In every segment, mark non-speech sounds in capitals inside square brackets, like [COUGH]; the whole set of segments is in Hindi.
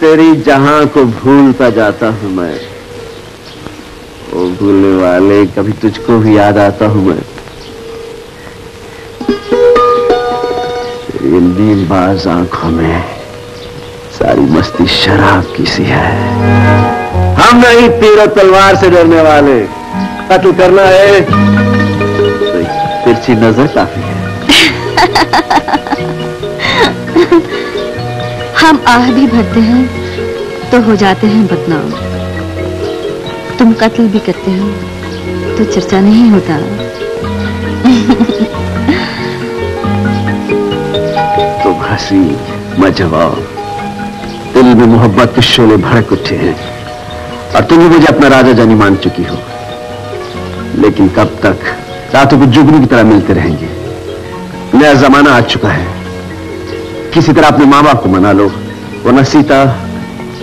तेरी जहाँ को भूलता जाता हूँ मैं, वो भूलने वाले कभी तुझको भी याद आता हूँ मैं। तेरी नीलबाज आँखों में सारी मस्ती शराब की सी है। हम नहीं तीर तलवार से डरने वाले। कत्ल करना है। तिरछी नज़र काफ़ी है। [LAUGHS] हम आह भी भरते हैं तो हो जाते हैं बदनाम। तुम कत्ल भी करते हो तो चर्चा नहीं होता। तुम हँसी मैं जवाब, दिल में मोहब्बत के शोले भड़क उठे हैं, और तुम भी मुझे अपना राजा जानी मान चुकी हो। लेकिन कब तक रातों को जुगनू की तरह मिलते रहेंगे। नया जमाना आ चुका है। किसी तरह अपने माँ बाप को मना लो। वरना सीता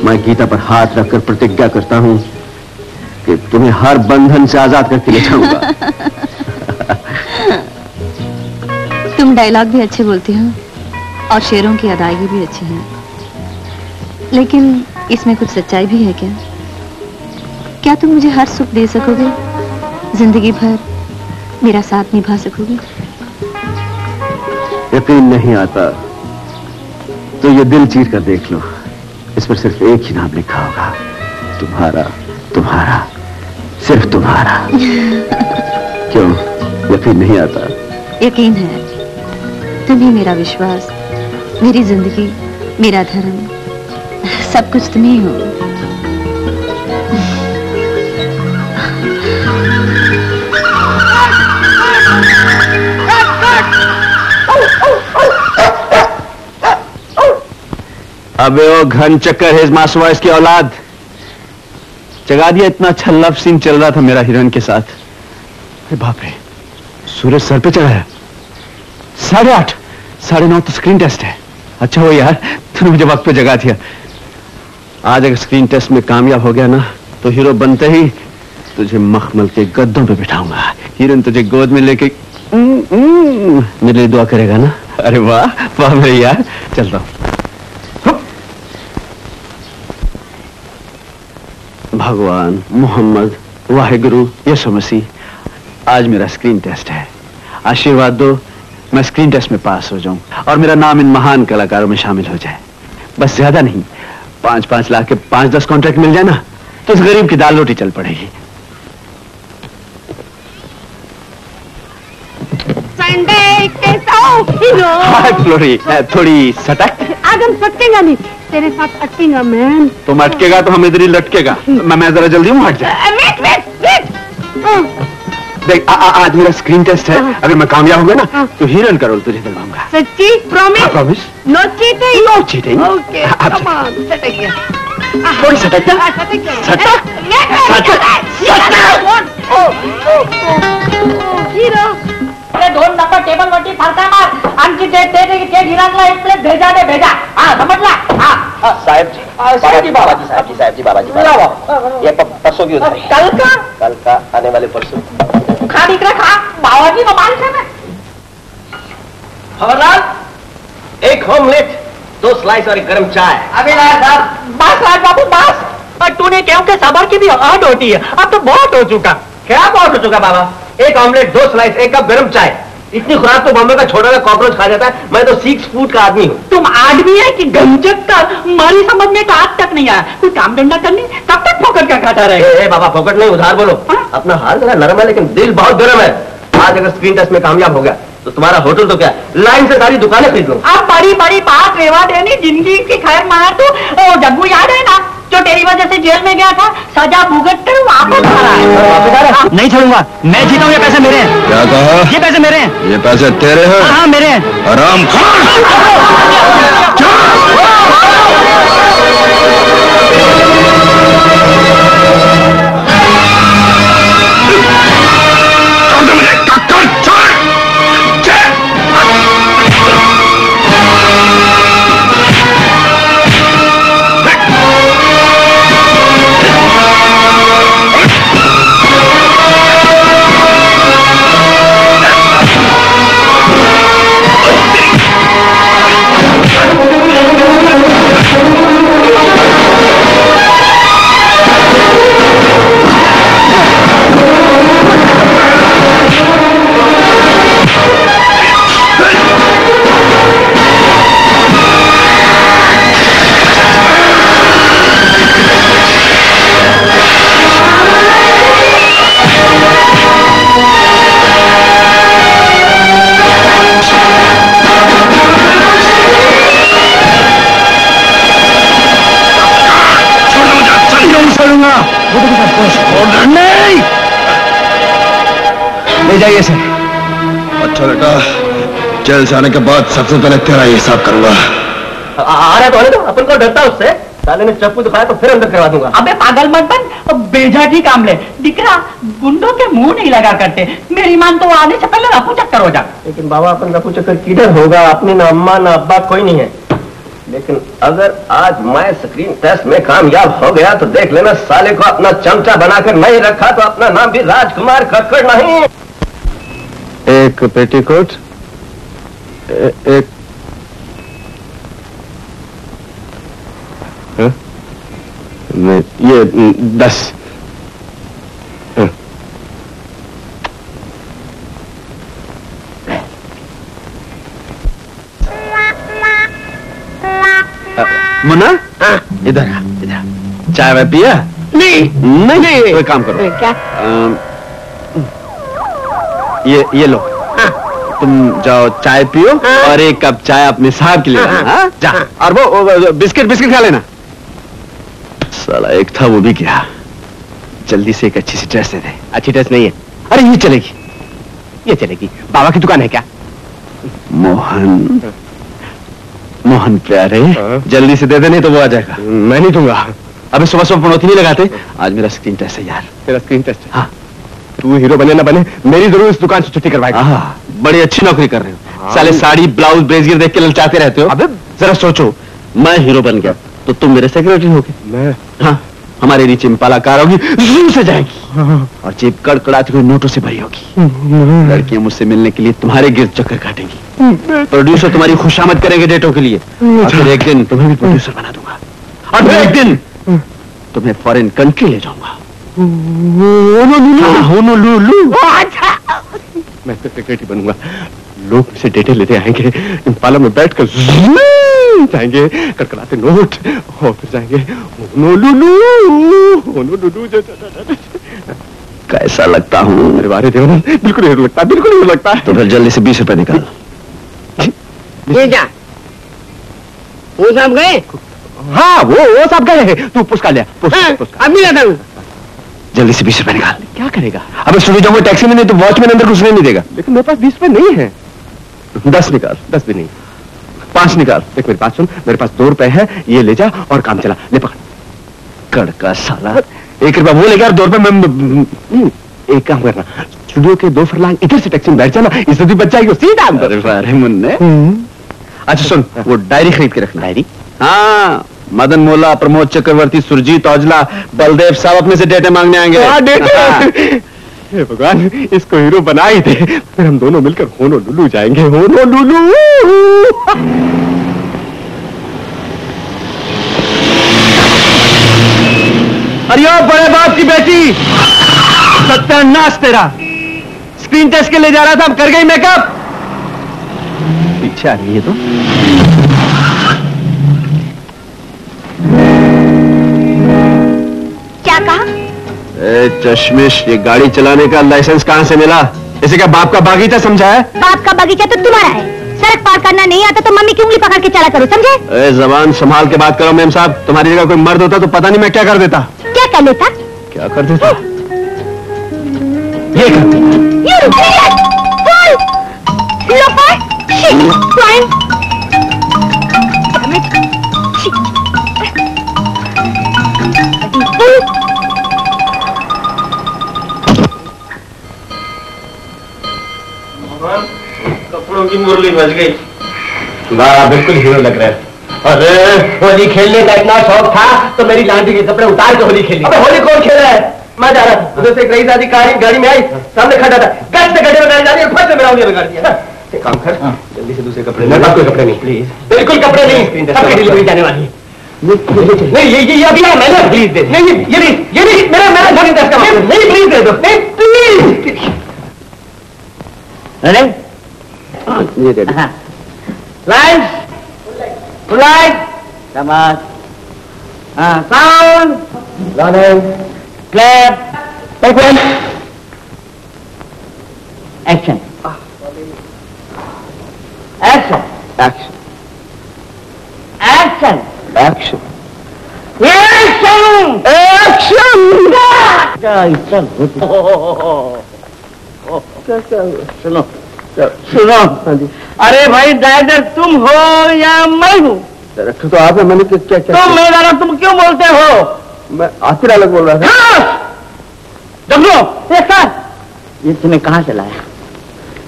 मैं गीता पर हाथ रखकर प्रतिज्ञा करता हूँ कि तुम्हें हर बंधन से आज़ाद करके ले जाऊँगा। [LAUGHS] तुम डायलॉग भी अच्छे बोलते हो और शेरों की अदायगी भी अच्छी है। लेकिन इसमें कुछ सच्चाई भी है क्या? क्या तुम मुझे हर सुख दे सकोगे? ज़िंदगी भर मेरा साथ निभा सकोगे? यकीन नहीं आता तो ये दिल चीर कर देख लो इस पर सिर्फ़ एक ही नाम लिखा होगा तुम्हारा तुम्हारा सिर्फ़ तुम्हारा क्यों यकीन नहीं आता यकीन है तुम ही मेरा विश्वास मेरी ज़िंदगी मेरा धर्म सब कुछ तुम ही हो अबे वो घन चक्कर है मासुआ इसकी औलाद। जगा दिया इतना अच्छा लव सीन चल रहा था मेरा हीरोइन के साथ। अरे बाप रे, सूरज सर पे चढ़ाया साढ़े आठ, साढ़े नौ तो स्क्रीन टेस्ट है। अच्छा हो यार, तूने मुझे वक्त पे जगा दिया। आज अगर स्क्रीन टेस्ट में कामयाब हो गया ना तो हीरो बनते ही तुझे मखमल के गद्दों पे बिठाऊँगा। हिरन तुझे गोद में लेके मेरे लिए दुआ करेगा ना? अरे वाह वाह मेरे यार चलता हूँ। भगवान मोहम्मद वाहिगुरु यीशु मसीह आज मेरा स्क्रीन टेस्ट है। आशीर्वाद दो मैं स्क्रीन टेस्ट में पास हो जाऊँ और मेरा नाम इन महान कलाकारों में शामिल हो जाए। बस ज़्यादा नहीं पाँच पाँच लाख के पाँच दस कॉन्ट्रैक्ट मिल जाए ना तो उस गरीब की दाल रोटी चल पड़ेगी। संडे के अ, थोड़ी सटक हम सटेगा नहीं तेरे साथ अटकेगा मैन तुम अटकेगा तो हम इधर ही लटकेगा मैं मैं जरा जल्दी हूँ हट जाए वेट वेट वेट देख आ, आ, आज मेरा स्क्रीन टेस्ट है अगर मैं कामयाब होगा ना तो हीरोइन का रोल तुझे दिलवाऊँगा सच्ची promise promise no cheating no cheating okay come on सटक गया थोड़ी सटक हाँ, सटक गया सटक हीरो ते दोन नंबर टेबल वरती फरका मार. आमची ते ते ते गिराकला एक प्लेट भेजा दे भेजा. हा समजला? हा. साहेब जी साहेब जी बाबा जी साहब जी साहब जी बाबा. ये परसों की उधारी कल का कल का आने वाले परसों खा इकडे खा. भावाजी तो माणूस आहे ना. खबरदार एक ऑमलेट दो स्लाइस और एक गर्म चाय. अभी साहब बस राज बाबू बस. और तूने क्यों के सबर की भी हद होती है? अब तो बहुत हो चुका. क्या बहुत हो चुका बाबा? एक ऑमलेट दो स्लाइस एक कप गर्म चाय। इतनी खुराक तो बॉम्बे का छोटा सा कॉकरोच खा जाता है। मैं तो सिक्स फूट का आदमी हूँ। तुम आदमी है कि गंजक का? हमारी समझ में तो आज तक नहीं आया। कोई काम धंधा करनी? कब तक फोकट का खाता रहे? ए, बाबा फोकट नहीं उधार बोलो। हाँ? अपना हाल जरा नरम है लेकिन दिल बहुत गर्म है। आज अगर स्क्रीन टेस्ट में कामयाब हो गया तो तुम्हारा होटल तो क्या लाइन से सारी दुकानें खरीद लो। आप बड़ी बड़ी बात रेवा देनी ज़िंदगी की खैर मार तू जग्गू याद है ना? जो तेरी वजह से जेल में गया था सजा भुगत कर वापस आ रहा है। हाँ, नहीं छोड़ूँगा। मैं जीता हूँ ये पैसे मेरे हैं। क्या कहा? ये पैसे मेरे हैं। ये पैसे तेरे हैं? हाँ हाँ मेरे हैं। आराम खान! ले जाइए इसे अच्छा बेटा जेल से आने के बाद सबसे पहले तेरा ही हिसाब करूँगा। आ, रहा तो आने दो अपन को डरता है उससे। साले ने चप्पू दिखाया तो फिर अंदर करवा दूँगा। अबे पागल मत बन अब बेझाटी काम ले। दिख रहा गुंडों के मुँह नहीं लगा करते। मेरी मान तो आने से पहले रफू चक्कर हो जा। लेकिन बाबा अपन रफू चक्कर किधर होगा? अपने ना अम्मा ना अब्बा कोई नहीं है। लेकिन अगर आज मैं स्क्रीन टेस्ट में कामयाब हो गया तो देख लेना साले को अपना चमचा बनाकर नहीं रखा तो अपना नाम भी राजकुमार खक्कड़ नहीं। एक पेटीकोट एक हाँ? ये दस। हाँ। मुन्ना? इधर आ, इधर चाय वाय पिया? नहीं। नहीं। नहीं। कोई काम करो। क्या? अम, ये ये लो। तुम जाओ चाय पियो और एक कप चाय अपने साहब के लिए लाना, हाँ? जा। और वो, बिस्किट बिस्किट खा लेना। साला एक था वो भी गया। जल्दी से एक अच्छी सी ड्रेस दे दे। अच्छी ड्रेस नहीं है। अरे ये चलेगी। ये चलेगी। बाबा की दुकान है क्या? मोहन। मोहन प्यारे। हाँ? जल्दी से दे दे नहीं तो वो आ जाएगा। मैं नहीं दूँगा। अभी सुबह सुबह पनौती नहीं लगाते? आज मेरा स्क्रीन टेस्ट है यार। तेरा स्क्रीन टेस्ट हाँ। तू हीरो बने ना बने मेरी ज़रूर इस दुकान से छुट्टी करवाएगा। बड़ी अच्छी नौकरी कर रहे हो। हाँ। साले साड़ी ब्लाउज ब्रेजियर देख के ललचाते रहते हो। अबे जरा सोचो। मैं हीरो बन गया तो तुम मेरे सेक्रेटरी होगे मैं? हाँ हमारे नीचे में पाला कार होगी जूम से जाएगी। और जेब कड़कड़ाती हुई नोटों से भरी होगी। लड़कियाँ मुझसे मिलने के लिए तुम्हारे गिर चक्कर काटेंगी। प्रोड्यूसर तुम्हारी खुशामद करेंगे डेटों के लिए। और फिर एक दिन तुम्हें भी प्रोड्यूसर बना दूँगा। और फिर एक दिन तुम्हें फॉरेन कंट्री ले जाऊँगा। मैं तो सेक्रेटरी बनूँगा। लोग मुझसे डेटे लेते आएँगे। इम्पाला में बैठ कर जाएँगे कड़कड़ाते नोट और फिर जाएँगे होनोलुलु, होनोलुलु, जा- जा- जा- जा- कैसा लगता हूँ? अरे वारे देवानंद बिल्कुल नहीं लगता बिल्कुल नहीं लगता तो फिर जल्दी से बीस रुपए निकाल। ये क्या? वो साहब गए? हाँ वो वो सब गए तू पुस्का लिया पुस, हाँ, पुस्का। अब नहीं आता हूँ जल्दी से बीस रुपए निकाल। क्या करेगा? अब स्टूडियो जाऊँगा टैक्सी में नहीं तो वॉचमैन अंदर घुसने नहीं देगा। लेकिन मेरे पास बीस रुपए नहीं है। दस निकाल दस भी नहीं। पाँच निकाल। देख मेरी बात सुन मेरे पास दो रुपए है ये ले जा और काम चला। ले पकड़। कड़का साला। एक रुपया वो लेगा दो रुपये मैं हम्म, एक काम करना। स्टूडियो के दो फरलांग इधर से टैक्सी में बैठ जाना इज़्ज़त भी बच जाएगी सीधा अंदर। अरे मुन्ने। अच्छा सुन वो डायरी खरीद के रखना। डायरी? हाँ। मदन मोला प्रमोद चक्रवर्ती सुरजीत औजला बलदेव साहब अपने से डेटे मांगने आएँगे। हाँ, डेटे। हाँ। भगवान इसको हीरो बना ही दे फिर हम दोनों मिलकर होनो लुलू जाएँगे होनो लुलू! अरे ओ बड़े बाप की बेटी सत्यानाश तेरा। स्क्रीन टेस्ट के ले जा रहा था अब कर गई मेकअप पीछे आ रही है तो। क्या कहा? ए चश्मिश ये गाड़ी चलाने का लाइसेंस कहाँ से मिला? इसे क्या बाप का बागीचा समझा है? बाप का बगीचा तो तुम्हारा है। सड़क पार करना नहीं आता तो मम्मी की उंगली पकड़ के चला करो समझे? ए जबान संभाल के बात करो मैम साहब। तुम्हारी जगह कोई मर्द होता तो पता नहीं मैं क्या कर देता। क्या कर लेता? क्या कर देता? ये कर You कपड़ों की मुरली बज गई। वाह बिल्कुल हीरो लग रहा है। अरे होली खेलने का इतना शौक था तो मेरी लांडी के कपड़े उतार के होली खेली। अबे होली कौन खेल रहा है? मैं जा रहा उधर से एक रईस आदि कार गाड़ी में आई सामने खड़ा था। गट से गड्ढे में गाड़ी जा रही है फट से मेरा उंगली बिगाड़ दिया। एक काम कर जल्दी से दूसरे कपड़े पास कोई कपड़े नहीं। प्लीज़ बिल्कुल कपड़े नहीं। सबकी डिलीवरी जाने वाली है। नहीं ये ये ये अभी आया मैंने प्लीज़ दे नहीं ये नहीं ये नहीं मेरा मेरा धोनी दस का मतलब नहीं प्लीज़ दे दो। नहीं प्लीज़ अरे ये दे दो लाइट लाइट शाबाश हाँ sound Running. Clap Open. Action action Action. Action Action. Action Action! क्या इतना क्या क्या हुआ सुनो सुनो। अरे भाई डायरेक्टर तुम हो या मैं हूँ? तो आप मैंने क्या क्या क्या तुम मैं रहा तुम क्यों बोलते हो? मैं आखिर अलग बोल रहा था। एक साथ। ये तूने कहाँ से लाया?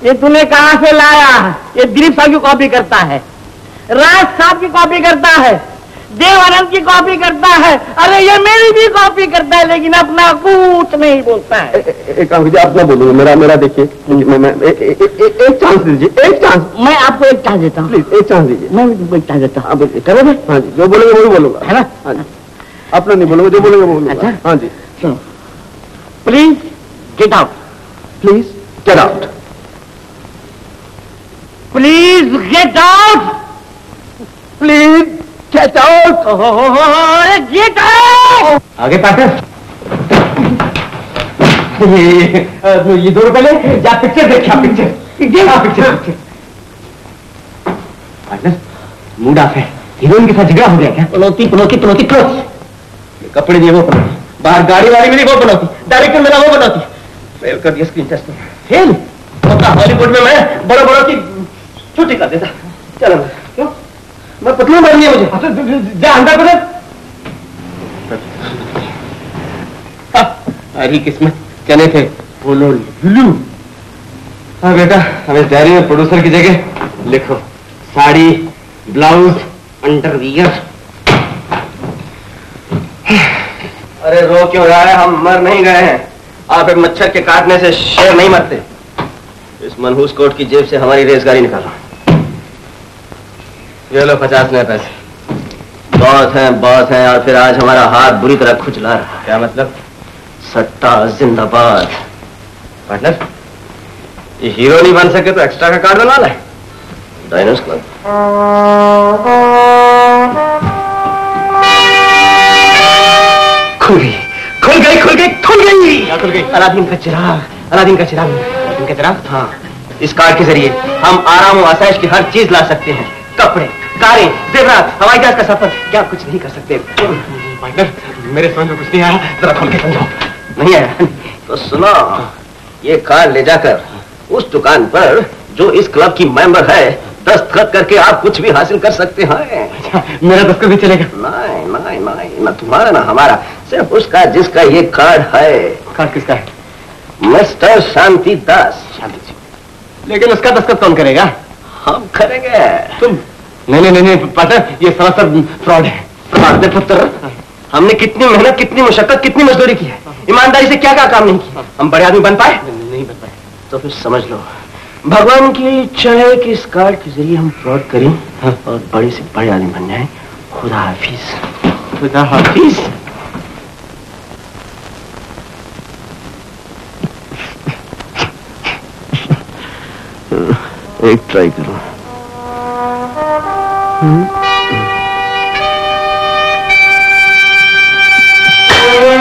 ये तूने कहाँ से लाया? ये दिलीप साहब की कॉपी करता है। राज साहब की कॉपी करता है। देवानंद की कॉपी करता है। अरे ये मेरी भी कॉपी करता है लेकिन अपना कुछ नहीं बोलता है। ए- ए- एक आप ना बोलूँगा? मेरा मेरा देखिए एक चांस दीजिए एक चांस मैं आपको एक चांस देता हूँ। प्लीज़ एक चांस दीजिए। मैं एक चांस देता हूँ। करोगे हाँ जी जो बोलेंगे वही बोलूँगा। है ना? हाँ जी। अपना नहीं बोलूँगा जो बोलेंगे वो बोलूँगा। अच्छा। हाँ जी। Please get out please get out please get out please out get out आगे पार्टनर ये [LAUGHS] ये दो रुपए ले। जा पिक्चर देख क्या पिक्चर हाँ picture picture partner mood off है हीरोइन के साथ झगड़ा हो गया क्या? पनौती पनौती पनौती क्लोज ये कपड़े दिए वो पनौती। बाहर गाड़ी वाली मिली वो पनौती। डायरेक्टर मेरा वो पनौती। फेल कर दिया स्क्रीन टेस्ट में फेल होता हॉलीवुड में मैं बड़ा बड़ों की छुट्टी कर देता। चलो। मैं पतलू बन गया मुझे जा अंदर कर हरी किस्मत चने थे? बोलो लुलू। हाँ बेटा हमें डायरी में प्रोड्यूसर की जगह लिखो। साड़ी ब्लाउज अंडरवियर अरे रो क्यों रहा है? हम मर नहीं गए हैं। आप एक मच्छर के काटने से शेर नहीं मरते। इस मनहूस कोट की जेब से हमारी रेजगारी निकालो। ये लो पचास नए पैसे। बहुत हैं बहुत हैं और फिर आज हमारा हाथ बुरी तरह खुजला रहा है। क्या मतलब? सट्टा जिंदाबाद। पार्टनर ये हीरो नहीं बन सके तो एक्स्ट्रा का कार्ड बनवा ले क्लब खुल गई खुल गई खुल गई खुल गई। क्या खुल गई? अलादीन का चिराग अलादीन का चिराग। अलादीन का चिराग? हाँ इस कार्ड के ज़रिए हम आराम और आसाइश की हर चीज़ ला सकते हैं। कपड़े कारें जेवरात हवाई जहाज़ का सफ़र क्या कुछ नहीं कर सकते? मेरे समझ में कुछ नहीं आया। जरा खोल के समझो नहीं आया? तो सुनो ये कार्ड ले जाकर उस दुकान पर जो इस क्लब की मेंबर है दस्तखत करके आप कुछ भी हासिल कर सकते हैं। मेरा दस्तखत भी चलेगा। नहीं नहीं नहीं ना तुम्हारा ना हमारा सिर्फ़ उसका जिसका ये कार्ड है। कार्ड किसका है? मिस्टर शांति दास। शांति लेकिन उसका दस्तखत कौन करेगा? हम करेंगे। तुम नहीं नहीं नहीं नहीं ये सरासर फ्रॉड है। फ्रॉड है पुत्र। हमने कितनी मेहनत कितनी मुशक्कत कितनी मजदूरी की है। ईमानदारी से क्या क्या काम नहीं किया हम बड़े आदमी बन पाए? नहीं बन पाए। तो फिर समझ लो। भगवान की इच्छा है कि इस कार्ड के ज़रिए हम फ्रॉड करें और बड़े से बड़े आदमी बन जाए। खुदा हाफिज। खुदा हाफिज। एक ट्राई करो।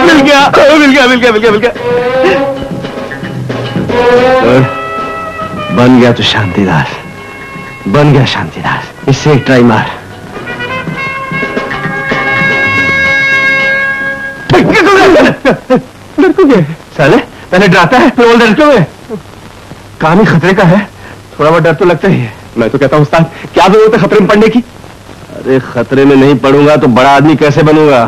मिल गया। मिल गया मिल गया मिल गया मिल गया। बन गया तो शांतिदास। बन गया शांतिदास। इससे एक ट्राई मार। साले पहले डराता है फिर बोल लड़कोगे कहानी खतरे का है। थोड़ा बहुत डर तो लगता ही है। मैं तो कहता हूँ उस्ताद क्या ज़रूरत है खतरे में पड़ने की? अरे खतरे में नहीं पड़ूँगा तो बड़ा आदमी कैसे बनूँगा?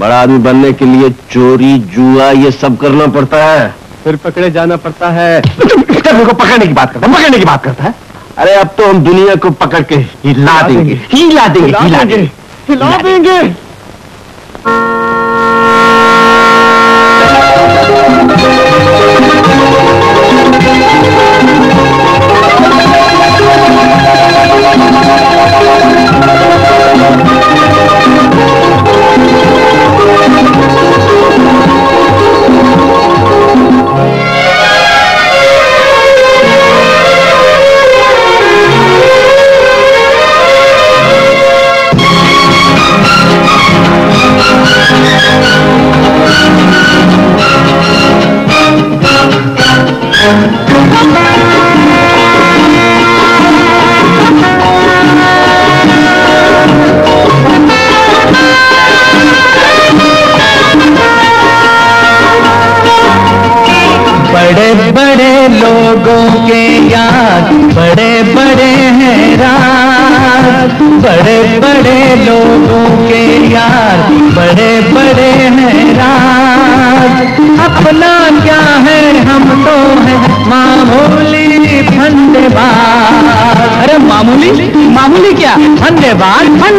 बड़ा आदमी बनने के लिए चोरी जुआ ये सब करना पड़ता है। फिर पकड़े जाना पड़ता है। को पकड़ने की बात करता है पकड़ने की बात करता है। अरे अब तो हम दुनिया को पकड़ के हिला देंगे। हिला देंगे हिला देंगे। हिला देंगे। क्या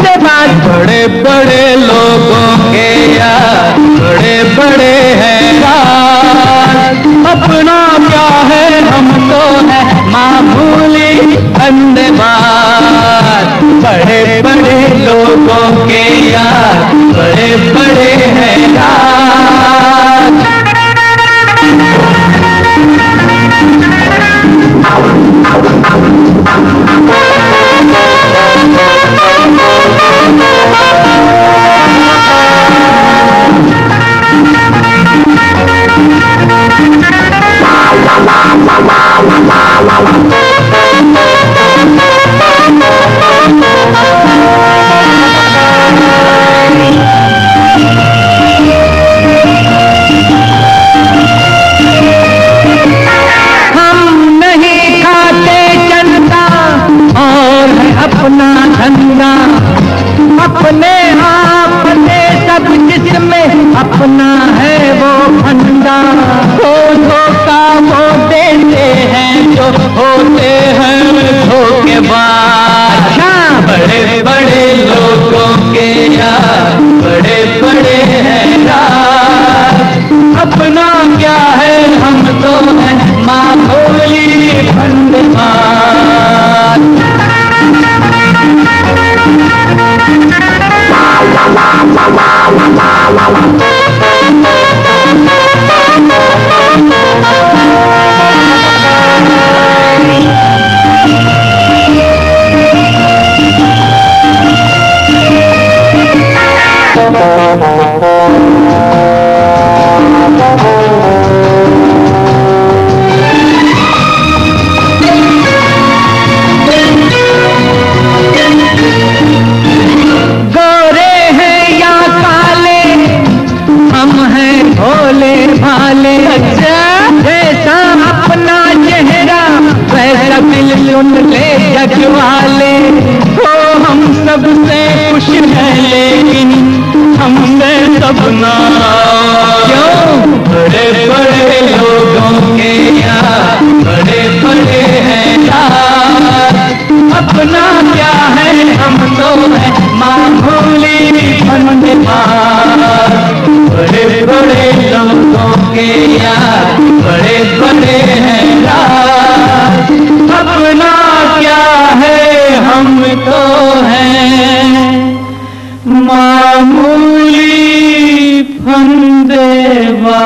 हम तो हैं मामूली फंदेबाज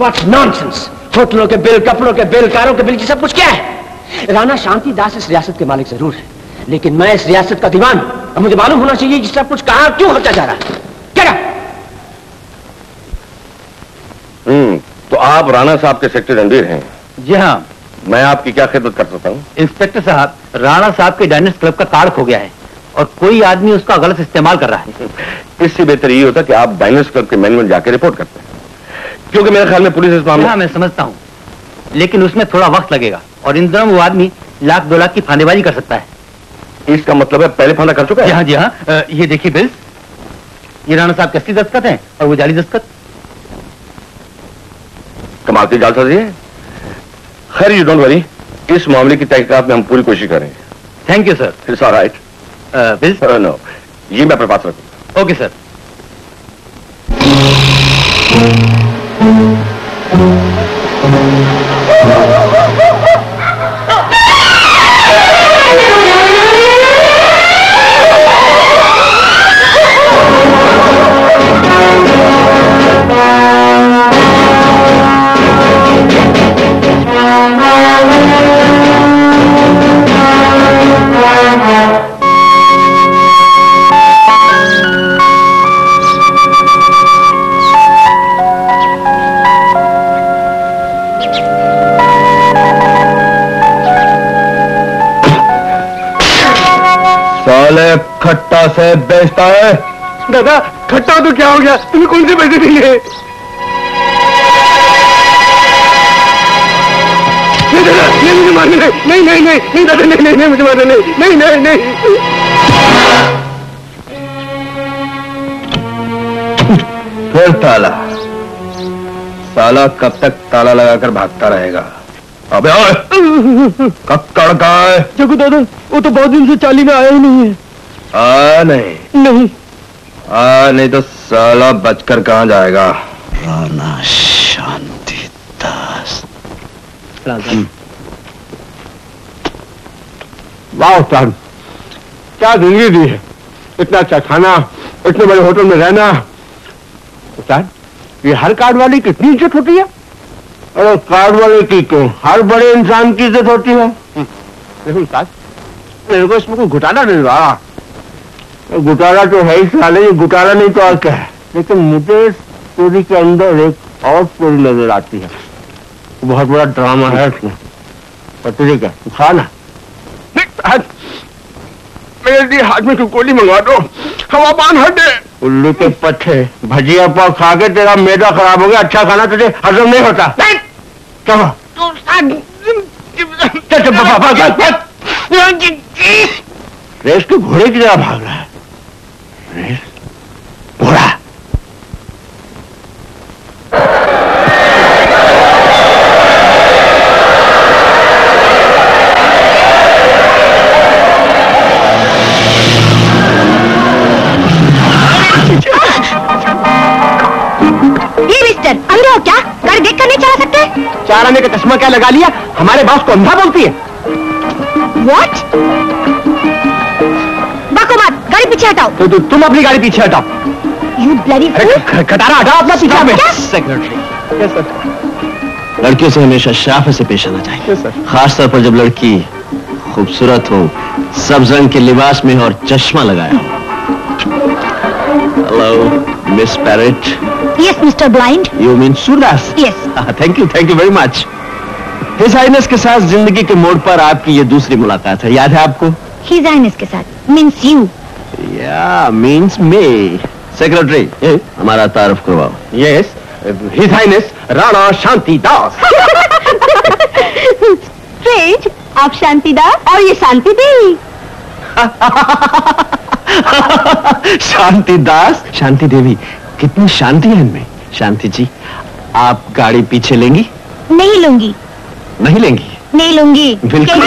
What nonsense! होटलों के बिल कपड़ों के बिल कारों के बिल ये सब कुछ क्या है? राणा शांति दास इस रियासत के मालिक ज़रूर है लेकिन मैं इस रियासत का दीवान अब मुझे मालूम होना चाहिए कि सब कुछ कहाँ क्यों खर्चा जा रहा है। क्या हम्म तो आप राणा साहब के सेक्टर रणबीर हैं। जी हाँ। मैं आपकी क्या खिदमत कर सकता हूँ? इंस्पेक्टर साहब राणा साहब के डायनेस क्लब का कार्ड खो गया है और कोई आदमी उसका गलत इस्तेमाल कर रहा है। [LAUGHS] इससे बेहतर ये होता कि आप डायनेस क्लब के मैनुअल जाके रिपोर्ट करते हैं। क्योंकि मेरे ख्याल में पुलिस इस मामले हाँ मैं समझता हूँ। लेकिन उसमें थोड़ा वक्त लगेगा और इन दिनों वो आदमी लाख दो लाख की फांदेबाजी कर सकता है। इसका मतलब है पहले फांदा कर चुका है? हाँ जी हाँ। ये देखिए बिल्स। ये राणा साहब के असली दस्तखत हैं और वो जाली दस्तखत। कमाल की जालसाजी है। खैर यू डोंट वरी इस मामले की तहकीकात में हम पूरी कोशिश करेंगे। Thank you sir it's alright bills no ये मैं अपने पास रखू ओके सर साले खट्टा से बेचता है। दादा खट्टा तो क्या हो गया? तुम्हें कौन से पैसे दिए नहीं दादा नहीं मुझे मारने नहीं। नहीं नहीं नहीं दादा नहीं नहीं नहीं मुझे मारने नहीं। नहीं नहीं नहीं। फिर ताला। साला कब तक ताला लगाकर भागता रहेगा? अबे ओए! कक्कड़ का है? जगू दादा वो तो बहुत दिन से चाली में आया ही नहीं है। आ नहीं। नहीं। आ नहीं तो साला बचकर कहाँ जाएगा? राणा शांति दास। वाह उस्ताद। क्या ज़िंदगी दी है। इतना अच्छा खाना इतने बड़े होटल में रहना। उस्ताद ये हर कार्ड वाले की कितनी इज़्ज़त होती है? अरे कार्ड वाले की क्यों? हर बड़े इंसान की इज़्ज़त होती है। देखो उस्ताद मेरे को इसमें कोई घुटाला नहीं रहा घुटाला तो है ही साले ये घुटाला नहीं तो और क्या है? लेकिन मुझे इस स्टोरी के अंदर एक और स्टोरी नज़र आती है। बहुत बड़ा ड्रामा है इसमें। पता नहीं क्या? तू खा ना। हाथ मेरे लिए हाथ में तू गोली मंगवा दो? हवा पान हटे उल्लू के पट्टे भजिया पाव खा के तेरा मैदा खराब हो गया अच्छा खाना तुझे हजम नहीं होता। हुआ? चल। रेस के घोड़े की तरह भाग रहा है। रेस घोड़ा ये मिस्टर अंधे हो क्या? गाड़ी देख कर नहीं चला सकते? चार आने का चश्मा क्या लगा लिया? हमारे बॉस को अंधा बोलती है। वॉट बाको मत गाड़ी पीछे हटाओ। तो, तो तुम अपनी गाड़ी पीछे हटाओ। यू ब्लडी खटारा हटाओ अपना पीछा। में क्या? सेक्रेटरी लड़कियों से हमेशा शराफत से पेश आना चाहिए। Yes, sir. खास तौर पर जब लड़की खूबसूरत हो सब्ज रंग के लिबास में हो और चश्मा लगाया हो। Hello miss Parrot yes mister blind you mean Surdas yes thank you thank you very much his highness के साथ ज़िंदगी के मोड़ पर आपकी ये दूसरी मुलाकात है। याद है आपको? ही जाइनस के साथ मीन्स यू या मीन्स मे सेक्रेटरी हमारा तारफ करवाओ. Yes his highness Rana Shanti Das strange आप शांति दा और ये शांति देवी शांति दास शांति देवी कितनी शांति है इनमें? शांति जी आप गाड़ी पीछे लेंगी? नहीं लूँगी। नहीं लेंगी? नहीं लूँगी। बिल्कुल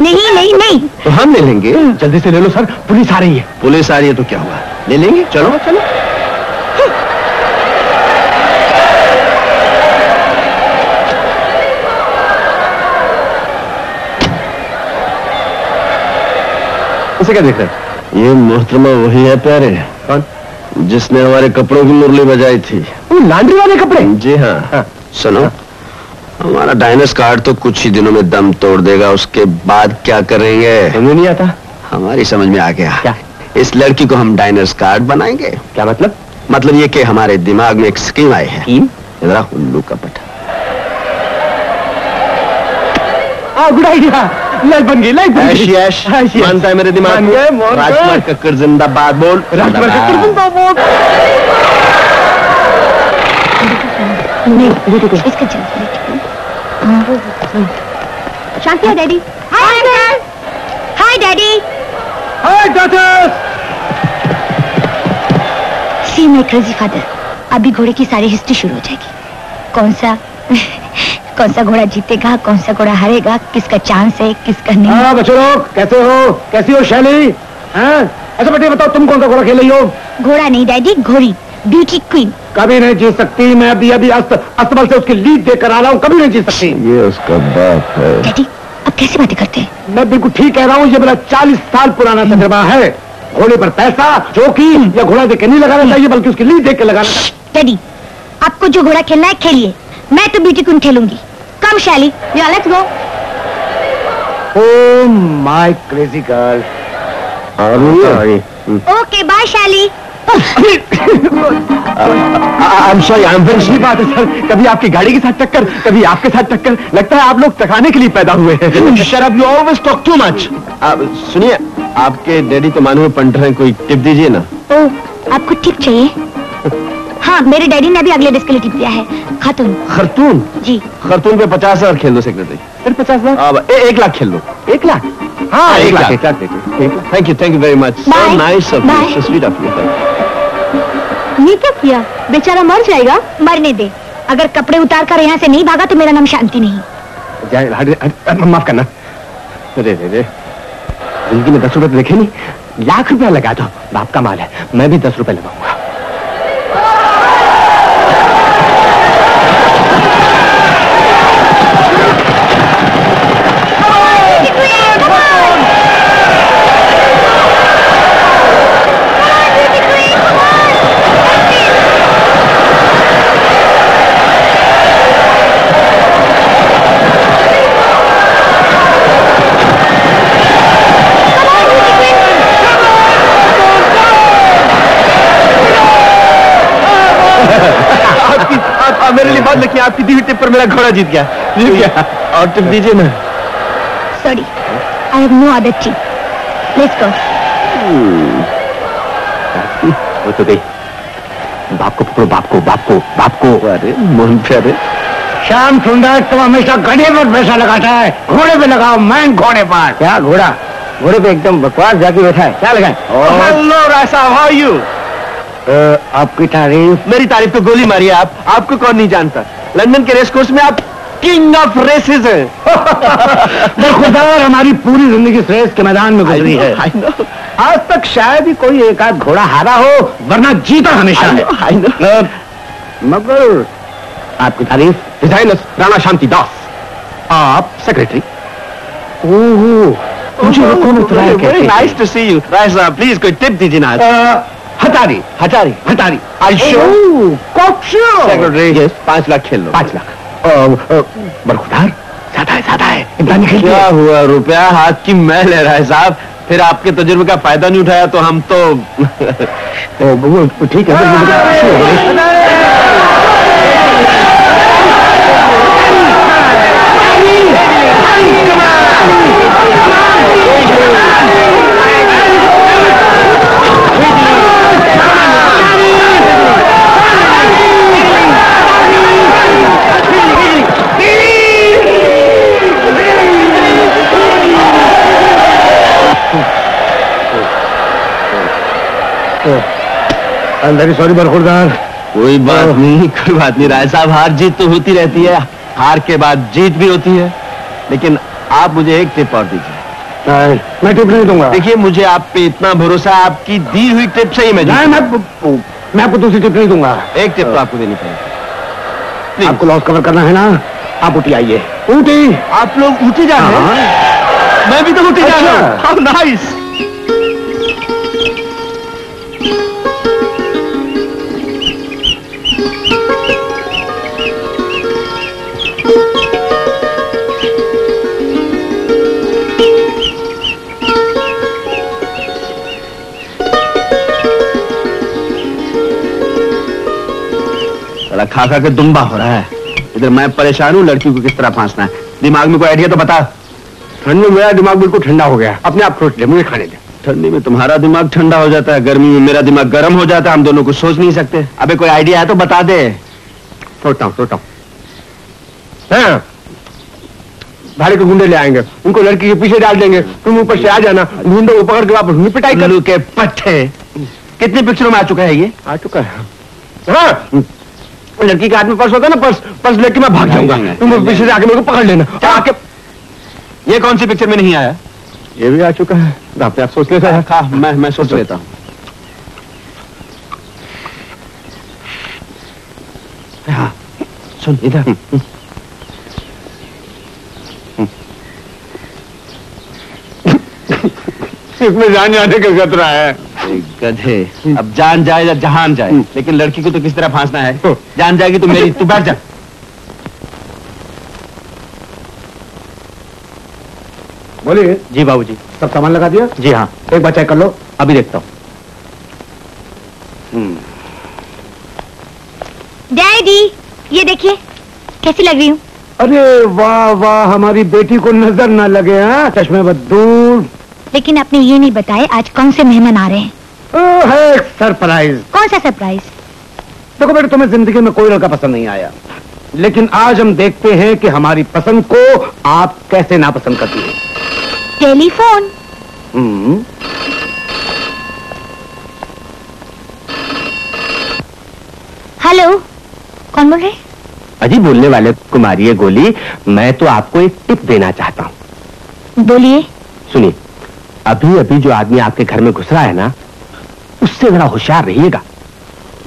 नहीं नहीं नहीं नहीं। तो हम ले लेंगे। जल्दी से ले लो सर। पुलिस आ रही है। पुलिस आ रही है तो क्या हुआ? ले लेंगे। चलो। चलो। उसे क्या देख रहे ये मोहतरमा वही है प्यारे। कौन? जिसने हमारे कपड़ों की मुरली बजाई थी। वो लॉन्ड्री वाले कपड़े? जी हाँ। हाँ। सुनो। हमारा डायनस कार्ड तो कुछ ही दिनों में दम तोड़ देगा उसके बाद क्या करेंगे? समझ नहीं आता। हमारी समझ में आ गया। क्या? इस लड़की को हम डायनस कार्ड बनाएँगे। क्या मतलब? मतलब ये कि हमारे दिमाग में एक स्कीम आई है। जरा उल्लू का पटा गुड आइडिया लाइट बन गई बन ऐश। मानता है मेरे दिमाग में। राजकुमार कक्कर जिंदाबाद बोल। राजकुमार कक्कर जिंदाबाद। नहीं इसका शांति है daddy hi uncle hi daddy hi doctor see my crazy father अभी घोड़े की सारी हिस्ट्री शुरू हो जाएगी। कौन सा कौन सा घोड़ा जीतेगा कौन सा घोड़ा हारेगा किसका चांस है किसका नहीं? हाँ बच्चों लोग कैसे हो? कैसी हो शैली? हाँ? अच्छा बेटे बताओ तुम कौन सा घोड़ा खेल रही हो? घोड़ा नहीं डैडी घोड़ी। ब्यूटी क्वीन कभी नहीं जी सकती मैं अभी अभी अस्त अस्तबल से उसकी लीड देकर आ रहा हूँ कभी नहीं जी सकती। ये उसका बाप है। डैडी अब कैसे बातें करते हैं? मैं बिल्कुल ठीक कह रहा हूँ ये मेरा चालीस साल पुराना तजर्बा है। घोड़े पर पैसा जोखिम या घोड़ा देख के नहीं लगाना चाहिए बल्कि उसकी लीड देख के लगाना चाहिए डैडी आपको जो घोड़ा खेलना है खेलिए। मैं तो ब्यूटी क्वीन खेलूँगी। कम शैली या let's go oh my crazy girl okay bye Shelly I am sorry I am very सही बात है सर कभी आपकी गाड़ी के साथ टक्कर कभी आपके साथ टक्कर लगता है आप लोग टकाने के लिए पैदा हुए हैं। शराब you always talk too much सुनिए आपके डैडी तो मानो पंटर हैं कोई टिप दीजिए ना। ओ आपको टिप चाहिए? हाँ मेरे डैडी ने भी अगले डेस्क के लिए टिप दिया है खातून। खरतून? जी। खरतून पे पचास हज़ार खेल दो सेक्रेटरी फिर पचास हज़ार? अब ए, एक लाख खेल लो एक लाख? हाँ एक एक लाख। एक lakh thank you thank you very much. Nice of Bye. You sweet of you ये क्या किया? बेचारा मर जाएगा, मरने दे। अगर कपड़े उतार कर यहाँ से नहीं भागा तो मेरा नाम शांति नहीं। माफ़ करना। अरे रे रे। ज़िंदगी में दस रुपए तो देखे नहीं। लाख रुपया लगा दो। बाप का माल है। मैं भी दस रुपए लगाऊँगा। आप, आप मेरे लिए बहुत लकी आपकी दी हुई टिप पर मेरा घोड़ा जीत गया। जीत गया। और टिप दीजिए ना। Sorry I have no other cheese let's go वो तो गई। बाप को पकड़ो बाप को बाप को बाप को। अरे मोहन प्यारे। श्याम सुंदर तुम हमेशा गधे पर पैसा लगाता है। घोड़े पे लगाओ मैं घोड़े पर। क्या घोड़ा? घोड़े पे एकदम बकवास जाके बैठा है। क्या लगाए? हेलो राय साहब हाउ यू आपकी तारीफ़? मेरी तारीफ़ तो गोली मारी है आप। आपको कौन नहीं जानता? लंदन के रेस कोर्स में आप किंग ऑफ़ रेसेस हैं। [LAUGHS] खुदार हमारी पूरी ज़िंदगी रेस के मैदान में गुजरी है। आज तक शायद ही कोई एक आध घोड़ा हारा हो वरना जीता हमेशा I है। know, I know. मगर आपकी तारीफ़ डिज़ाइनर राणा शांति दास आप सेक्रेटरी ओह मुझे कहते nice to see राय साहब प्लीज़ कोई टिप दीजिए ना? हटारी हटारी हटारी सेक्रेटरी यस पाँच लाख खेल लो। पाँच लाख। बरखुदार ज़्यादा है ज़्यादा है। इतना नहीं खेलते क्या। हुआ रुपया? हाथ की मैं ले रहा है साहब। फिर आपके तजुर्बे का फ़ायदा नहीं उठाया तो हम तो [LAUGHS] वो ठीक है [LAUGHS] वो- I'm बरखुरदार। कोई बात नहीं कोई बात नहीं राय साहब हार जीत तो होती रहती है। हार के बाद जीत भी होती है। लेकिन आप मुझे एक टिप और दीजिए। मैं टिप नहीं दूँगा। देखिए मुझे आप पे इतना भरोसा है आपकी दी हुई टिप से ही मैं नहीं मैं मैं आपको दूसरी टिप नहीं दूँगा। एक टिप तो आपको देनी पड़ेगी। आपको लॉस कवर करना है ना आप उठी आइए। उठी आप लोग उठी जा रहे हैं? मैं भी तो उठे जा रहा हूँ। अच्छा। हाउ नाइस साला खा खा के दुम्बा हो रहा है। इधर मैं परेशान हूँ लड़की को किस तरह फांसना है? दिमाग में कोई आइडिया तो बता। ठंड में मेरा दिमाग बिल्कुल ठंडा हो गया। अपने आप सोच ले मुझे खाने दे। ठंडी में तुम्हारा दिमाग ठंडा हो जाता है गर्मी में मेरा दिमाग गर्म हो जाता है हम दोनों कुछ सोच नहीं सकते। अबे कोई आइडिया है तो बता दे। सोचता हूँ सोचता हूँ। हाँ। भाड़े के गुंडे ले आएँगे उनको लड़की के पीछे डाल देंगे। तुम ऊपर से आ जाना गुंडे को पकड़ के वापस पिटाई कर। लल्लू के पट्टे। कितने पिक्चरों में आ चुका है ये? आ चुका है। हाँ। लड़की के हाथ में पर्स होता है ना पर्स पर्स लेके मैं भाग जाऊँगा। तुम पीछे से आके मेरे को पकड़ लेना। आके ये कौन सी पिक्चर में नहीं आया? ये भी आ चुका है। आप सोच लेता है। खा मैं मैं सोच लेता हूँ। हाँ सुन इधर। इसमें जान जाने का खतरा है। गधे अब जान जाए या जहान जाए लेकिन लड़की को तो किस तरह फांसना है? जान जाएगी तो मेरी तू बैठ जा। बोलिए। जी बाबूजी। सब सामान लगा दिया? जी हाँ। एक बार चेक कर लो। अभी देखता हूँ। डैडी ये देखिए कैसी लग रही हूँ? अरे वाह वाह हमारी बेटी को नज़र ना लगे हाँ? चश्मे बद दूर। लेकिन आपने ये नहीं बताया आज कौन से मेहमान आ रहे हैं? है एक सरप्राइज़। कौन सा सरप्राइज़? देखो बेटे तुम्हें ज़िंदगी में कोई लड़का पसंद नहीं आया। लेकिन आज हम देखते हैं कि हमारी पसंद को आप कैसे नापसंद करती है। टेलीफोन। हम्म, हेलो कौन बोल रहे? अजी बोलने वाले कुमारी गोली। मैं तो आपको एक टिप देना चाहता हूँ। बोलिए। सुनिए अभी अभी जो आदमी आपके घर में घुस रहा है ना उससे जरा होशियार रहिएगा।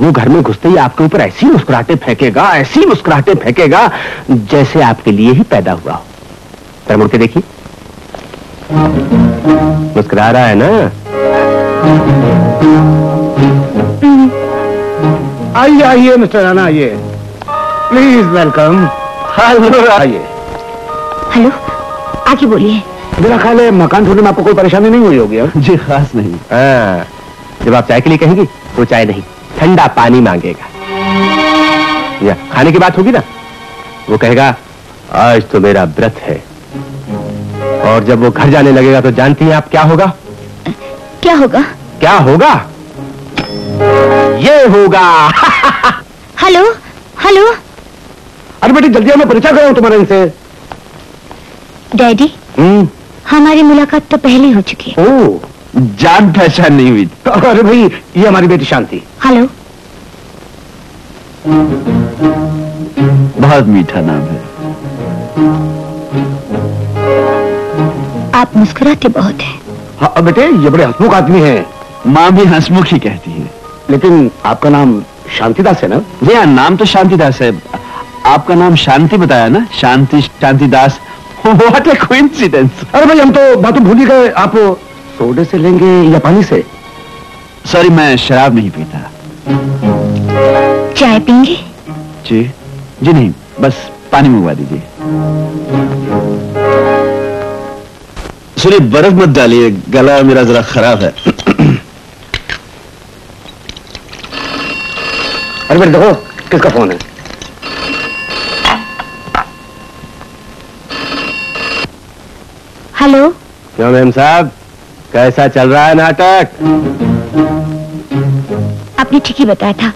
वो घर में घुसते ही आपके ऊपर ऐसी मुस्कुराहटें फेंकेगा ऐसी मुस्कुराहटें फेंकेगा जैसे आपके लिए ही पैदा हुआ हो। जरा मुड़ के देखिए। मुस्कुरा रहा है ना? आइए आइए मिस्टर राणा आइए। Please welcome. हेलो। आइए। हेलो आगे बोलिए। मेरा ख्याल है मकान छोड़ने में आपको कोई परेशानी नहीं हुई होगी? जी खास नहीं। हाँ, जब आप चाय के लिए कहेंगी तो चाय नहीं ठंडा पानी मांगेगा। या खाने की बात होगी ना? वो कहेगा आज तो मेरा व्रत है। और जब वो घर जाने लगेगा तो जानती हैं आप क्या होगा? क्या होगा? क्या होगा? ये होगा। Hello hello. अरे बेटी जल्दी मैं परिचय कराऊं तुम्हारे इनसे। डैडी हम्म, हमारी मुलाकात तो पहले हो चुकी है। ओ। जान पहचान नहीं हुई। अरे भाई ये हमारी बेटी शांति। हेलो। बहुत मीठा नाम है। आप मुस्कुराते बहुत हैं। हाँ बेटे ये बड़े हंसमुख आदमी हैं। माँ भी हंसमुख ही कहती है। लेकिन आपका नाम शांतिदास है ना? जी हाँ नाम तो शांतिदास है। आपका नाम शांति बताया ना? Shanti Shantidas. What a coincidence अरे भाई हम तो बातों भूल ही गए। आप सोडे से लेंगे या पानी से? सॉरी मैं शराब नहीं पीता। चाय पींगे जी। जी नहीं बस पानी मंगवा दीजिए। सुनिए बर्फ़ मत डालिए गला मेरा जरा खराब है। अरे बेटे देखो किसका फ़ोन है? हेलो? क्या मैम साहब? कैसा चल रहा है नाटक? आपने ठीक ही बताया था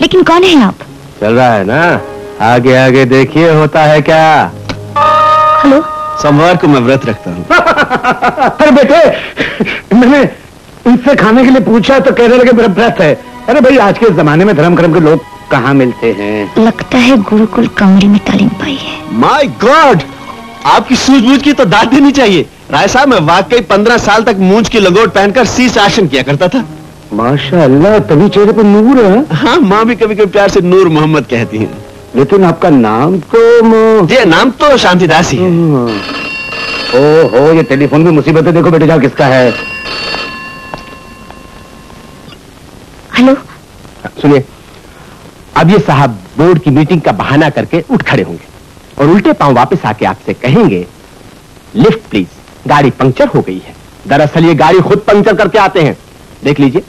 लेकिन कौन है आप? चल रहा है ना? आगे आगे देखिए होता है क्या? हेलो? सोमवार को मैं व्रत रखता हूँ। [LAUGHS] अरे बेटे मैंने इनसे खाने के लिए पूछा तो कह रहे थे मेरा व्रत है। अरे भाई आज के जमाने में धर्म कर्म के लोग कहाँ मिलते हैं? लगता है गुरुकुल कमरे में तालीम पाई है। माय गॉड आपकी सूझबूझ की तो दाद देनी चाहिए। राय साहब मैं वाकई पंद्रह साल तक मूंछ की लगोट पहनकर शीश आसन किया करता था। माशाअल्लाह तभी चेहरे पर नूर है। हाँ माँ भी कभी कभी प्यार से नूर मोहम्मद कहती हैं। लेकिन आपका नाम तो म- जी नाम तो शांतिदास ही है। ओ हो ये टेलीफोन भी मुसीबत है। देखो बेटे जाओ किसका है? हेलो। सुनिए अब ये साहब बोर्ड की मीटिंग का बहाना करके उठ खड़े होंगे और उल्टे पाँव वापस आके आपसे कहेंगे लिफ्ट प्लीज़। गाड़ी पंक्चर हो गई है। दरअसल ये गाड़ी खुद पंक्चर करके आते हैं। देख लीजिए।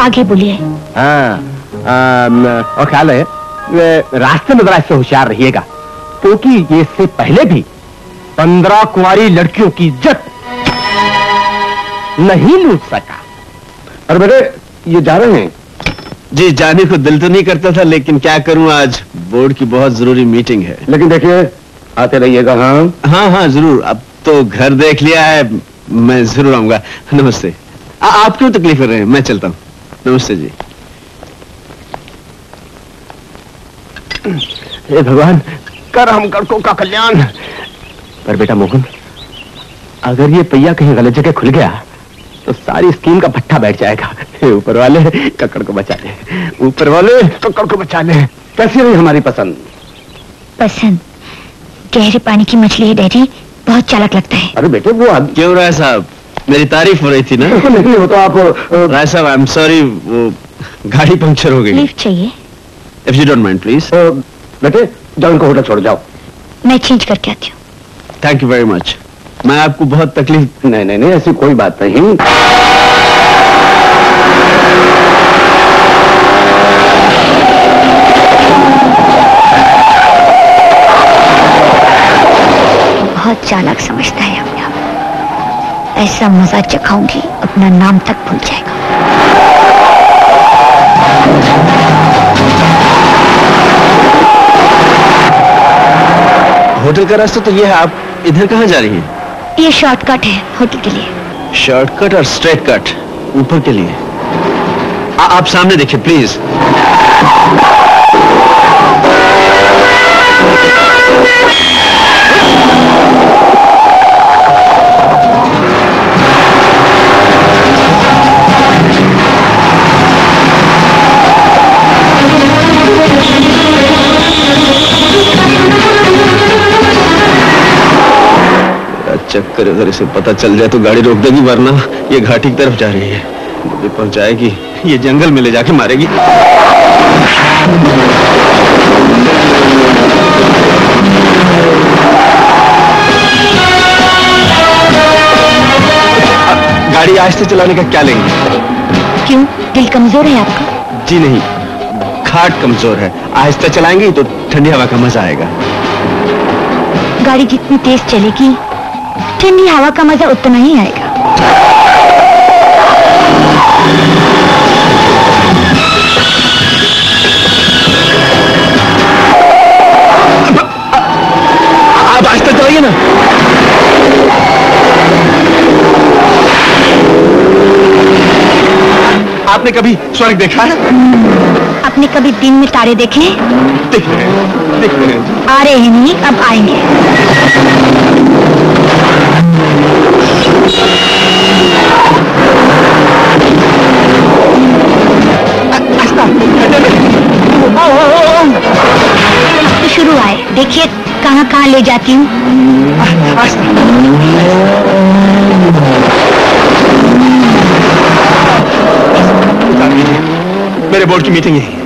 आगे बोलिए। हाँ और ख्याल है रास्ते में जरा इससे होशियार रहिएगा। क्योंकि ये इससे पहले भी पंद्रह कुंवारी लड़कियों की इज़्ज़त नहीं लूट सका। अरे बेटे ये जा रहे हैं। जी जाने को दिल तो नहीं करता था लेकिन क्या करूँ आज? बोर्ड की बहुत ज़रूरी मीटिंग है। लेकिन देखिए आते रहिएगा हाँ? हाँ हाँ ज़रूर। अब तो घर देख लिया है मैं ज़रूर आऊँगा। नमस्ते। आ, आप क्यों तकलीफ़ कर रहे हैं? मैं चलता हूँ। नमस्ते जी। हे भगवान कर हम करको का कल्याण। पर बेटा मोहन अगर ये पहिया कहीं गलत जगह खुल गया तो सारी स्कीम का भट्ठा बैठ जाएगा। ऊपर वाले ककड़ को बचा ले। ऊपर वाले ककड़ को बचा ले। कैसी रही हमारी पसंद? पसंद? गहरे पानी की मछली है डैडी। बहुत चालाक लगता है। अरे बेटे वो आदमी क्यों राय साहब? मेरी तारीफ़ हो रही थी ना? नहीं हो तो आप राय साहब आई एम सॉरी वो गाड़ी पंक्चर हो गई। लिफ्ट चाहिए। If you don't mind please बेटे जाओ इनको होटल छोड़ जाओ। मैं चेंज करके आती हूँ। थैंक यू वेरी मच मैं आपको बहुत तकलीफ़ नहीं नहीं नहीं ऐसी कोई बात नहीं। बहुत चालाक समझता है अपने आप। ऐसा मज़ा चखाऊँगी अपना नाम तक भूल जाएगा। होटल का रास्ता तो ये है आप इधर कहाँ जा रही हैं? ये शॉर्टकट है होटल के लिए। शॉर्टकट और स्ट्रेट कट ऊपर के लिए। आ, आप सामने देखिए प्लीज़ चक्कर अगर इसे पता चल जाए तो गाड़ी रोक देगी वरना ये घाटी की तरफ़ जा रही है। मुझे पहुंचाएगी। ये जंगल में ले जाके मारेगी। गाड़ी आहिस्ते चलाने का क्या लेंगे? क्यों? दिल कमज़ोर है आपका? जी नहीं घाट कमज़ोर है। आहिस्ता चलाएँगे तो ठंडी हवा का मज़ा आएगा। गाड़ी जितनी तेज चलेगी ठंडी हवा का मज़ा उतना ही आएगा। आप आहिस्ते चलाइए ना। आपने कभी स्वर्ग देखा है? आपने कभी दिन में तारे देखे? देख हैं देख हैं आ रहे हैं नहीं अब आएँगे। शुरू आए देखिए कहाँ कहाँ ले जाती हूँ? मेरे बोर्ड की मीटिंग है।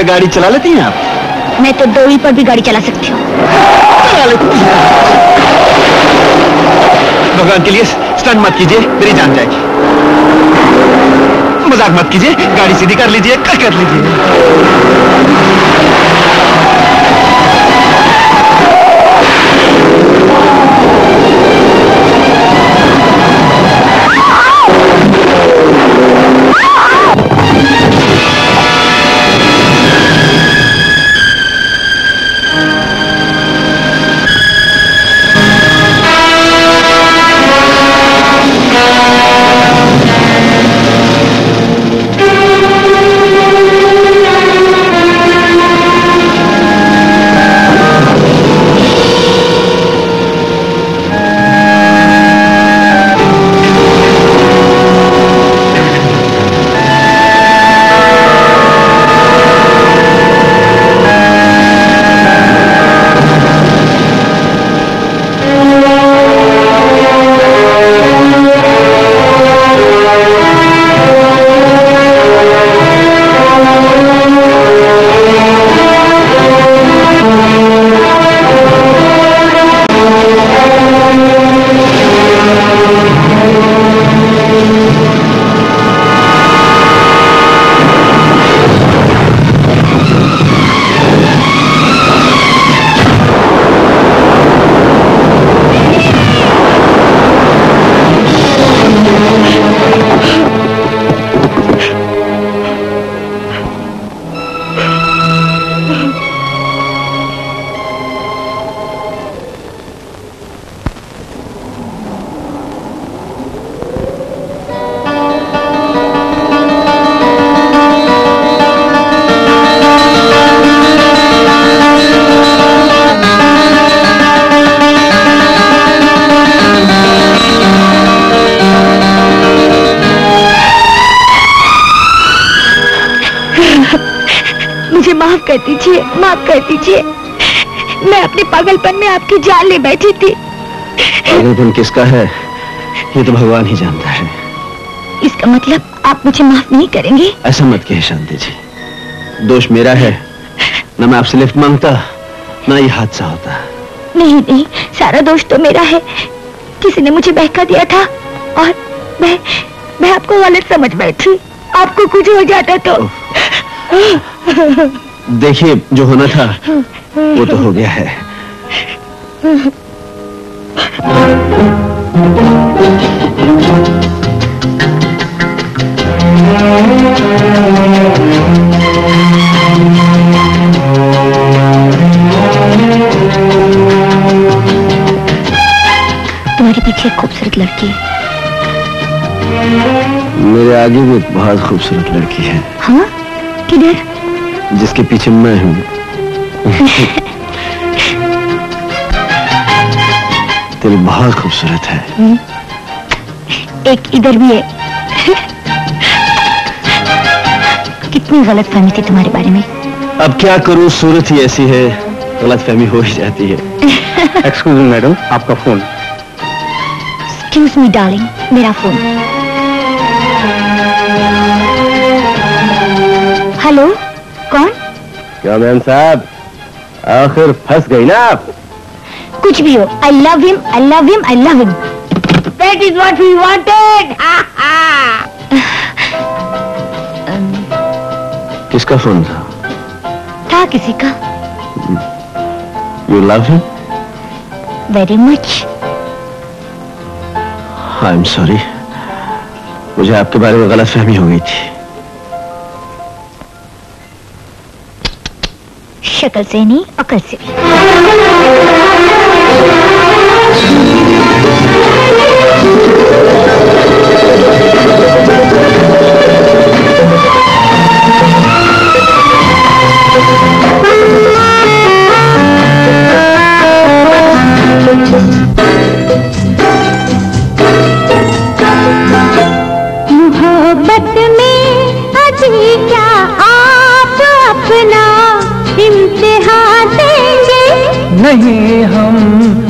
पे गाड़ी चला लेती हैं आप? मैं तो दो ही पर भी गाड़ी चला सकती हूँ। चला लेती हैं। भगवान के लिए स्टंट मत कीजिए मेरी जान जाएगी। मज़ाक मत कीजिए गाड़ी सीधी कर लीजिए कर कर लीजिए। मुझे माफ़ कर दीजिए माफ़ कर दीजिए। मैं अपने पागलपन में आपकी जान ले बैठी थी। पागलपन किसका है ये तो भगवान ही जानता है। इसका मतलब आप मुझे माफ़ नहीं करेंगे? ऐसा मत कहे शांति जी। दोष मेरा है ना मैं आपसे लिफ्ट माँगता ना ये हादसा होता। नहीं नहीं सारा दोष तो मेरा है। किसी ने मुझे बहका दिया था और मैं मैं आपको गलत समझ बैठी। आपको कुछ हो जाता तो। देखिए जो होना था वो तो हो गया है। तुम्हारे पीछे एक खूबसूरत लड़की। है मेरे आगे भी एक बहुत खूबसूरत लड़की है। हाँ? किधर? जिसके पीछे मैं हूँ। दिल बहुत खूबसूरत है। एक इधर भी है। कितनी गलत फहमी थी तुम्हारे बारे में। अब क्या करूँ? सूरत ही ऐसी है गलत फहमी हो ही जाती है। एक्सक्यूज मी मैडम आपका फ़ोन एक्सक्यूज मी डार्लिंग मेरा फ़ोन हेलो कौन? क्या मैम साहब? आखिर फंस गई ना आप? कुछ भी हो I love him I love him I love him That is what we wanted. किसका फ़ोन था? था किसी का? You love him very much I am sorry मुझे आपके बारे में गलत फहमी हो गई थी। शक्ल से नहीं अकल नहीं हम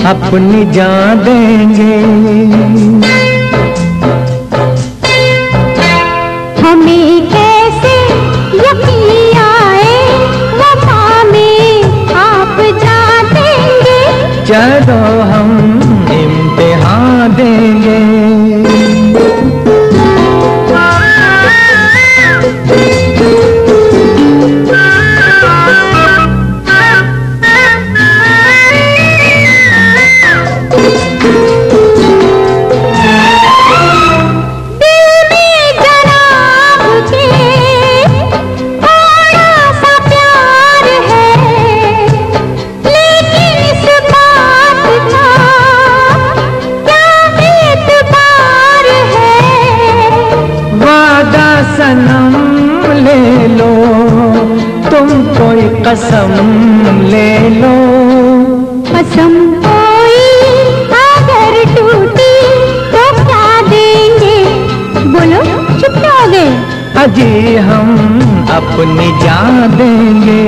अपनी जान देंगे। कसम ले लो। कसम कोई अगर टूटी तो क्या देंगे? बोलो चुप हो गए अजी हम अपनी जान देंगे।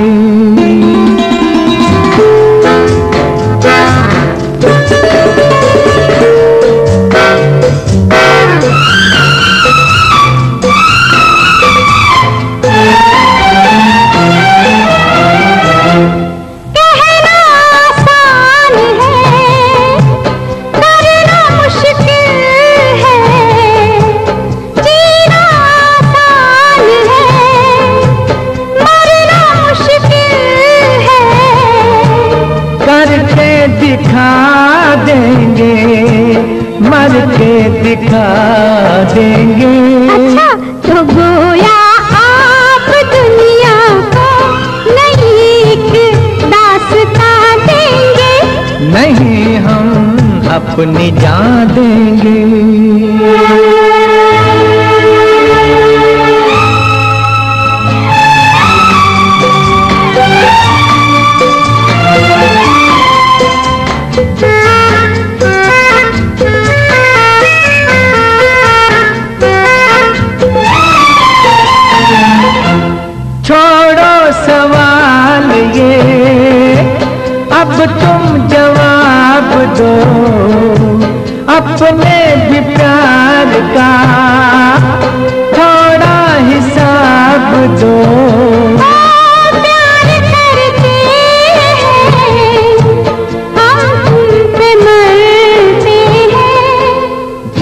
करके दिखा देंगे मर के दिखा देंगे। अच्छा तो गोया आप दुनिया को एक दास्तां देंगे? नहीं हम अपनी जान देंगे। में प्यार का थोड़ा हिसाब दो।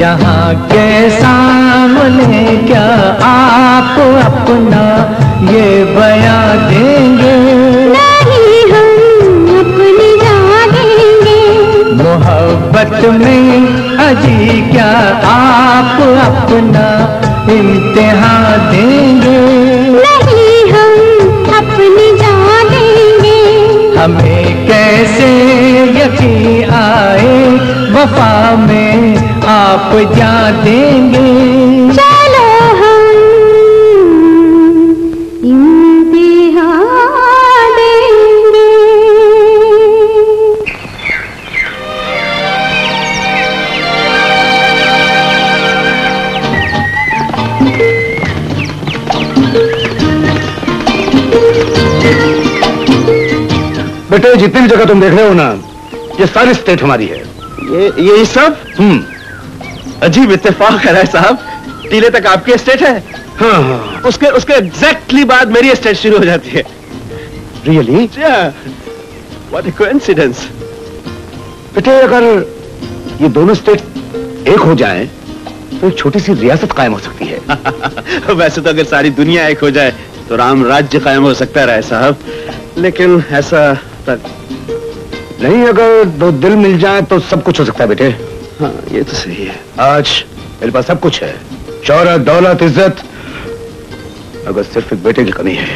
यहाँ के सामने क्या आप अपना ये बया देंगे? नहीं हम अपनी जानेंगे मोहब्बत में अजी क्या आप अपना इम्तिहान देंगे? नहीं हम अपनी जान देंगे हमें कैसे यकीन आए? वफा में आप जा देंगे? बेटे जितनी भी जगह तुम देख रहे हो ना ये सारी स्टेट हमारी है। ये ये सब? हम्म। अजीब इत्तेफाक है साहब। टीले तक आपकी स्टेट है। हाँ हाँ। उसके उसके एग्जैक्टली बाद मेरी स्टेट शुरू हो जाती है। रियली व्हाट ए कोइंसिडेंस बेटे अगर ये दोनों स्टेट एक हो जाएँ तो एक छोटी सी रियासत कायम हो सकती है। [LAUGHS] वैसे तो अगर सारी दुनिया एक हो जाए तो राम राज्य कायम हो सकता है राय साहब। लेकिन ऐसा तक नहीं अगर दो दिल मिल जाए तो सब कुछ हो सकता है बेटे। हाँ ये तो सही है। आज मेरे पास सब कुछ है। शौहरत दौलत इज़्ज़त अगर सिर्फ़ एक बेटे की कमी है।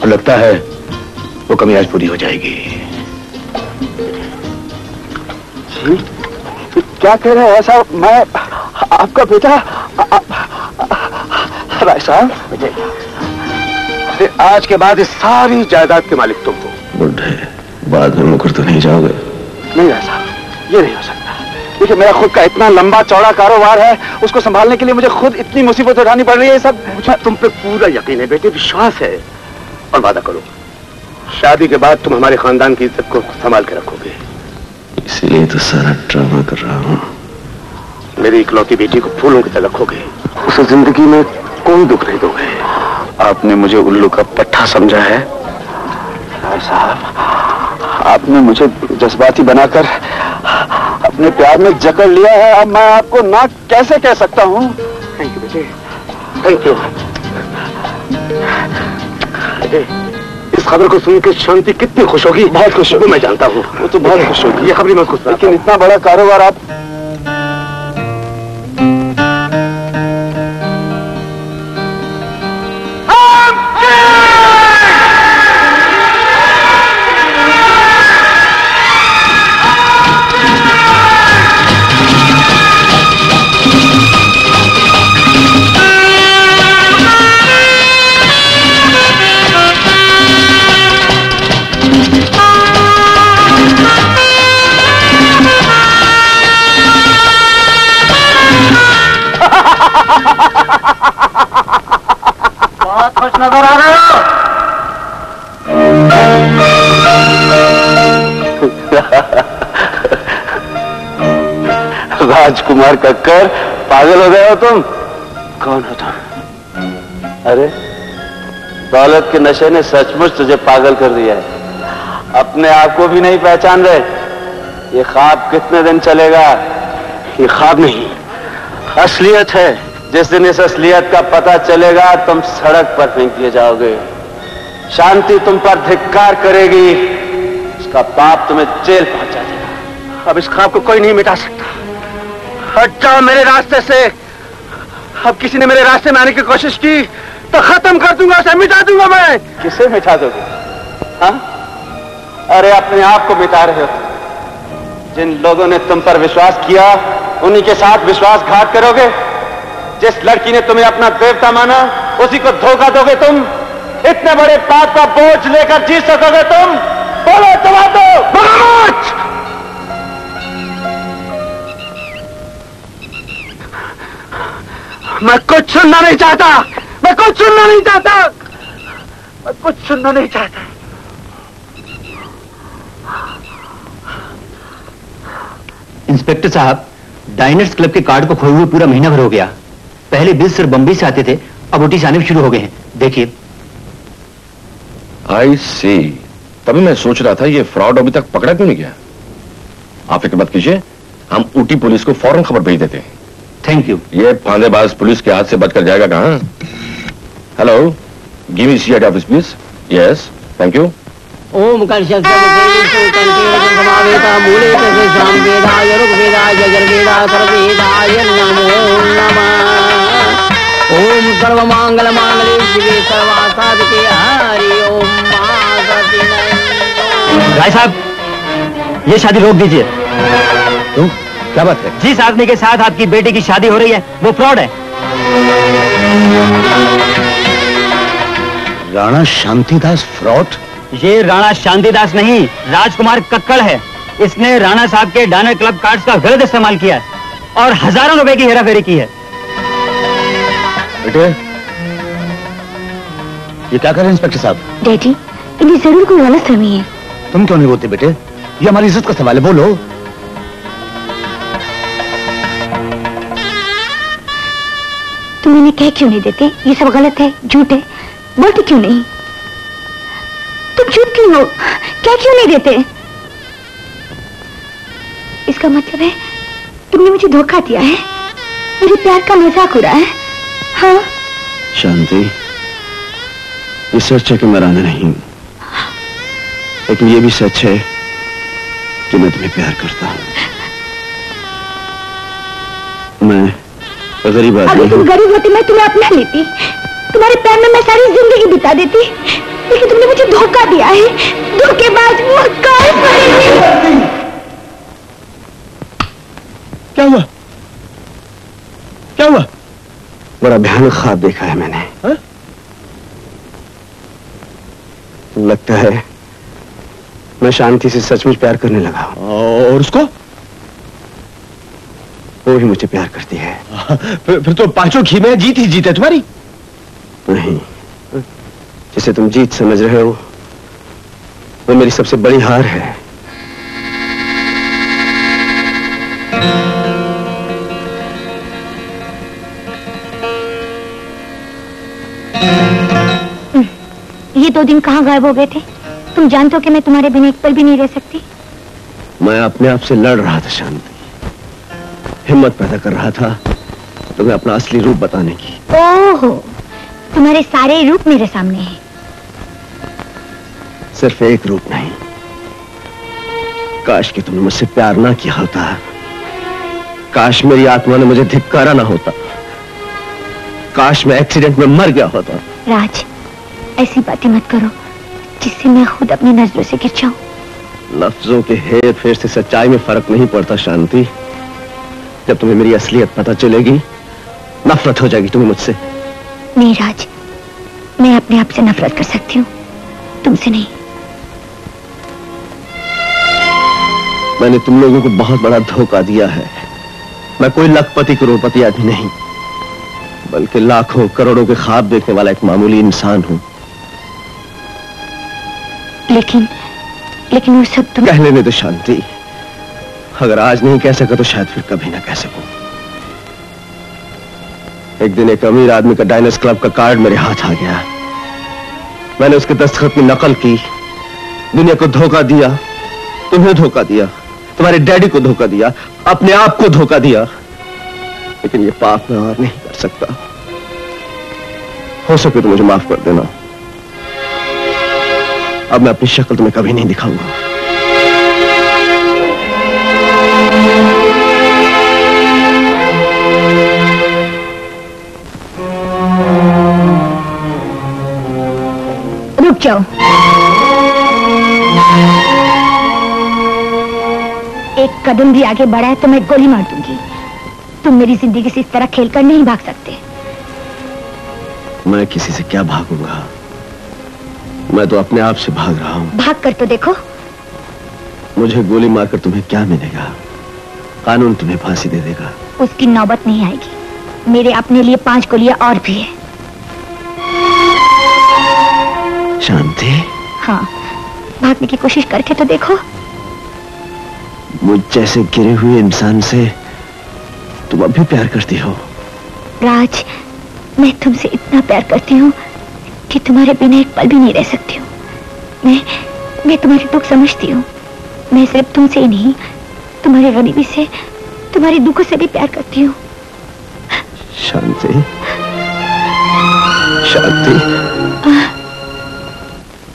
और लगता है वो कमी आज पूरी हो जाएगी। क्या कह रहे हैं ऐसा? मैं आपका बेटा राय साहब? ते आज के बाद इस सारी जायदाद के मालिक तुम हो। बुढ़े बाद में मुकर तो नहीं जाओगे। नहीं राय साहब ये नहीं हो सकता। देखिए मेरा खुद का इतना लंबा चौड़ा कारोबार है उसको संभालने के लिए मुझे खुद इतनी मुसीबत उठानी पड़ रही है सब मुझे तुम पे पूरा यकीन है बेटे विश्वास है। और वादा करो शादी के बाद तुम हमारे खानदान की इज़्ज़त को संभाल के रखोगे। इसीलिए तो सारा ड्रामा कर रहा हूँ। मेरी इकलौती बेटी को फूलों की तरह रखोगे। उसे ज़िंदगी में कोई दुख नहीं दोगे। आपने मुझे उल्लू का पट्टा समझा है। साहब आपने मुझे जज्बाती बनाकर अपने प्यार में जकड़ लिया है। अब मैं आपको ना कैसे कह सकता हूँ? थैंक यू बेटे। थैंक यू इस खबर को सुन के शांति कितनी खुश होगी। बहुत खुश होगी। मैं जानता हूँ वो तो बहुत खुश होगी। ये खबरी मैं खुश लेकिन इतना बड़ा कारोबार आप नज़र आ रहे हो। [LAUGHS] राजकुमार कक्कर पागल हो गए हो तुम? कौन हो तुम? अरे दौलत के नशे ने सचमुच तुझे पागल कर दिया है। अपने आप को भी नहीं पहचान रहे। ये ख्वाब कितने दिन चलेगा? ये ख्वाब नहीं असलियत है। जिस दिन इस असलियत का पता चलेगा, तुम सड़क पर फेंक दिए जाओगे। शांति तुम पर धिक्कार करेगी। उसका पाप तुम्हें जेल पहुँचा देगा। अब इस ख्वाब को कोई नहीं मिटा सकता। हट जाओ मेरे रास्ते से। अब किसी ने मेरे रास्ते में आने की कोशिश की तो खत्म कर दूँगा, उसे मिटा दूँगा मैं। किसे मिटा दोगे? हाँ? अरे, अपने आप को मिटा रहे हो जिन लोगों ने तुम पर विश्वास किया, उन्हीं के साथ विश्वासघात करोगे। जिस लड़की ने तुम्हें अपना देवता माना, उसी को धोखा दोगे तुम। इतने बड़े पाप का बोझ लेकर जी सकोगे तुम। बोलो दबा दो! मैं कुछ सुनना नहीं चाहता। मैं कुछ सुनना नहीं चाहता। मैं कुछ सुनना नहीं चाहता। इंस्पेक्टर साहब, डाइनर्स क्लब के कार्ड को खोए हुए पूरा महीना भर हो गया। पहले बिल सिर्फ़ बम्बई से आते थे अब ओटीस आने भी शुरू हो गए हैं। देखिए। आई सी तभी मैं सोच रहा था ये फ्रॉड अभी तक पकड़ा क्यों नहीं गया? आप फ़िक्र मत कीजिए हम ऊटी पुलिस को फ़ौरन खबर भेज देते हैं। थैंक यू ये फांदेबाज पुलिस के हाथ से बचकर जाएगा कहा? Hello give me C office please yes thank you ओम समावेता ओम सर्वमंगल मांगल्ये शिवे सर्वासाधके हरि ओम राय साहब ये शादी रोक दीजिए। क्यों? क्या बात है? जिस आदमी के साथ आपकी बेटी की शादी हो रही है वो फ्रॉड है। राणा शांतिदास फ्रॉड? ये राणा शांतिदास नहीं राजकुमार कक्कड़ है। इसने राणा साहब के डानर क्लब कार्ड्स का गलत इस्तेमाल किया है और हज़ारों रुपए की हेराफेरी की है। बेटे ये क्या कर रहे हैं इंस्पेक्टर साहब? डैडी इन्हें ज़रूर कोई गलत फहमी है। तुम क्यों नहीं बोलते बेटे? ये हमारी इज़्ज़त का सवाल है बोलो। तुम इन्हें कह क्यों नहीं देते? ये सब गलत है झूठ है। बोलते क्यों नहीं? तुम झूठ क्यों हो? क्या क्यों नहीं देते? इसका मतलब है तुमने मुझे धोखा दिया है। मेरे प्यार का मज़ाक उड़ा है। हाँ? शांति ये सच है कि मैं राणा नहीं हूँ। लेकिन ये भी सच है कि मैं तुम्हें प्यार करता हूँ। मैं गरीब आदमी तुम गरीब होती मैं तुम्हें अपना लेती। तुम्हारे प्यार में मैं सारी ज़िंदगी बिता देती। लेकिन तुमने मुझे धोखा दिया है। धोखेबाज। क्या हुआ? क्या हुआ? बड़ा भयानक ख्वाब देखा है मैंने। हाँ? लगता है मैं शांति से सचमुच प्यार करने लगा और उसको? वो ही मुझे प्यार करती है। फिर, फिर तो पाँचों घी में जीत ही जीत है तुम्हारी। नहीं जिसे तुम जीत समझ रहे हो वो मेरी सबसे बड़ी हार है। ये दो दिन कहाँ गायब हो गए थे? तुम जानते हो कि मैं तुम्हारे बिना एक पल भी नहीं रह सकती? मैं अपने आप से लड़ रहा था शांति। हिम्मत पैदा कर रहा था तुम्हें अपना असली रूप बताने की। ओहो तुम्हारे सारे रूप मेरे सामने हैं। सिर्फ़ एक रूप नहीं। काश कि तुमने मुझसे प्यार ना किया होता। काश मेरी आत्मा ने मुझे धिक्कारा ना होता। काश मैं एक्सीडेंट में मर गया होता। राज ऐसी बातें मत करो जिससे मैं खुद अपनी नज़रों से गिर जाऊँ। लफ्जों के हेर फेर से सच्चाई में फ़र्क नहीं पड़ता शांति। जब तुम्हें मेरी असलियत पता चलेगी नफरत हो जाएगी तुम्हें मुझसे। नहीं राज मैं अपने आप से नफरत कर सकती हूँ। तुमसे नहीं। मैंने तुम लोगों को बहुत बड़ा धोखा दिया है। मैं कोई लखपति करोड़पति आदमी नहीं बल्कि लाखों करोड़ों के ख्वाब देखने वाला एक मामूली इंसान हूँ। लेकिन लेकिन वो सब तुम कह लेने दो शांति। अगर आज नहीं कह सका तो शायद फिर कभी ना कह सकूँ। एक दिन एक अमीर आदमी का डायनस क्लब का कार्ड मेरे हाथ आ गया। मैंने उसके दस्तखत की नकल की। दुनिया को धोखा दिया। तुम्हें धोखा दिया। तुम्हारे डैडी को धोखा दिया। अपने आप को धोखा दिया। लेकिन ये पाप मैं और नहीं कर सकता। हो सके तो मुझे माफ़ कर देना। अब मैं अपनी शक्ल तुम्हें कभी नहीं दिखाऊँगा। रुक जाओ। एक कदम भी आगे बढ़ा है तो मैं गोली मार दूँगी। तुम मेरी ज़िंदगी से इस तरह खेलकर नहीं भाग सकते। मैं किसी से क्या भागूँगा? मैं तो अपने आप से भाग रहा हूँ। भाग कर तो देखो। मुझे गोली मारकर तुम्हें क्या मिलेगा? कानून तुम्हें फांसी दे देगा। उसकी नौबत नहीं आएगी। मेरे अपने लिए पाँच गोलियाँ और भी है। शांति? हाँ। भागने की कोशिश करके तो देखो। मुझ जैसे गिरे हुए इंसान से तुम अब भी प्यार करती हो। राज मैं तुमसे इतना प्यार करती हूँ। कि तुम्हारे बिना एक पल भी नहीं रह सकती हूँ। मैं मैं तुम्हारे दुख समझती हूँ। मैं सिर्फ़ तुमसे ही नहीं तुम्हारी गरीबी से तुम्हारे दुखों से भी प्यार करती हूँ। शांति। शांति।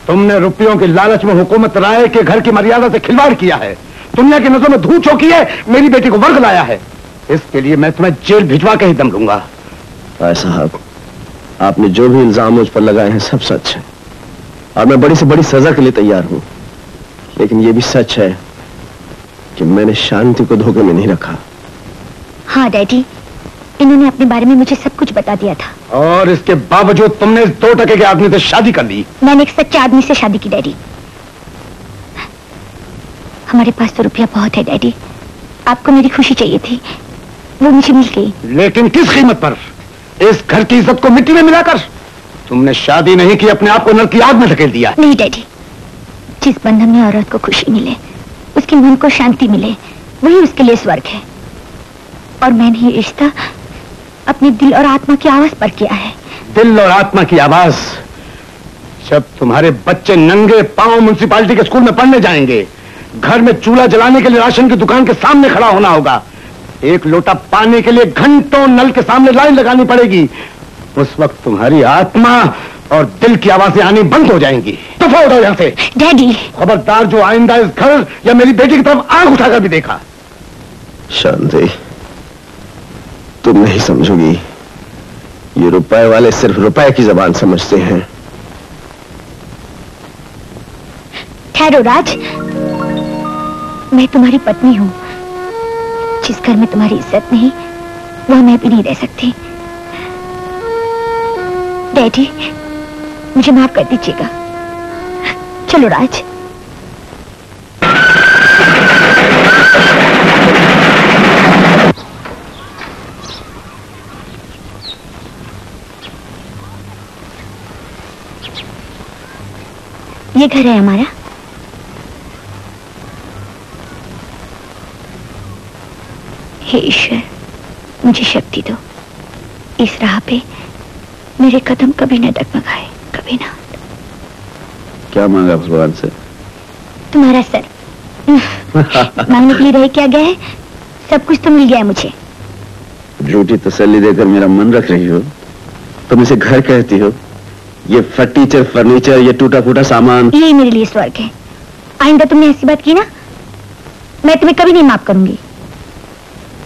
तुमने रुपयों के लालच में हुकूमत राय के घर की मर्यादा से खिलवाड़ किया है। दुनिया की नज़रों में धूल चौकी है मेरी बेटी को वर्ग लाया है। इसके लिए मैं तुम्हें जेल भिजवा के ही दम लूँगा। भाई साहब आपने जो भी इल्ज़ाम मुझ पर लगाए हैं सब सच है। और मैं बड़ी से बड़ी सजा के लिए तैयार हूँ। लेकिन यह भी सच है कि मैंने शांति को धोखे में नहीं रखा। हाँ डैडी। इन्होंने अपने बारे में मुझे सब कुछ बता दिया था। और इसके बावजूद तुमने इस दो टके के आदमी से शादी कर ली। मैंने एक सच्चे आदमी से शादी की डैडी। हमारे पास तो रुपया बहुत है डैडी। आपको मेरी खुशी चाहिए थी। वो मुझे मिल गई। लेकिन किस कीमत पर? इस घर की इज़्ज़त को मिट्टी में मिलाकर तुमने शादी नहीं की अपने आप को नल की आग में धकेल दिया नहीं डैडी। जिस बंधन में औरत को खुशी मिले उसके मन को शांति मिले वही उसके लिए स्वर्ग है। और मैंने ये रिश्ता अपने दिल और आत्मा की आवाज़ पर किया है। दिल और आत्मा की आवाज़ जब तुम्हारे बच्चे नंगे पाँव म्यूनिसिपालिटी के स्कूल में पढ़ने जाएँगे घर में चूल्हा जलाने के लिए राशन की दुकान के सामने खड़ा होना होगा एक लोटा पानी के लिए घंटों नल के सामने लाइन लगानी पड़ेगी। उस वक्त तुम्हारी आत्मा और दिल की आवाज़ें आनी बंद हो जाएँगी। दफ़ा उठो यहाँ से। डैडी। खबरदार जो आइंदा इस घर या मेरी बेटी की तरफ़ आँख उठाकर भी देखा। शांति तुम नहीं समझोगी। ये रुपए वाले सिर्फ़ रुपए की जबान समझते हैं। ठहरो राज। मैं तुम्हारी पत्नी हूँ। जिस घर में तुम्हारी इज़्ज़त नहीं, वह मैं भी नहीं रह सकती। डैडी, मुझे माफ़ कर दीजिएगा। चलो राज। ये घर है हमारा। हे ईश्वर मुझे शक्ति दो। इस राह पे मेरे कदम कभी न डगमगाए कभी ना। क्या मांगा भगवान से? तुम्हारा सर। [LAUGHS] मांगने के लिए रह क्या गया है? सब कुछ तो मिल गया है मुझे। झूठी तसल्ली देकर मेरा मन रख रही हो? तुम इसे घर कहती हो? ये फर्नीचर फर्नीचर ये टूटा फूटा सामान। यही मेरे लिए स्वर्ग है। आइंदा तुमने ऐसी बात की ना? मैं तुम्हें कभी नहीं माफ़ करूँगी।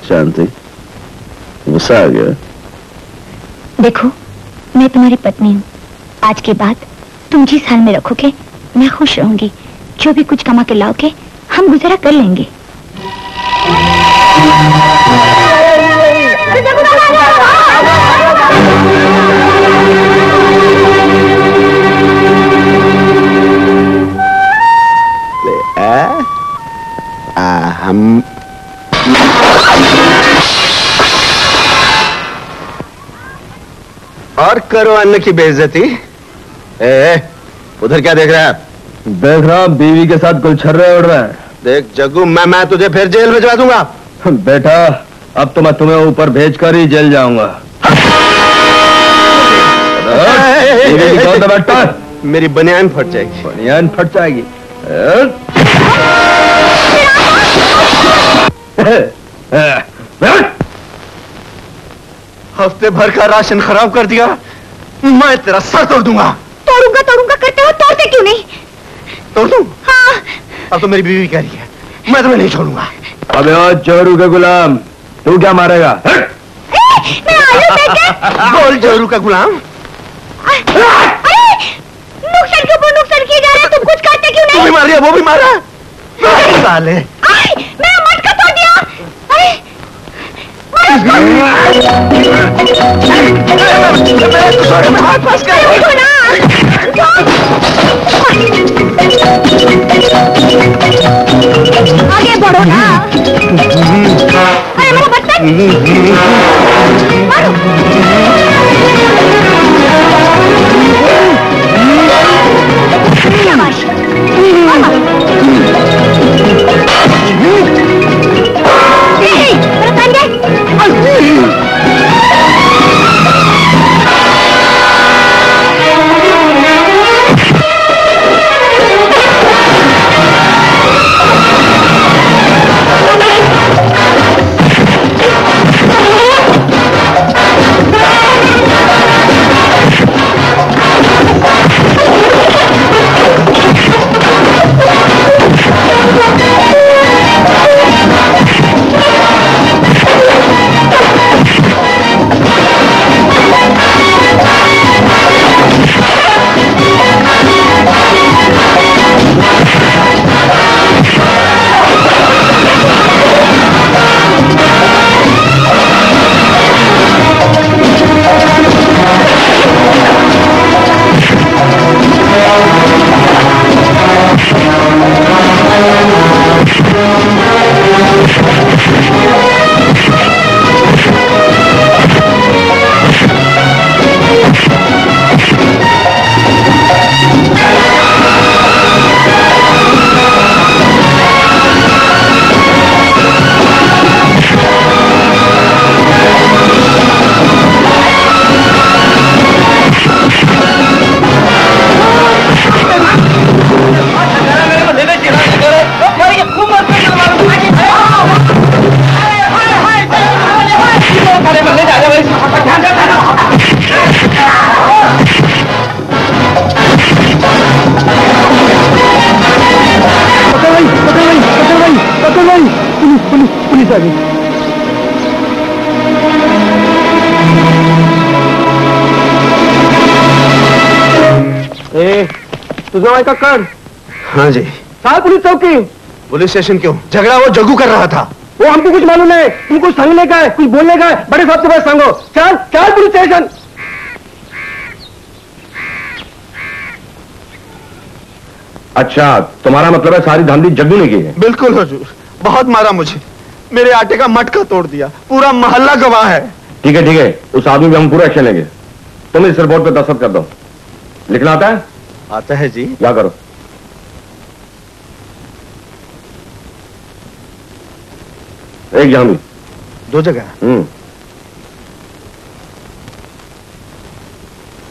शांति? गुस्सा आ गया। देखो मैं तुम्हारी पत्नी हूँ। आज के बाद तुम जिस हाल में रखोगे मैं खुश रहूँगी। जो भी कुछ कमा के लाओगे हम गुजारा कर लेंगे। आ, आ, हम और करो अन्न की बेइज्जती। उधर क्या देख रहा है? देख रहा बीवी के साथ गुलछर्रे उड़ रहे हैं। देख जग्गू मैं मैं तुझे फिर जेल भिजवा दूँगा। बेटा अब तो मैं तुम्हें ऊपर भेज कर ही जेल जाऊँगा। है मेरी बनियान फट जाएगी। बनियान फट जाएगी। हफ़्ते भर का राशन खराब कर दिया। मैं तेरा सर तोड़ दूँगा। तोड़ूँगा तोड़ूँगा करते हो तोड़ते क्यों नहीं? तोड़ दूँ? हाँ। अब तो मेरी बीवी कह रही है मैं तुम्हें नहीं छोड़ूँगा। अबे ओ जोरू के गुलाम तू क्या मारेगा? ए, मैं आलू बोल जोरू का गुलाम। नुकसान के ऊपर नुकसान किए जा रहे हैं? तुम कुछ करते क्यों तू भी नहीं मार दिया वो भी मारा। साले। आए, मेरा मटका तोड़ दिया अरे हाथ फंस गए देखो ना आगे बढ़ो ना अरे मेरा बच्चा मारो शाबाश तुझे भाई कक्कड़ हाँ जी। साल पुलिस चौकी? पुलिस स्टेशन क्यों? झगड़ा वो जगू कर रहा था। वो हमको कुछ मालूम नहीं। तुम कुछ संगने का है कुछ बोलने का है बड़े साहब के पास संगो। चल चल पुलिस स्टेशन। अच्छा तुम्हारा मतलब है सारी धांधली जग्गू ने की है? बिल्कुल हजूर। बहुत मारा मुझे। मेरे आटे का मटका तोड़ दिया। पूरा मोहल्ला गवाह है। ठीक है ठीक है। उस आदमी पे हम पूरा एक्शन लेंगे। तुम इस रिपोर्ट पे दस्तखत कर दो। लिखना आता है? आता है जी। क्या करो? एक भी दो जगह। हम्म।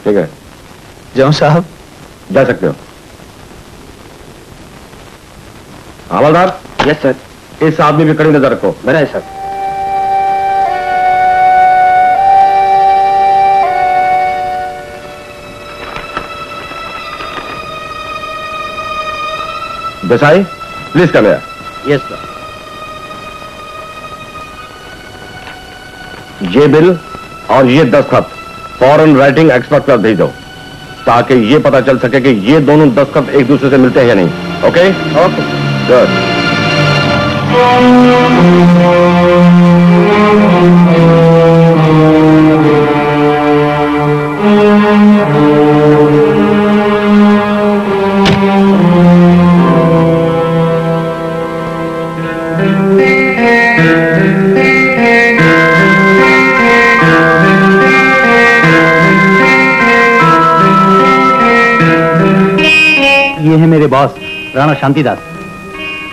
ठीक है। जाऊँ साहब। जा सकते हो। हवलदार? यस सर इस आदमी पे कड़ी नज़र रखो। बना है सर। देसाई प्लीज़ कर गया यस सर ये बिल और ये दस्तखत फॉरन राइटिंग एक्सपर्ट पर भेज दो ताकि ये पता चल सके कि ये दोनों दस्तखत एक दूसरे से मिलते हैं या नहीं। ओके? ओके गुड है मेरे बॉस राणा शांतिदास।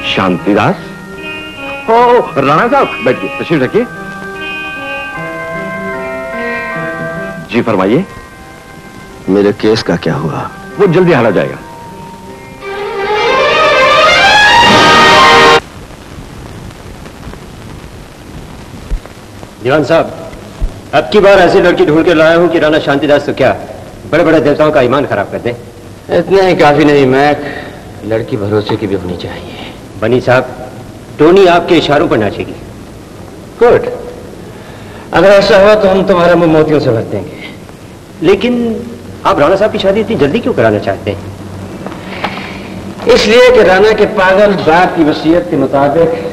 शांतिदास? ओ राणा साहब बैठिए तशरीफ़ रखिए। जी फरमाइए। मेरे केस का क्या हुआ? वो जल्दी हारा जाएगा। दीवान साहब अब की बार ऐसी लड़की ढूंढ के लाया हूँ कि राणा शांतिदास तो क्या बड़े बड़े देवताओं का ईमान खराब कर दे। इतना ही काफ़ी नहीं, मैक। लड़की भरोसे की भी होनी चाहिए। बनी साहब, टोनी आपके इशारों पर नाचेगी। गुड। अगर ऐसा हुआ तो हम तुम्हारा मुँह मोतियों से भर देंगे। लेकिन आप राणा साहब की शादी इतनी जल्दी क्यों कराना चाहते हैं? इसलिए कि राणा के पागल बाप की वसीयत के मुताबिक,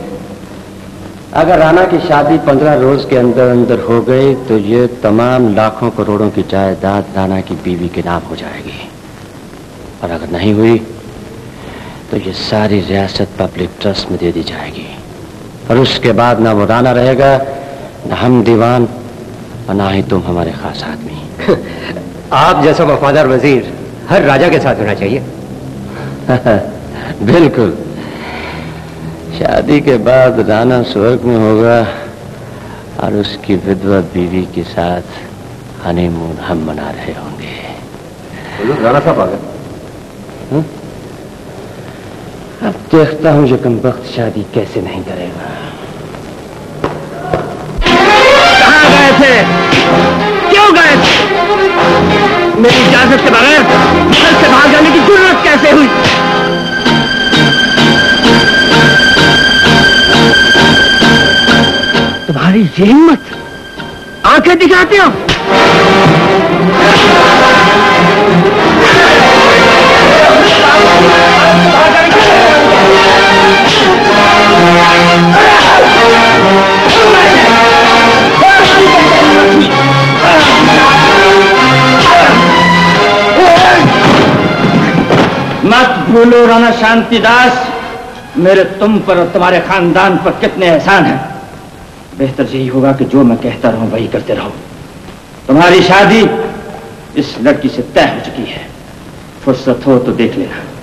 अगर राणा की शादी पंद्रह रोज के अंदर अंदर हो गई तो ये तमाम लाखों करोड़ों की जायदाद राणा की बीवी के नाम हो जाएगी। और अगर नहीं हुई तो ये सारी रियासत पब्लिक ट्रस्ट में दे दी जाएगी। और उसके बाद ना वो राणा रहेगा ना हम दीवान और ना ही तुम हमारे खास आदमी। [LAUGHS] आप जैसा वफादार वज़ीर हर राजा के साथ होना चाहिए। [LAUGHS] बिल्कुल। शादी के बाद राणा स्वर्ग में होगा और उसकी विधवा बीवी के साथ हनीमून हम मना रहे होंगे। राणा साहब आ गए। अब देखता हूँ ये कम वक्त शादी कैसे नहीं करेगा। कहाँ गए थे? क्यों गए थे? मेरी इजाज़त के बगैर घर से बाहर जाने की ज़रूरत कैसे हुई? तुम्हारी ये हिम्मत आँखें दिखाते हो? भूलो राणा शांतिदास, मेरे तुम पर और तुम्हारे खानदान पर कितने एहसान हैं। बेहतर यही होगा कि जो मैं कहता रहूँ, वही करते रहो। तुम्हारी शादी इस लड़की से तय हो चुकी है। फुर्सत हो तो देख लेना।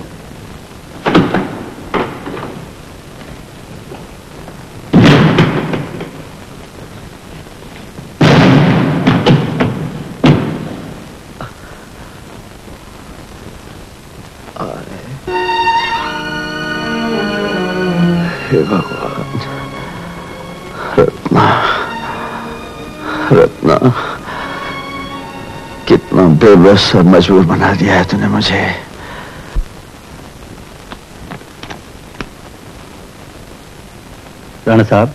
बेबस और मजबूर बना दिया है तूने मुझे। राणा साहब,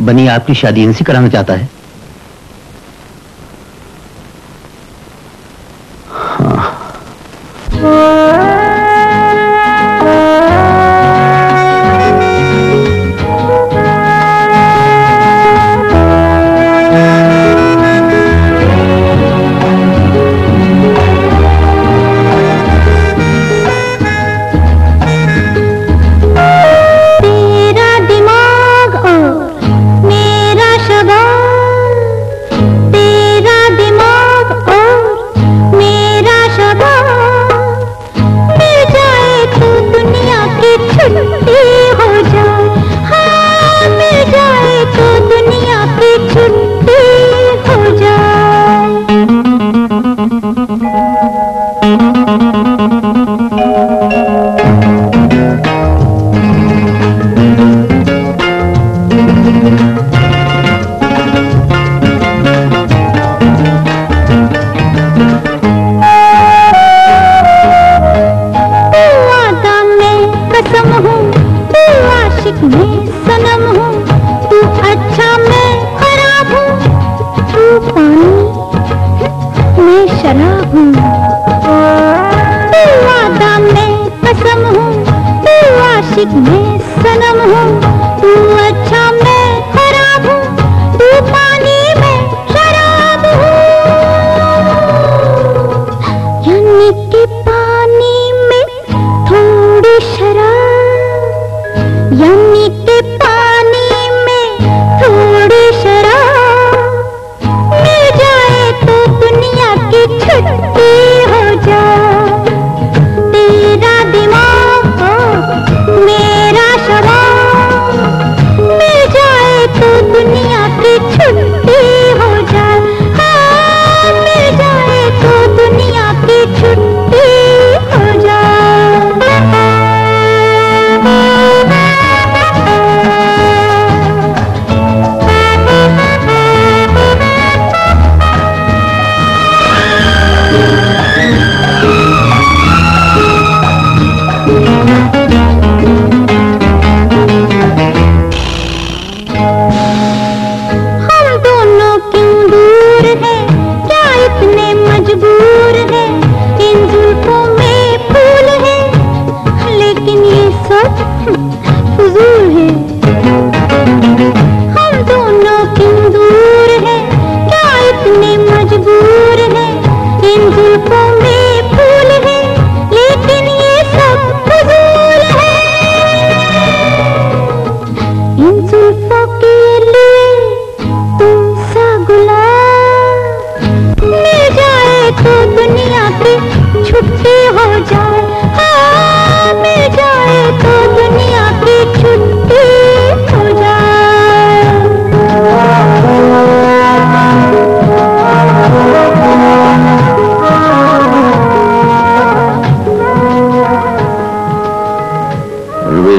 बनी आपकी शादी इनसे कराना चाहता है।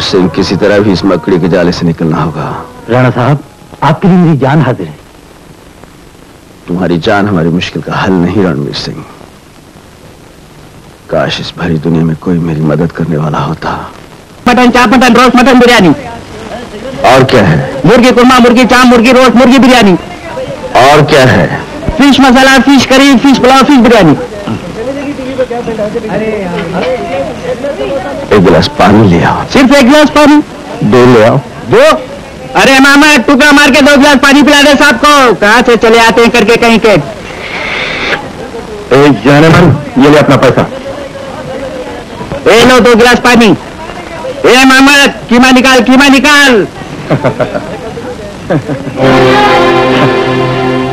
सिंह किसी तरह भी इस मकड़ी के जाले से निकलना होगा। राणा साहब आपके लिए मेरी जान हाजिर है। तुम्हारी जान हमारी मुश्किल का हल नहीं रणवीर सिंह। काश इस भरी दुनिया में कोई मेरी मदद करने वाला होता। मटन चाप मटन रोस्ट मटन बिरयानी। और क्या है? मुर्गी कुरमा मुर्गी चाप मुर्गी रोस्ट मुर्गी बिरयानी। और क्या है? Fish masala fish curry fish pulao fish biryani. एक गिलास पानी ले आओ। सिर्फ़ एक गिलास पानी? दो ले आओ। दो? अरे मामा टुकड़ा मार के दो गिलास पानी पिला दे साहब को। कहाँ से चले आते हैं करके कहीं के? ए, जाने मन ये ले अपना पैसा। ए लो दो गिलास पानी। ए मामा कीमा निकाल कीमा निकाल। [LAUGHS]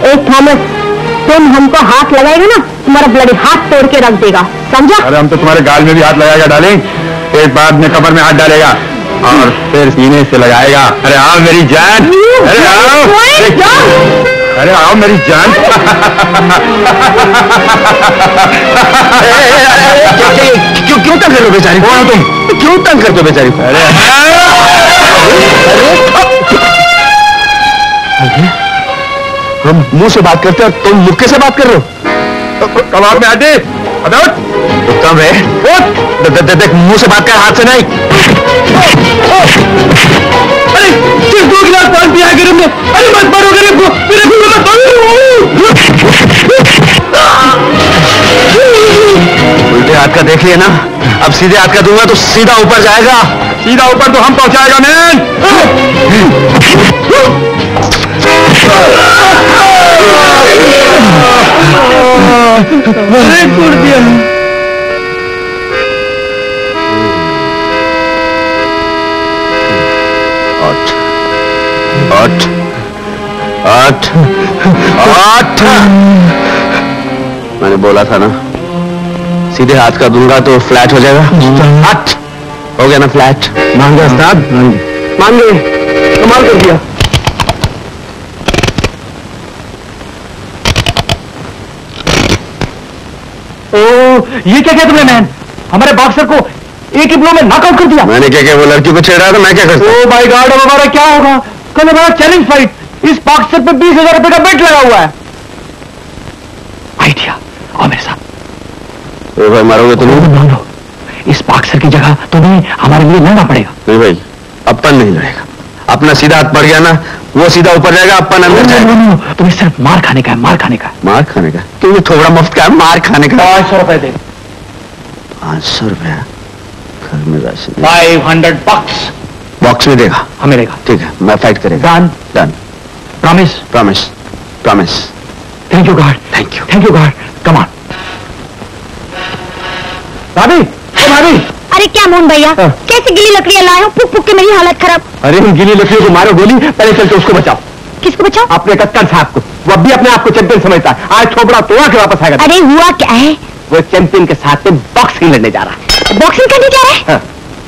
ए थॉमस तुम हमको हाथ लगाएगा ना? तुम्हारा ब्लडी हाथ तोड़ के रख देगा समझा अरे हम तो तुम्हारे गाल में भी हाथ लगाएगा डालेंगे एक बाद में कमर में हाथ डालेगा और फिर सीने से लगाएगा अरे आओ मेरी जान अरे आओ अरे आओ मेरी जान क्यों क्यों तंग कर रहे हो बेचारी कौन हो तुम क्यों तंग करते हो बेचारी को? अरे हम मुँह से बात करते हैं तुम मुक्के से बात कर रहे हो कबाब में आटे कम है दे- दे- दे- देख मुँह से बात कर हाथ से नहीं। अरे सिर्फ़ दो गिलास पानी पिया के हमने अरे मत मारो गरीब को। मेरे को मत उल्टे हाथ का देख लिया ना। अब सीधे हाथ का दूँगा तो सीधा ऊपर जाएगा। सीधा ऊपर तो हम पहुंचाएगा, मैन। आठ। आठ। आठ। मैंने बोला था ना सीधे हाथ का दूँगा तो फ्लैट हो जाएगा। आठ हो गया ना फ्लैट? मान गया उस्ताद मान गए कमाल कर दिया। ओ ये क्या किया तुमने मैन? हमारे बॉक्सर को एक ही ब्लो में नॉकआउट कर दिया। मैंने क्या क्या? वो लड़की को छेड़ा था मैं क्या करता ओ माय गॉड अब हमारा क्या होगा? कल हमारा चैलेंज फाइट इस बॉक्सर पे बीस हज़ार रुपए का बेट लगा हुआ है आइडिया आओ मेरे ओ भाई मारोगे तो नहीं? इस बॉक्सर की जगह तुम्हें हमारे लिए लड़ना पड़ेगा। नहीं भाई अपन नहीं लड़ेगा। अपना सीधा हाथ पड़ गया ना वो सीधा ऊपर जाएगा अपन अंदर जाएगा। तुम्हें सिर्फ़ मार खाने का है मार खाने का मार खाने का? क्यों ये थोड़ा मुफ़्त का है मार खाने का? पाँच सौ रुपए दे। पाँच सौ रुपया? घर में नहीं। फाइव हंड्रेड बक्स बॉक्स में देगा? हमें देगा। ठीक है मैं फाइट करेगा। Done done promise promise promise thank you God thank you thank you God come on भाभी भाभी। अरे क्या मोहन भैया हाँ। कैसे गिली लकड़ियाँ लाए हो? फूक फूक के मेरी हालत खराब। अरे उन गिली लकड़ियों को मारो गोली पहले चल के उसको बचाओ। किसको बचाओ? अपने कक्कर साहब को। वो अब भी अपने आप को चैंपियन समझता है। आज छोपड़ा तोड़ा के वापस आएगा। अरे हुआ क्या है? वो चैंपियन के साथ में बॉक्सिंग लड़ने जा रहा है। बॉक्सिंग करने जा रहे हैं? हाँ।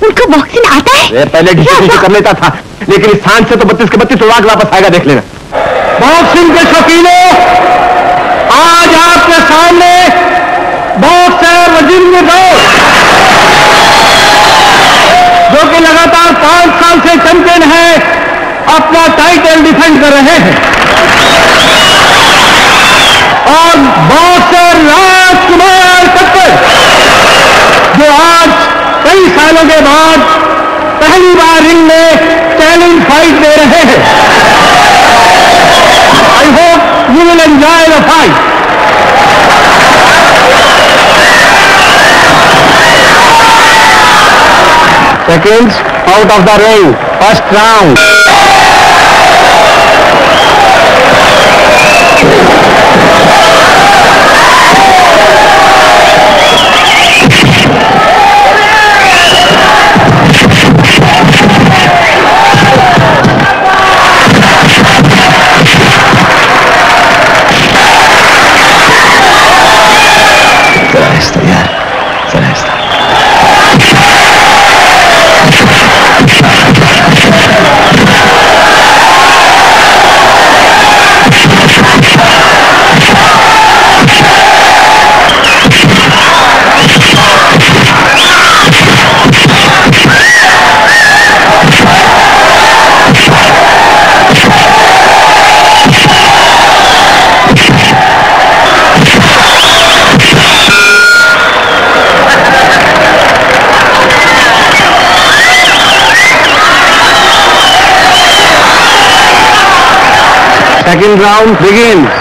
उनको बॉक्सिंग आता है? पहले? कर लेता था लेकिन इस सांस से तो बत्तीस के बत्तीस उड़ा के वापस आएगा देख लेना। बॉक्सिंग के शौकीनों आज आपके सामने बॉक्सर वज़ीर गौर जो कि लगातार से चैंपियन है, अपना टाइटल डिफेंड कर रहे हैं। और बॉक्सर राजकुमार कक्कर जो आज कई सालों के बाद पहली बार रिंग में चैलेंज फाइट दे रहे हैं। I hope you will enjoy the fight seconds out of the ring. First round. Second round begins.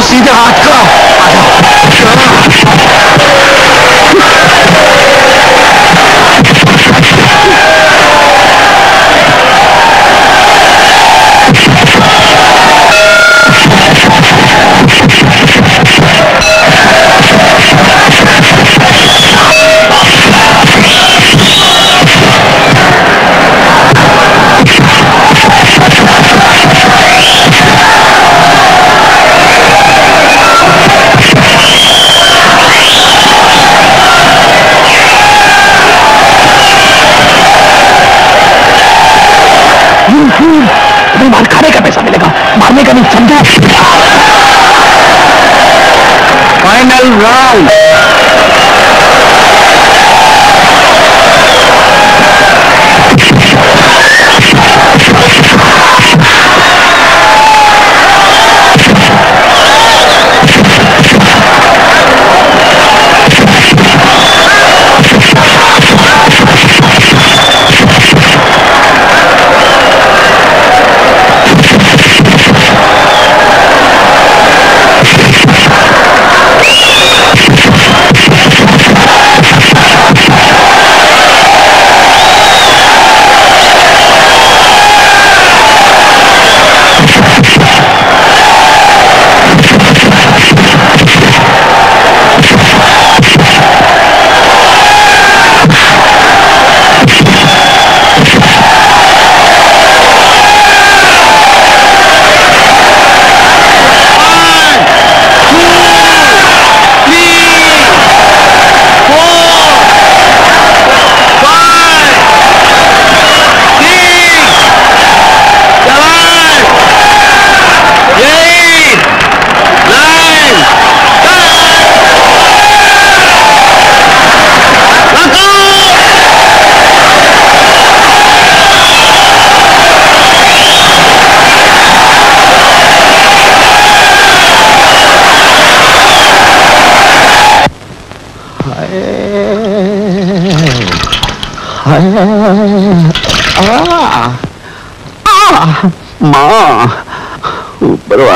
माता हूँ सीधे हाथ अभी मार खाने का पैसा मिलेगा। मारने का नहीं समझा फाइनल राउंड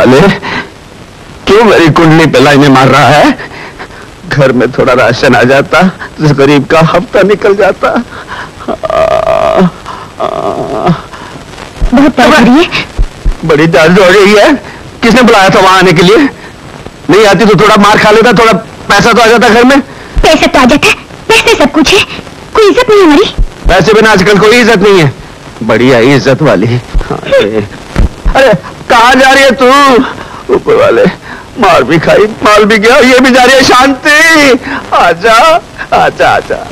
वाले क्यों मेरी कुंडली पे लाइने मार रहा है? घर में थोड़ा राशन आ जाता तो गरीब का हफ़्ता निकल जाता। बहुत बड़ी दर्द हो रही है। किसने बुलाया था वहाँ आने के लिए? नहीं आती तो थोड़ा मार खा लेता थोड़ा पैसा तो आ जाता घर में। पैसे तो आ जाता पैसे सब कुछ है। कोई इज़्ज़त नहीं हमारी। पैसे बिना आजकल कोई इज़्ज़त नहीं है। बढ़िया इज़्ज़त वाली। कहाँ जा रही है तू? ऊपर वाले, मार भी खाई माल भी गया, ये भी जा रही है शांति। आजा आजा आजा।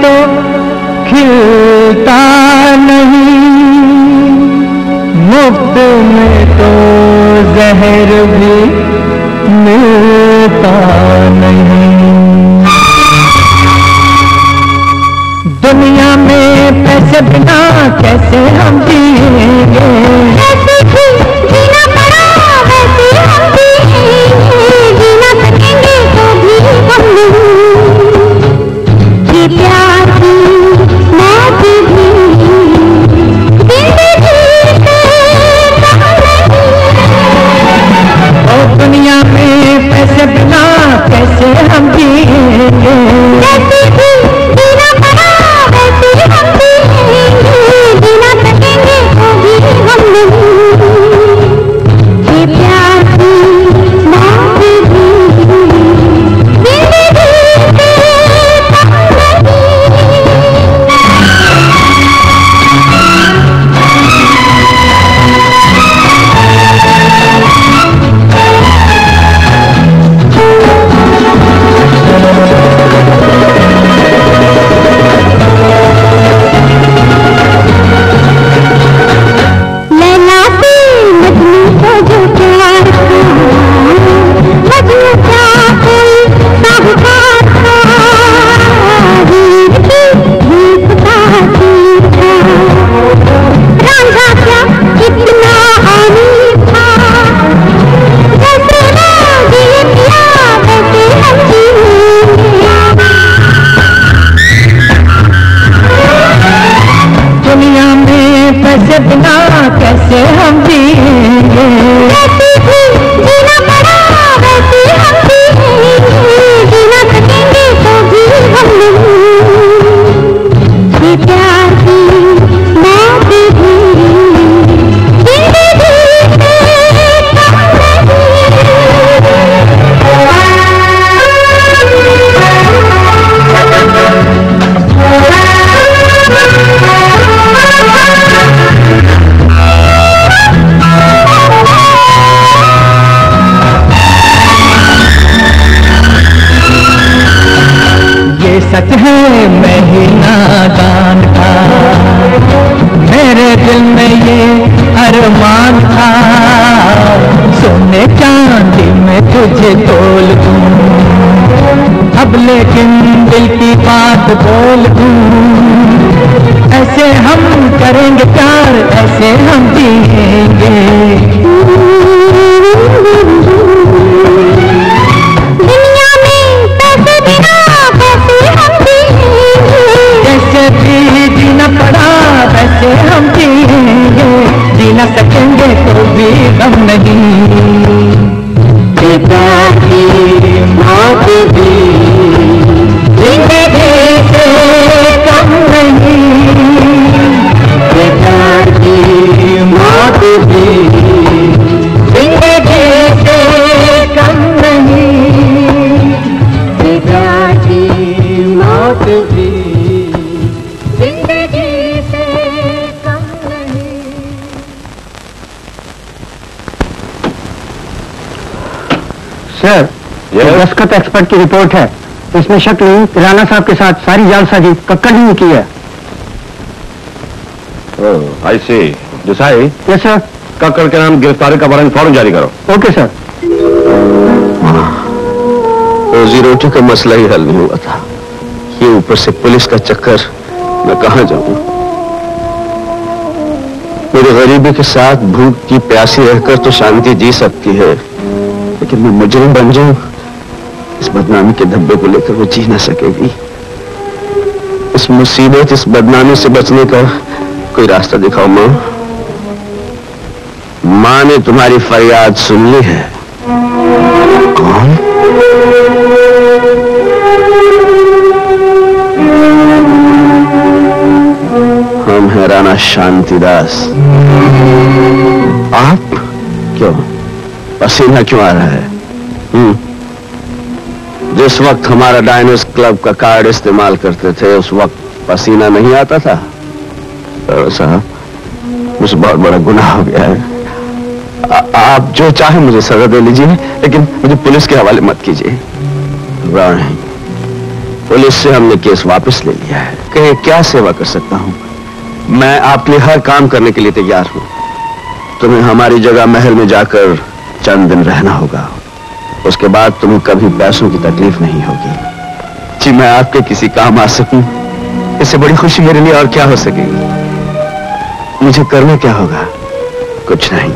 तो खिलता नहीं। मुफ़्त में तो जहर भी मिलता नहीं। दुनिया में पैसे बिना कैसे हम जिएँगे? तो प्यार हम भी दस्खत एक्सपर्ट की रिपोर्ट है। इसमें शक नहीं कि राणा साहब के साथ सारी जालसाजी कक्कड़ ही ने की है। I see Desai? Yes sir Kakkar के नाम गिरफ्तारी का वारंट फ़ौरन जारी करो। ओके सर रोजी रोटी का मसला ही हल नहीं हुआ था। ये ऊपर से पुलिस का चक्कर मैं कहा जाऊँ? मेरी गरीबी के साथ भूख की प्यासी रहकर तो शांति जी सकती है लेकिन मैं मुजरिम बन जाऊँ? इस बदनामी के धब्बे को लेकर वो जी ना सकेगी। इस मुसीबत, इस बदनामी से बचने का कोई रास्ता दिखाओ माँ। माँ ने तुम्हारी फरियाद सुन ली है। कौन? हम हैं राणा शांतिदास। आप? क्यों? पसीना क्यों आ रहा है? हम्म? जिस वक्त हमारा डायनोस क्लब का कार्ड इस्तेमाल करते थे उस वक्त पसीना नहीं आता था। साहब मुझे बहुत बड़ा गुनाह हो गया है। आ, आप जो चाहे मुझे सजा दे लीजिए लेकिन मुझे पुलिस के हवाले मत कीजिए। पुलिस से हमने केस वापस ले लिया है। कहे क्या सेवा कर सकता हूँ? मैं आपके लिए हर काम करने के लिए तैयार हूँ। तुम्हें हमारी जगह महल में जाकर चंद दिन रहना होगा। उसके बाद तुम्हें कभी पैसों की तकलीफ़ नहीं होगी। जी, मैं आपके किसी काम आ सकूँ? इससे बड़ी खुशी मेरे लिए और क्या हो सकेगी? मुझे करना क्या होगा? कुछ नहीं।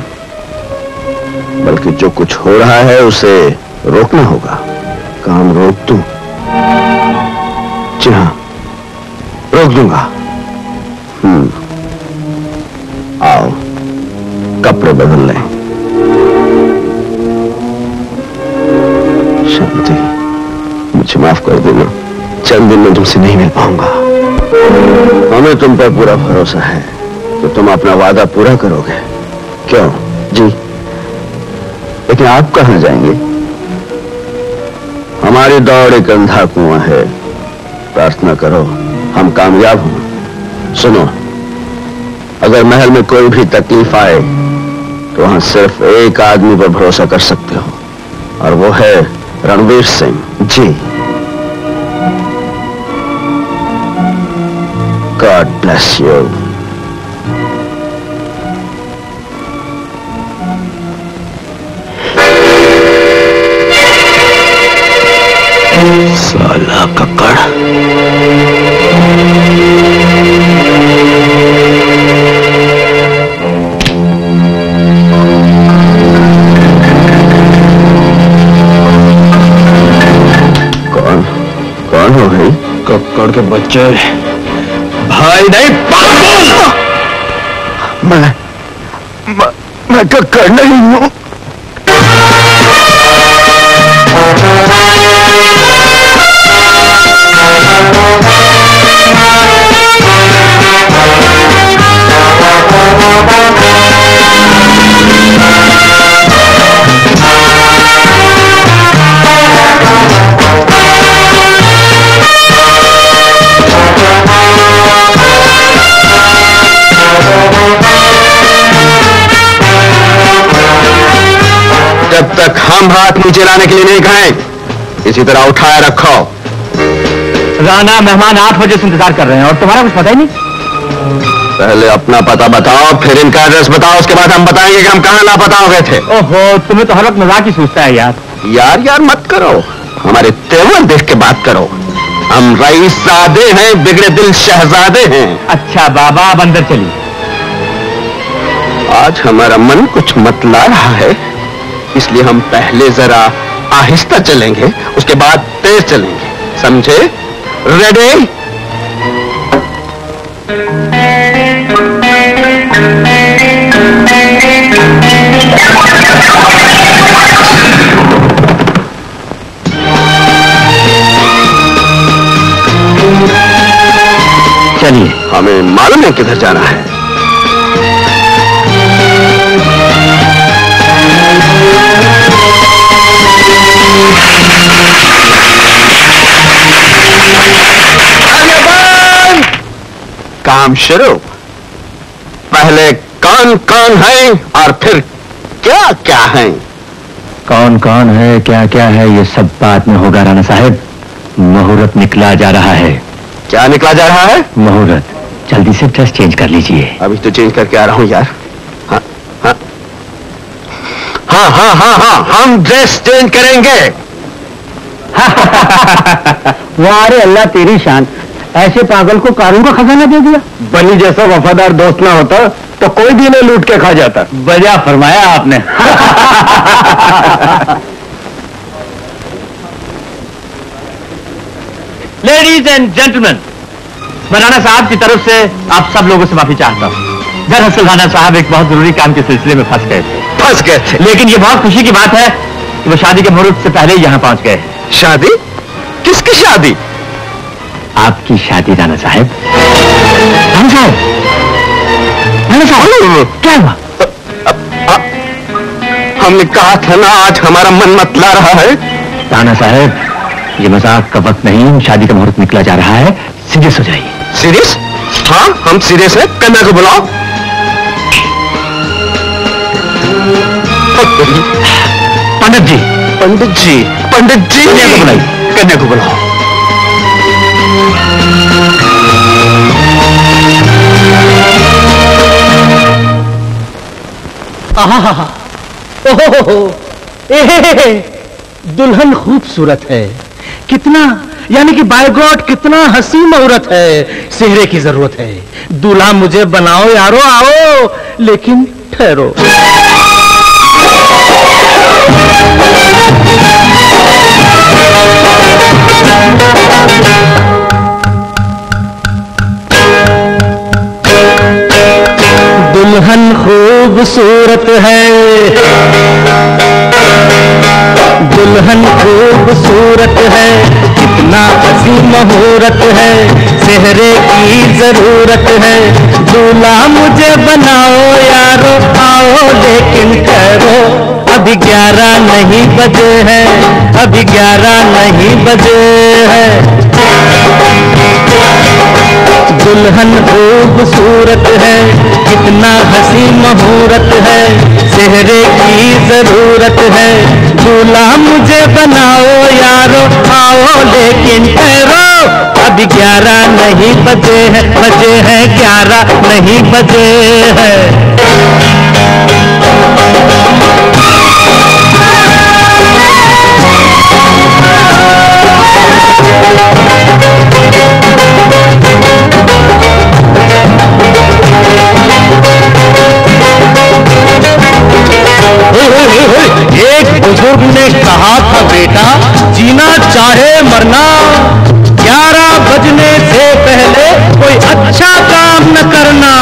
बल्कि जो कुछ हो रहा है, उसे रोकना होगा। काम रोक दूँ? जी हाँ रोक दूँगा। कर देना चंद दिन में तुमसे नहीं मिल पाऊँगा। हमें तुम पर पूरा भरोसा है। कि तुम अपना वादा पूरा करोगे। क्यों? जी। लेकिन आप कहाँ जाएँगे? हमारी दौड़ एक अंधा कुआँ है। प्रार्थना करो, हम कामयाब हों। सुनो, अगर महल में कोई भी तकलीफ़ आए तो वहाँ सिर्फ़ एक आदमी पर भरोसा कर सकते हो, और वो है रणवीर सिंह। जी। ब्लेस यू साला कक्कड़ कौन? कौन हो भाई? कक्कड़ के बच्चे भाई नहीं पागल मैं मैं, मैं कक्कड़ नहीं हूँ जब हाथ नीचे लाने के लिए नहीं कहें। इसी तरह उठाए रखो। फलाना मेहमान आठ बजे से इंतज़ार कर रहे हैं और तुम्हारा कुछ पता ही नहीं? पहले अपना पता बताओ फिर इनका एड्रेस बताओ उसके बाद हम बताएँगे कि हम कहाँ लापता हो गए थे। ओहो तुम्हें तो हर वक्त मज़ाक ही सोचता है यार। यार यार मत करो। हमारे तेवर देख के बात करो। हम रईसादे हैं बिगड़े दिल शहजादे हैं। अच्छा बाबा अब अंदर चलिए। आज हमारा मन कुछ मतला रहा है। इसलिए हम पहले जरा आहिस्ता चलेंगे, उसके बाद तेज चलेंगे। समझे? रेडी चलिए, हमें मालूम है किधर जाना है। काम शुरू। पहले कौन कौन है और फिर क्या क्या है? कौन कौन है क्या क्या है ये सब बात में होगा राणा साहब। मुहूर्त निकला जा रहा है। क्या निकला जा रहा है? मुहूर्त। जल्दी से ड्रेस चेंज कर लीजिए। अभी तो चेंज करके आ रहा हूँ यार। हाँ हाँ। हाँ हाँ हाँ हाँ हम ड्रेस चेंज करेंगे। [LAUGHS] वारे अल्लाह तेरी शान। ऐसे पागल को कारों का खजाना दे दिया। बनी जैसा वफादार दोस्त ना होता तो कोई भी इन्हें लूट के खा जाता। बजा फरमाया आपने। लेडीज़ एंड जेंटलमैन मैं साहब की तरफ़ से आप सब लोगों से माफ़ी चाहता हूँ। दरअसल राणा साहब एक बहुत ज़रूरी काम के सिलसिले में फंस गए थे। फंस गए? लेकिन ये बहुत खुशी की बात है कि वो शादी के मुहूर्त से पहले ही यहाँ पहुँच गए। शादी? किसकी शादी? आपकी शादी राणा साहब। राणा साहब। साहब। क्या हुआ? हमने कहा था ना आज हमारा मन मतला रहा है। राणा साहब ये मज़ाक का वक्त नहीं शादी का मुहूर्त निकला जा रहा है। सीरियस हो जाइए। सीरियस? हाँ हम सीरियस हैं। कन्या को बुलाओ। पंडित जी। पंडित जी पंडित जी। कन्या को बुलाइए। कन्या को बुलाओ। ओहो दुल्हन खूबसूरत है। कितना, यानी कि बाय गॉड, कितना हसी मुहूर्त है। सेहरे की ज़रूरत है। दूल्हा मुझे बनाओ यारो, आओ, लेकिन ठहरो। दुल्हन खूबसूरत है। दुल्हन खूबसूरत है। कितना हसी मुहूर्त है। सेहरे की ज़रूरत है। दूल्हा मुझे बनाओ यारो, आओ, लेकिन करो। अभी ग्यारह नहीं बजे हैं। अभी ग्यारह नहीं बजे हैं। दुल्हन खूबसूरत है, कितना हसी मुहूर्त है, चेहरे की ज़रूरत है। दूल्हा मुझे बनाओ यारो, आओ लेकिन ठहरो अभी ग्यारह नहीं बजे हैं बजे हैं ग्यारह नहीं बजे हैं। एक बुज़ुर्ग ने कहा था, बेटा, जीना चाहे मरना, ग्यारह बजने से पहले कोई अच्छा काम न करना।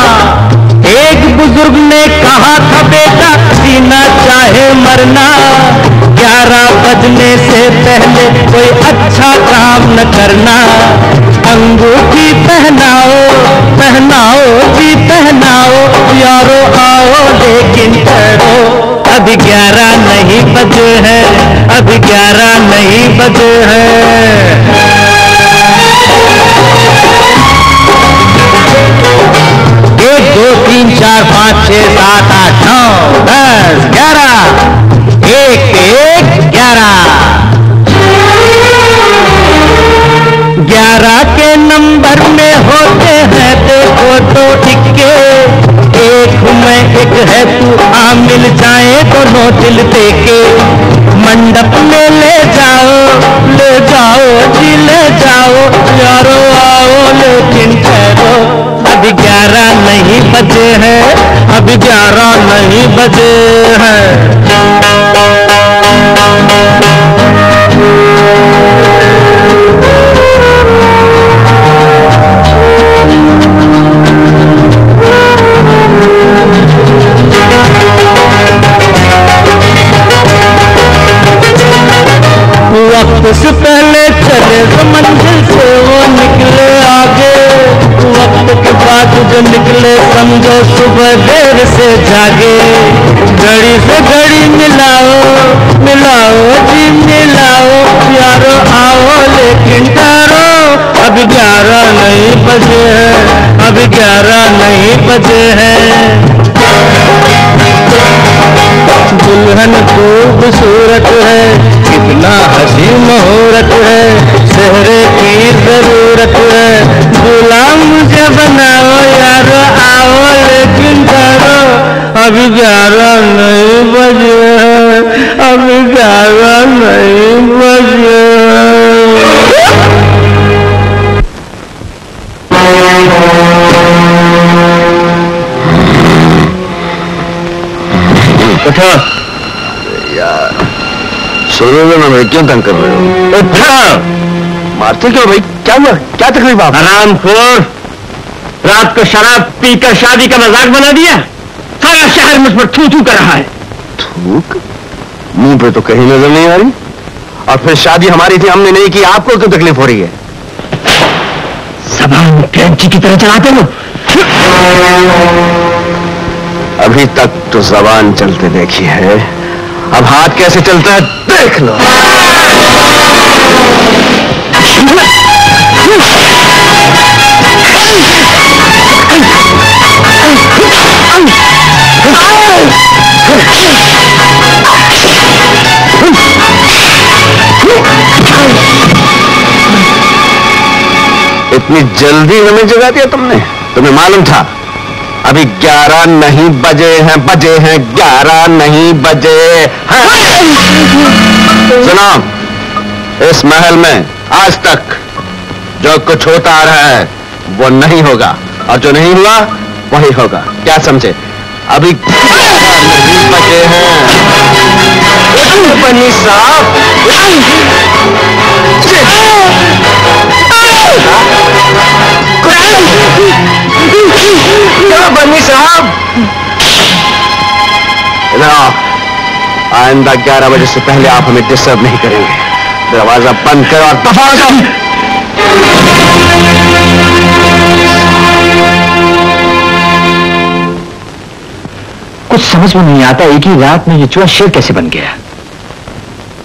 एक बुज़ुर्ग ने कहा था, बेटा, जीना चाहे मरना, ग्यारह बजने से पहले कोई अच्छा काम न करना। अंगूठी पहनाओ पहनाओ जी पहनाओ, यारो आओ, लेकिन ठहरो। अभी ग्यारह नहीं बजे हैं अभी ग्यारह नहीं बजे हैं। एक, दो, तीन, चार, पाँच छः सात, आठ, नौ, दस, ग्यारह। एक एक, ग्यारह। ग्यारह के नंबर में होते हैं देखो तो इक्के। में एक है तू, आ मिल जाए दोनों दिल देके। मंडप में ले जाओ ले जाओ, जी ले जाओ। यारो आओ, लेकिन ठहरो अभी ग्यारह नहीं बजे हैं अभी ग्यारह नहीं बजे हैं। वक्त से पहले चले तो मंजिल से वो निकले आगे। वक्त के बाद जो निकले, समझो सुबह देर से जागे। घड़ी से घड़ी मिलाओ मिलाओ, जी मिलाओ, प्यारो आओ, लेकिन ठहरो अभी ग्यारह नहीं बजे हैं अभी ग्यारह नहीं बजे हैं। दुल्हन खूबसूरत है कितना हसी मुहूर्त है सेहरे की ज़रूरत है। गुलाम मुझे बनाओ यारो, आओ लेकिन डरो अभी ग्यारह नहीं बजे अभी ग्यारह नहीं बजे। उठो। सोने में मैं क्यों तंग कर रहे हो? उठो। मारते क्यों भाई? क्या हुआ? क्या तकलीफ़ आप? हराम खोर रात को शराब पीकर शादी का मज़ाक बना दिया? सारा शहर मुझ पर थू थू कर रहा है। थूक? मुँह पे तो कहीं नज़र नहीं आ रही। और फिर शादी हमारी थी हमने नहीं की। आपको क्यों तकलीफ़ हो रही है? जबान कैंची की तरह चलाते हो। अभी तक तो जबान चलते देखी है। अब हाथ कैसे चलता है, देख लो। इतनी जल्दी हमें जगा दिया तुमने, तुम्हें मालूम था। अभी ग्यारह नहीं बजे हैं बजे हैं ग्यारह नहीं बजे हैं। सुनो इस महल में आज तक जो कुछ होता आ रहा है वो नहीं होगा। और जो नहीं हुआ वही होगा। क्या समझे? अभी नहीं बजे हैं। बनी साहब क्या बनी साहब? इधर आओ आइंदा ग्यारह बजे से पहले आप हमें डिस्टर्ब नहीं करेंगे। दरवाज़ा बंद करो और दफ़ा जाओ कुछ समझ में नहीं आता एक ही रात में ये चूहा शेर कैसे बन गया।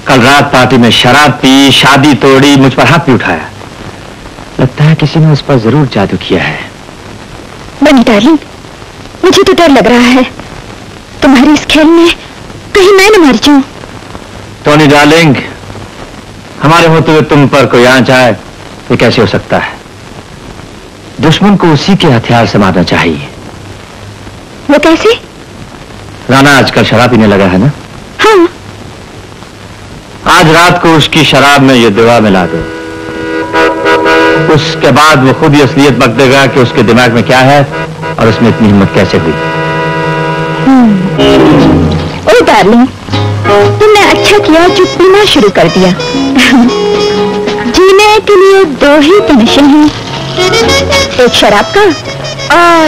कल रात पार्टी में शराब पी शादी तोड़ी मुझ पर हाथ भी उठाया। लगता है किसी ने उस पर ज़रूर जादू किया है। बनी डार्लिंग मुझे तो डर लग रहा है। तुम्हारे इस खेल में कहीं मैं न मर जाऊँ। टोनी डार्लिंग हमारे होते हुए तुम पर कोई आँच आए ये कैसे हो सकता है? दुश्मन को उसी के हथियार से मारना चाहिए। वो कैसे? राना आजकल शराब पीने लगा है ना? हाँ। आज रात को उसकी शराब में ये दवा मिला दो। उसके बाद वो खुद ही असलियत बक देगा कि उसके दिमाग में क्या है और उसमें इतनी हिम्मत कैसे हुई। ओ डार्लिंग तुमने अच्छा किया जो पीना शुरू कर दिया। जीने के लिए दो ही नशे हैं। एक शराब का और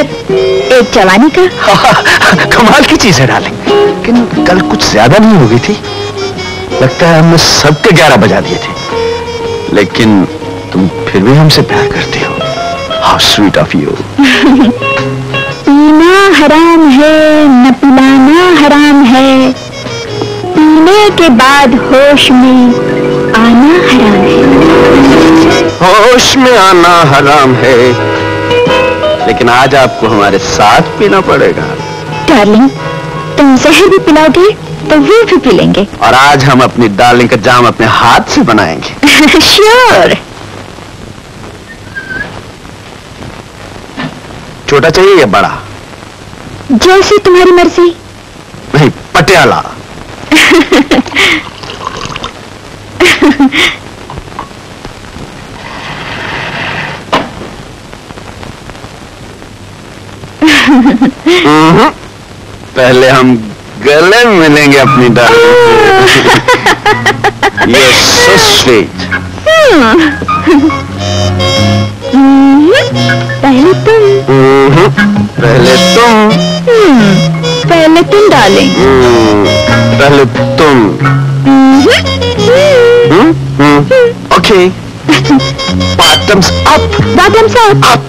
एक जवानी का। [LAUGHS] कमाल की चीज़ है डालेंगे लेकिन कल कुछ ज़्यादा नहीं हो गई थी। लगता है हमने सबके ग्यारह बजा दिए थे। लेकिन तुम फिर भी हमसे प्यार करती हो। हाउ स्वीट ऑफ़ यू पीना हराम है न पिलाना हराम है। पीने के बाद होश में आना हराम है। होश में आना हराम है। लेकिन आज आपको हमारे साथ पीना पड़ेगा। डार्लिंग तुम जहर भी पिलाओगे तो वो भी पी लेंगे। और आज हम अपनी डार्लिंग का जाम अपने हाथ से बनाएँगे। [LAUGHS] श्योर छोटा चाहिए या बड़ा? जैसी तुम्हारी मर्ज़ी। नहीं पटियाला। [LAUGHS] हम्म, पहले हम गले मिलेंगे अपनी डार्लिंग ये सो स्वीट पहले तुम। पहले तुम। हम्म, पहले तुम डालें। हम्म, पहले तुम। ओके। बॉटम्स अप बॉटम से up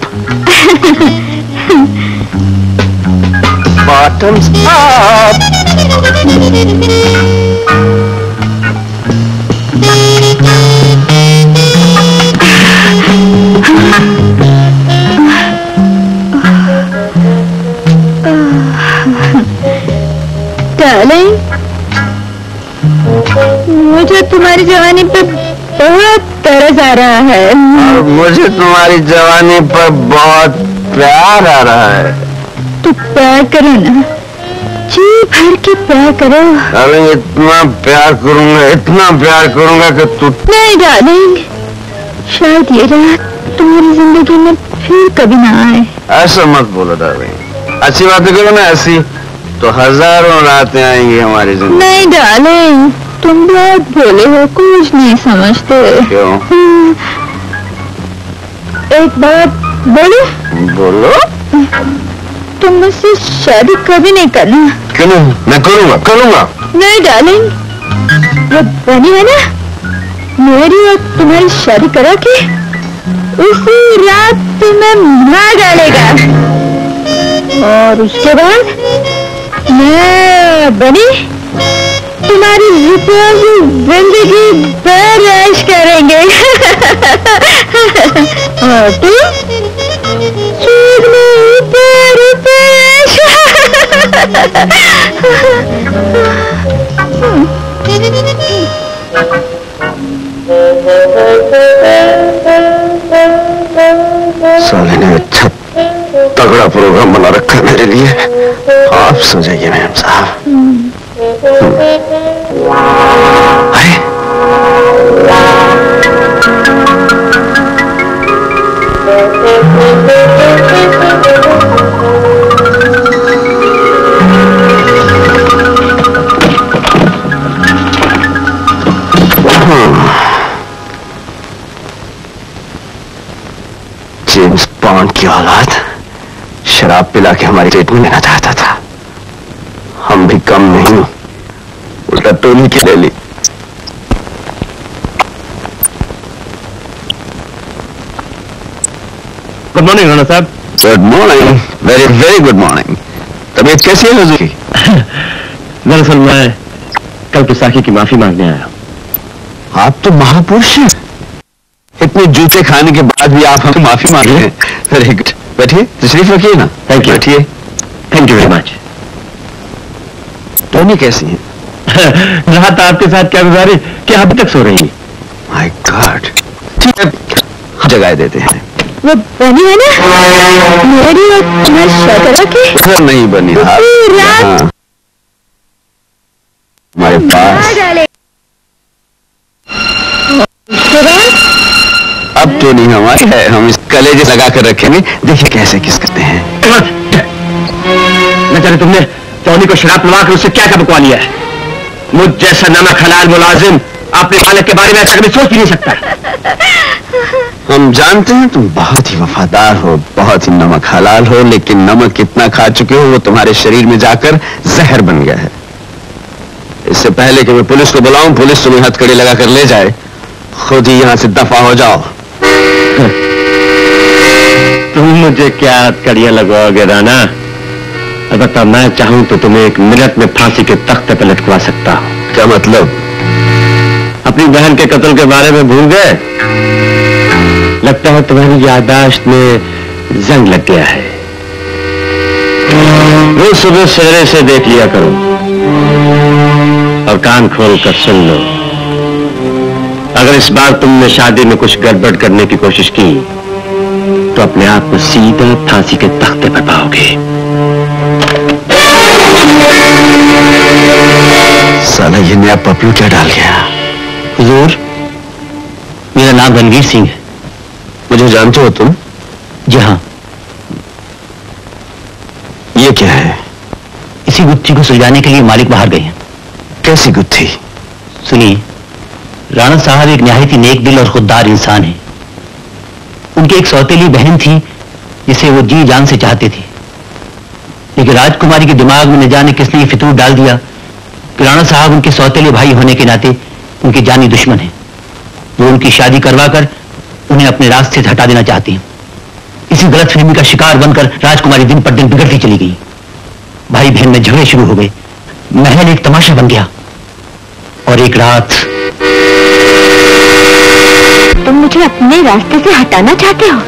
bottoms up तुम्हारी जवानी पे बहुत तरस आ रहा है। और मुझे तुम्हारी जवानी पर बहुत प्यार आ रहा है। तो प्यार करो ना। जी भर के प्यार करो। डार्लिंग इतना प्यार करूँगा इतना प्यार करूँगा कि तू नहीं डार्लिंग शायद ये रात तुम्हारी ज़िंदगी में फिर कभी ना आए। ऐसा मत बोलो डार्लिंग अच्छी बातें करो ना ऐसी तो हज़ारों रातें आएँगी हमारी ज़िंदगी। नहीं डार्लिंग तुम बहुत भोले हो कुछ नहीं समझते। क्यों? हम्म, एक बात बोलो। बोलो। तुम मुझसे शादी कभी नहीं करना। क्यों नहीं? मैं करूँगा करूँगा। नहीं डार्लिंग वो बनी है ना? मेरी और तुम्हारी शादी करा के उसी रात तुम्हें मार डालेगा। और उसके बाद मैं बनी तुम्हारी ज़िंदगी ऐश करेंगे। और तुम ऊपर ऊपर साले ने अच्छा तगड़ा प्रोग्राम बना रखा है मेरे लिए। आप सो जाइए मैम साहब। अरे। जेम्स बॉन्ड की औलाद शराब पिला के हमारी ट्रीटमेंट लेना चाहता था। हम भी कम नहीं उल्टा टोली की ले ली गुड मॉर्निंग राणा साहब good morning very very good morning तबीयत कैसी है की? [LAUGHS] दरअसल मैं कल पिसाखी की माफ़ी मांगने आया आप तो महापुरुष हैं। इतने जूते खाने के बाद भी आप हमें माफ़ी मांग रहे हैं। वेरी गुड बैठिए तशरीफ़ रखिए ना। थैंक यू बैठिए। Thank you very much Tony कैसी है? [LAUGHS] रात आपके साथ क्या गुजारी कि अभी तक सो रही माय गॉड ठीक है जगह देते हैं। वो बनी है ना? मेरी और तुम्हारी शादी करा घर नहीं बनी रात। हाँ। हमारे पास। अब तो नहीं हमारी है। हम इस कलेजे लगा कर रखेंगे। देखिए कैसे किस करते हैं। न जाने तुमने टोनी को शराब पिलवा कर उससे क्या क्या बकवा लिया है? मुझ जैसा नमक हलाल मुलाजिम अपने मालिक के बारे में ऐसा कभी सोच भी नहीं सकता। हम जानते हैं तुम बहुत ही वफादार हो बहुत ही नमक हलाल हो लेकिन नमक इतना खा चुके हो वो तुम्हारे शरीर में जाकर जहर बन गया है। इससे पहले कि मैं पुलिस को बुलाऊं पुलिस तुम्हें हथकड़ी लगा कर ले जाए। खुद ही यहाँ से दफ़ा हो जाओ। [LAUGHS] तुम मुझे क्या हथकड़ियाँ लगवाओगे राना अलबत्ता मैं चाहूँ तो तुम्हें एक मिनट में फांसी के तख्ते पर लटकवा सकता हूँ। क्या मतलब? अपनी बहन के कत्ल के बारे में भूल गए? लगता है तुम्हारी यादाश्त में जंग लग गया है। रोज सुबह सवेरे से देख लिया करो। और कान खोल कर सुन लो। अगर इस बार तुमने शादी में कुछ गड़बड़ करने की कोशिश की तो अपने आप को सीधा फांसी के तख्ते पर पाओगे। साला ये नया पपलू क्या डाल गया? हुजूर मेरा नाम रणवीर सिंह है। मुझे जानते हो तुम? जी हाँ। ये क्या है? इसी गुत्थी को सुलझाने के लिए मालिक बाहर गए हैं। कैसी गुत्थी सुनिए राणा साहब एक निहायत नेक दिल और खुददार इंसान है। उनकी एक सौतेली बहन थी जिसे वो जी जान से चाहते थे। लेकिन राजकुमारी के दिमाग में न जाने किसने ये फितूर डाल दिया। कि राणा साहब उनके सौतेले भाई होने के नाते उनके जानी दुश्मन हैं। वो उनकी शादी करवा कर उन्हें अपने रास्ते से हटा देना चाहते हैं। इसी गलतफहमी का शिकार बनकर राजकुमारी दिन पर दिन बिगड़ती चली गई। भाई बहन में झगड़े शुरू हो गए। महल एक तमाशा बन गया। और एक रात तुम मुझे अपने रास्ते से हटाना चाहते हो?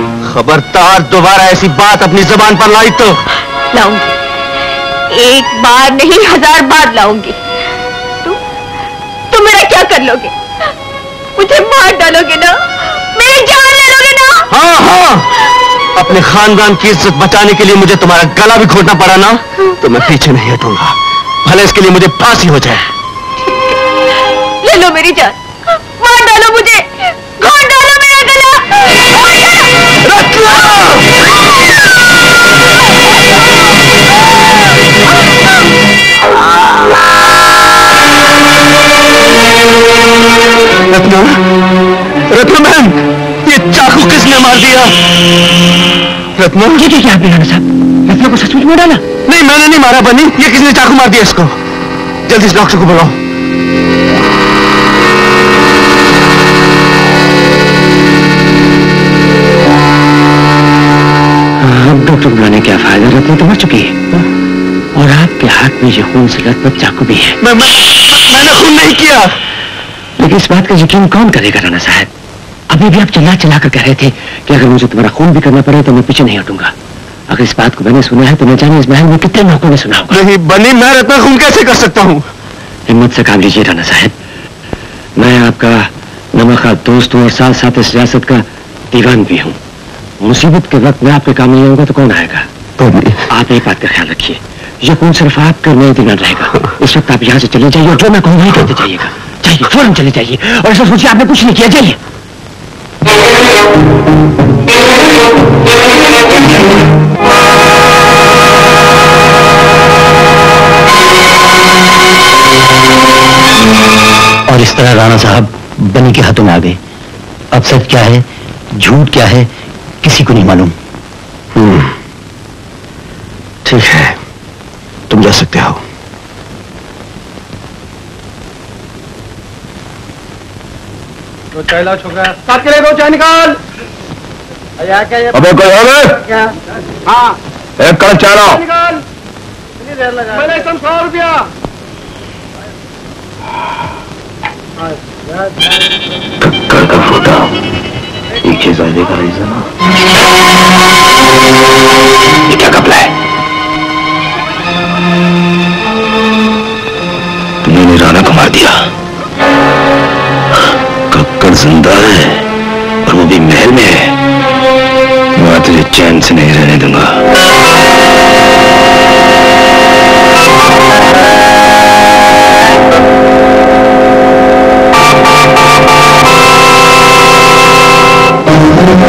[LAUGHS] खबरदार दोबारा ऐसी बात अपनी जबान पर लाई तो। लाऊँगी। एक बार नहीं हज़ार बार लाऊँगी। तुम तुम मेरा क्या कर लोगे? मुझे मार डालोगे ना? मेरी जान ले लोगे ना? हाँ हाँ। अपने खानदान की इज़्ज़त बचाने के लिए मुझे तुम्हारा गला भी खोटना पड़ा ना तो मैं पीछे नहीं हटूँगा। भले इसके लिए मुझे फांसी हो जाए। ले लो मेरी जान। मार डालो मुझे। घोट डालो मेरा रत्ना। रत्ना बहन ये चाकू किसने मार दिया? रत्ना? ये क्या किया आपने साहब। रत्ना को सचमुच मार डाला नहीं मैंने नहीं मारा बनी। ये किसने चाकू मार दिया इसको? जल्दी से डॉक्टर को बुलाओ। अब डॉक्टर को बुलाने क्या फ़ायदा रत्ना तो मर चुकी है। और आपके हाथ में ये खून से लथपथ चाकू भी है। मैं, मैं, मैंने खून नहीं किया। लेकिन इस बात का यकीन कौन करेगा राणा साहब? अभी भी आप चिल्ला चिल्ला कर कह रहे थे कि अगर मुझे तुम्हारा खून भी करना पड़े तो मैं पीछे नहीं हटूँगा। अगर इस बात को मैंने सुना है तो मैं जाने इस महल में कितने लोगों ने सुना होगा। नहीं बनी मैं रत्ना खून कैसे कर सकता हूँ? हिम्मत से काम लीजिए राणा साहब। मैं आपका नमखा दोस्त हूँ और साथ साथ इस रियासत का दीवान भी हूँ। मुसीबत के वक्त में आपके काम नहीं आऊँगा तो कौन आएगा? आप एक बात का ख्याल रखिए। ये खून सिर्फ़ आपका नहीं दीवान रहेगा। इस वक्त आप यहाँ से चले जाइए और जो मैं कहूँ वही करते जाइएगा। जाइए फ़ौरन चले जाइए। और ऐसा सोचिए आपने कुछ नहीं किया। जाइए। और इस तरह राणा साहब बनी के हाथों में आ गए। अब सच क्या है? झूठ क्या है? किसी को नहीं मालूम। ठीक है। तुम जा सकते हो। दो चाय लाओ छोकरा। साथ के लिए दो चाय निकाल। अया क्या ये। अबे कोई है? क्या? हाँ। एक कड़क चाय लाओ। निकाल। कितनी देर लगा। मैंने एकदम सौ रुपया। कक्कड़ का फोटा पीछे जाने का रीजन ये क्या कपड़ा है? तुमने राणा को मार दिया। कक्कड़ ज़िंदा है और वो भी महल में है। मैं तुझे चैन से नहीं रहने दूँगा।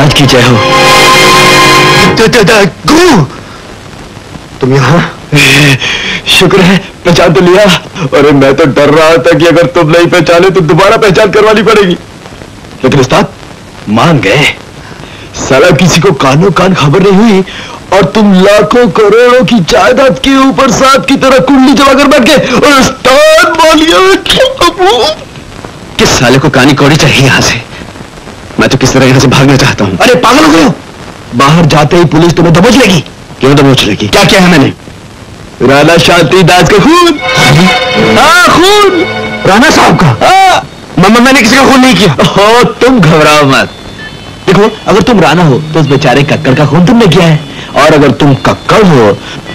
महाराज की जय हो। गुरु! तुम यहाँ? शुक्र है पहचान तो लिया। अरे मैं तो डर रहा था कि अगर तुम नहीं पहचाने तो दोबारा पहचान करवानी पड़ेगी। लेकिन उस्ताद मान गए। साला किसी को कानो कान खबर नहीं हुई और तुम लाखों करोड़ों की जायदाद के ऊपर सांप की तरह कुंडली जमा कर बैठ गए। और उस्ताद बोलिए किस साले को कानी कौड़ी चाहिए यहाँ से? मैं तो किस तरह यहाँ से भागना चाहता हूँ। अरे पागल हो गए हो? बाहर जाते ही पुलिस तुम्हें दबोच लेगी। क्यों दबोच लेगी? क्या क्या है मैंने? राणा शांति दास का खून। हाँ खून। राणा साहब का? हाँ। मम्मा मैंने किसी का खून नहीं किया। हो तुम घबराओ मत। देखो अगर तुम राणा हो तो उस बेचारे कक्कड़ का खून तुमने किया है। और अगर तुम कक्कड़ हो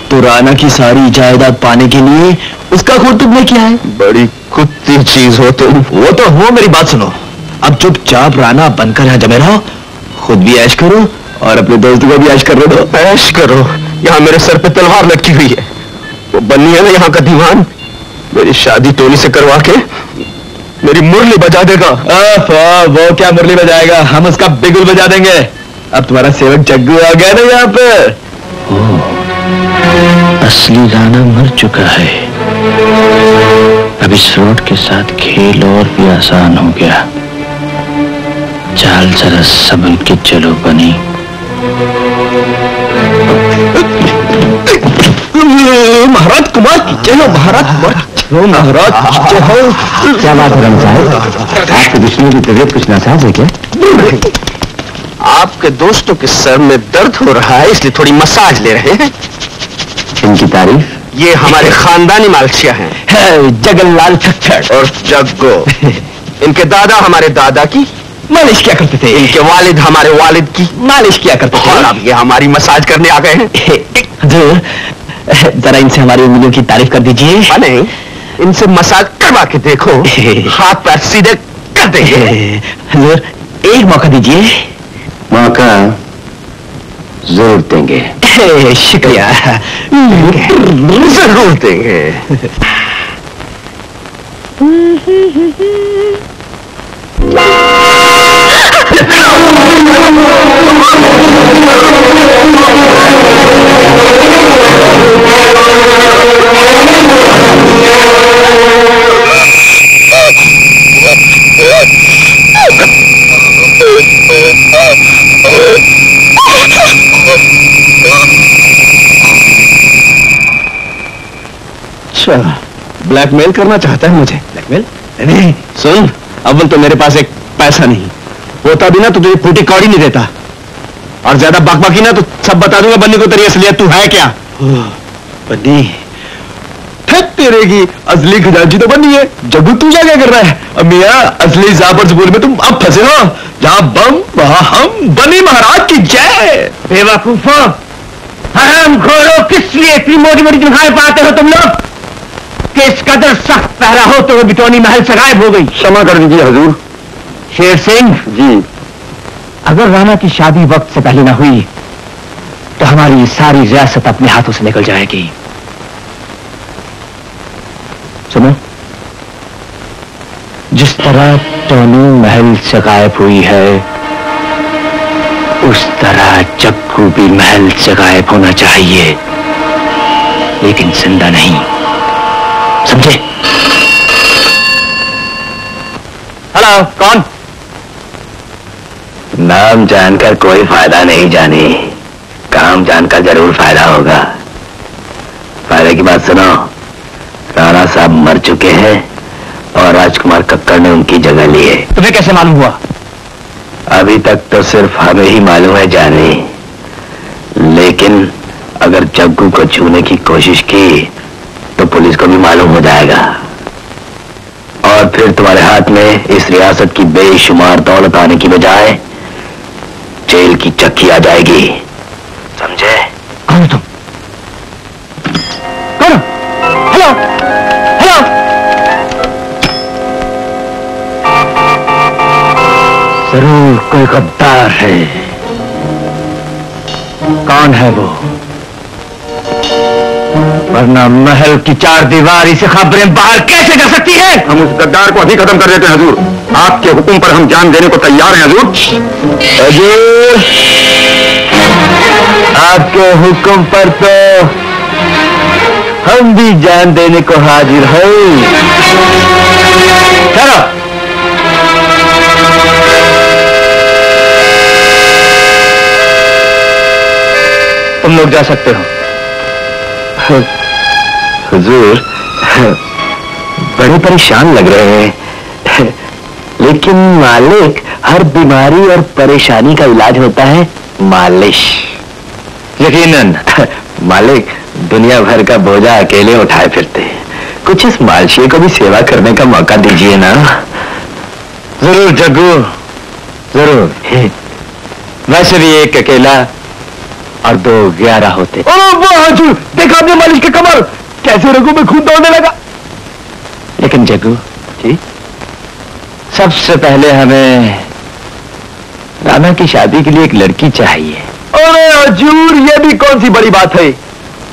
तो राणा की सारी जायदाद पाने के लिए उसका खून तुमने किया है। बड़ी कुत्ती चीज़ हो तुम। वो तो हो मेरी बात सुनो। अब चुपचाप राणा बनकर यहाँ जमे रहो। खुद भी ऐश करो और अपने दोस्तों को भी ऐश कर दो। ऐश करो? यहाँ मेरे सर पे तलवार लटकी हुई है। वो बन्नी है ना यहाँ का दीवान? मेरी शादी टोनी से करवा के मेरी मुरली बजा देगा। आ, वो क्या मुरली बजाएगा? हम उसका बिगुल बजा देंगे। अब तुम्हारा सेवक जग्गू आ गया ना यहाँ पे। असली राणा मर चुका है। अब इस रोड के साथ खेल और भी आसान हो गया। चाल जरा सबन की चलो बनी। महाराज कुमार चलो महाराज कुमार चलो महाराज चलो क्या बात है रम साहब? आपके दुश्मन की तबीयत कुछ नासाज है क्या? आपके दोस्तों के सर में दर्द हो रहा है इसलिए थोड़ी मसाज ले रहे हैं। इनकी तारीफ़? ये हमारे खानदानी मालचिया हैं। जगनलाल छक्छड़ और जग्गो। इनके दादा हमारे दादा की मालिश क्या करते थे। इनके वालिद हमारे वालिद की। मालिश किया करते थे। और अब ये हमारी मसाज करने आ गए हैं। जरा इनसे हमारी उंगलियों की तारीफ़ कर दीजिए। हाँ, नहीं इनसे मसाज करवा के देखो। हाथ पैर सीधे कर देंगे। हजूर एक मौका दीजिए। मौका ज़रूर देंगे। शुक्रिया। ज़रूर देंगे। अच्छा ब्लैकमेल करना चाहता है मुझे। ब्लैकमेल नहीं सुन। अव्वल तो मेरे पास एक पैसा नहीं। होता भी ना तो तुझे फूटी कौड़ी नहीं देता। और ज़्यादा बाकी ना तो सब बता दूँगा बन्नी को तेरी असलियत। तू है क्या? बन्नी ठक तेरे की असली खजांची तो बन्नी है। जगू तू क्या क्या कर रहा है? अब मियाँ, असली जाबर जबूर में तुम अब फंसे हो। जहाँ बम, वहाँ हम। बनी महाराज की जय। बेवकूफो, हराम खोरो, किस लिए इतनी मोटी मोटी तनख्वाहें पाते हो तुम लोग? कि इस कदर सख्त पहरा हो तो वो बिटोनी महल से गायब हो गई। क्षमा कर दीजिए हजूर। शेर सिंह? जी। अगर राणा की शादी वक्त से पहले ना हुई तो हमारी सारी रियासत अपने हाथों से निकल जाएगी। सुनो जिस तरह टोनी महल से गायब हुई है उस तरह चक्कू भी महल से गायब होना चाहिए लेकिन ज़िंदा नहीं। समझे? हेलो कौन? नाम जानकर कोई फ़ायदा नहीं जानी। काम जानकर ज़रूर फ़ायदा होगा। फ़ायदे की बात सुनो। राणा साहब मर चुके हैं और राजकुमार कक्कड़ ने उनकी जगह ली है। तुम्हें कैसे मालूम हुआ? अभी तक तो सिर्फ़ हमें ही मालूम है जानी। लेकिन अगर जग्गू को छूने की कोशिश की तो पुलिस को भी मालूम हो जाएगा। और फिर तुम्हारे हाथ में इस रियासत की बेशुमार दौलत आने की बजाय जेल की चक्की आ जाएगी। समझे? कौन तुम? हेलो? हेलो? ज़रूर कोई गद्दार है। कौन है वो? वरना महल की चार दीवारी से खबरें बाहर कैसे जा सकती है? हम उस गद्दार को अभी खत्म कर देते हैं हजूर। आपके हुक्म पर हम जान देने को तैयार हैं हजूर। हजूर आपके हुक्म पर तो हम भी जान देने को हाजिर है। चलो। तुम लोग जा सकते हो। हुजूर बड़े परेशान लग रहे हैं। लेकिन मालिक हर बीमारी और परेशानी का इलाज होता है मालिश। यकीनन मालिक दुनिया भर का बोझा अकेले उठाए फिरते हैं। कुछ इस मालशी को भी सेवा करने का मौका दीजिए ना। ज़रूर जग्गू ज़रूर। [LAUGHS] वैसे भी एक अकेला और दो ग्यारह होते। देखा आपने मालिश के कमर? कैसे रघु में खून दौड़ने लगा? लेकिन जग्गू जी सबसे पहले हमें राना की शादी के लिए एक लड़की चाहिए। अरे हजूर ये भी कौन सी बड़ी बात है?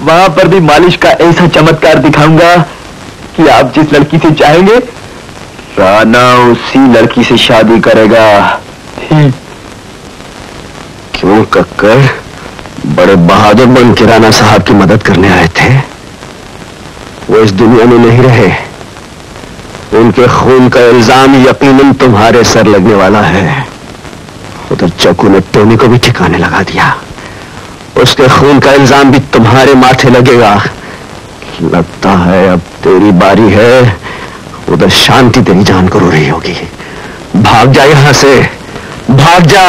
वहाँ पर भी मालिश का ऐसा चमत्कार दिखाऊँगा कि आप जिस लड़की से चाहेंगे राना उसी लड़की से शादी करेगा। क्यों कक्कर बड़े बहादुर बन के राणा साहब की मदद करने आए थे। वो इस दुनिया में नहीं रहे। उनके खून का इल्ज़ाम यकीनन तुम्हारे सर लगने वाला है। उधर चकू ने टोनी को भी ठिकाने लगा दिया। उसके खून का इल्ज़ाम भी तुम्हारे माथे लगेगा। लगता है अब तेरी बारी है। उधर शांति तेरी जान को रो रही होगी। भाग जा यहाँ से। भाग जा।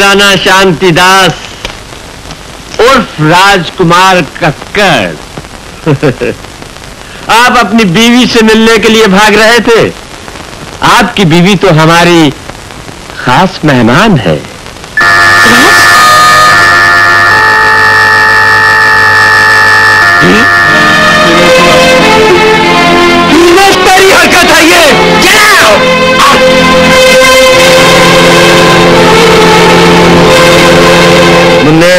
राणा शांतिदास उर्फ़ राजकुमार कक्कर [LAUGHS] आप अपनी बीवी से मिलने के लिए भाग रहे थे। आपकी बीवी तो हमारी खास मेहमान है। तेरी [LAUGHS] मुन्ने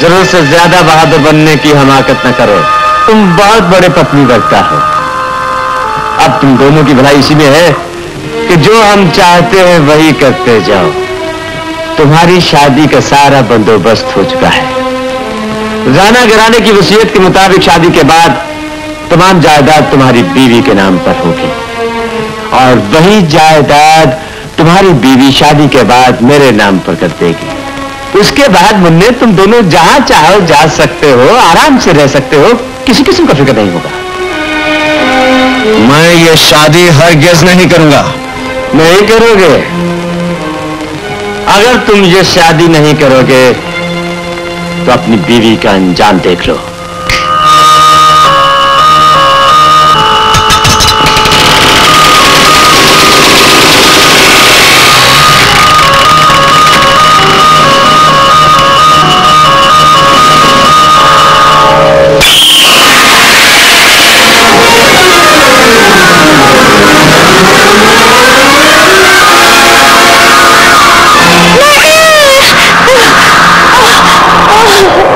ज़रूर से ज़्यादा बहादुर बनने की हमाकत न करो। तुम बहुत बड़े पत्नी रखता हो। अब तुम दोनों की भलाई इसी में है कि जो हम चाहते हैं वही करते जाओ। तुम्हारी शादी का सारा बंदोबस्त हो चुका है। राना घराने की वसीयत के मुताबिक शादी के बाद तमाम जायदाद तुम्हारी बीवी के नाम पर होगी। और वही जायदाद तुम्हारी बीवी शादी के बाद मेरे नाम पर कर देगी। उसके बाद मुन्ने तुम दोनों जहाँ चाहो जा सकते हो आराम से रह सकते हो किसी किस्म का फ़िक्र नहीं होगा। मैं ये शादी हर गेज नहीं करूँगा। नहीं करोगे? अगर तुम ये शादी नहीं करोगे तो अपनी बीवी का अंजाम देख लो।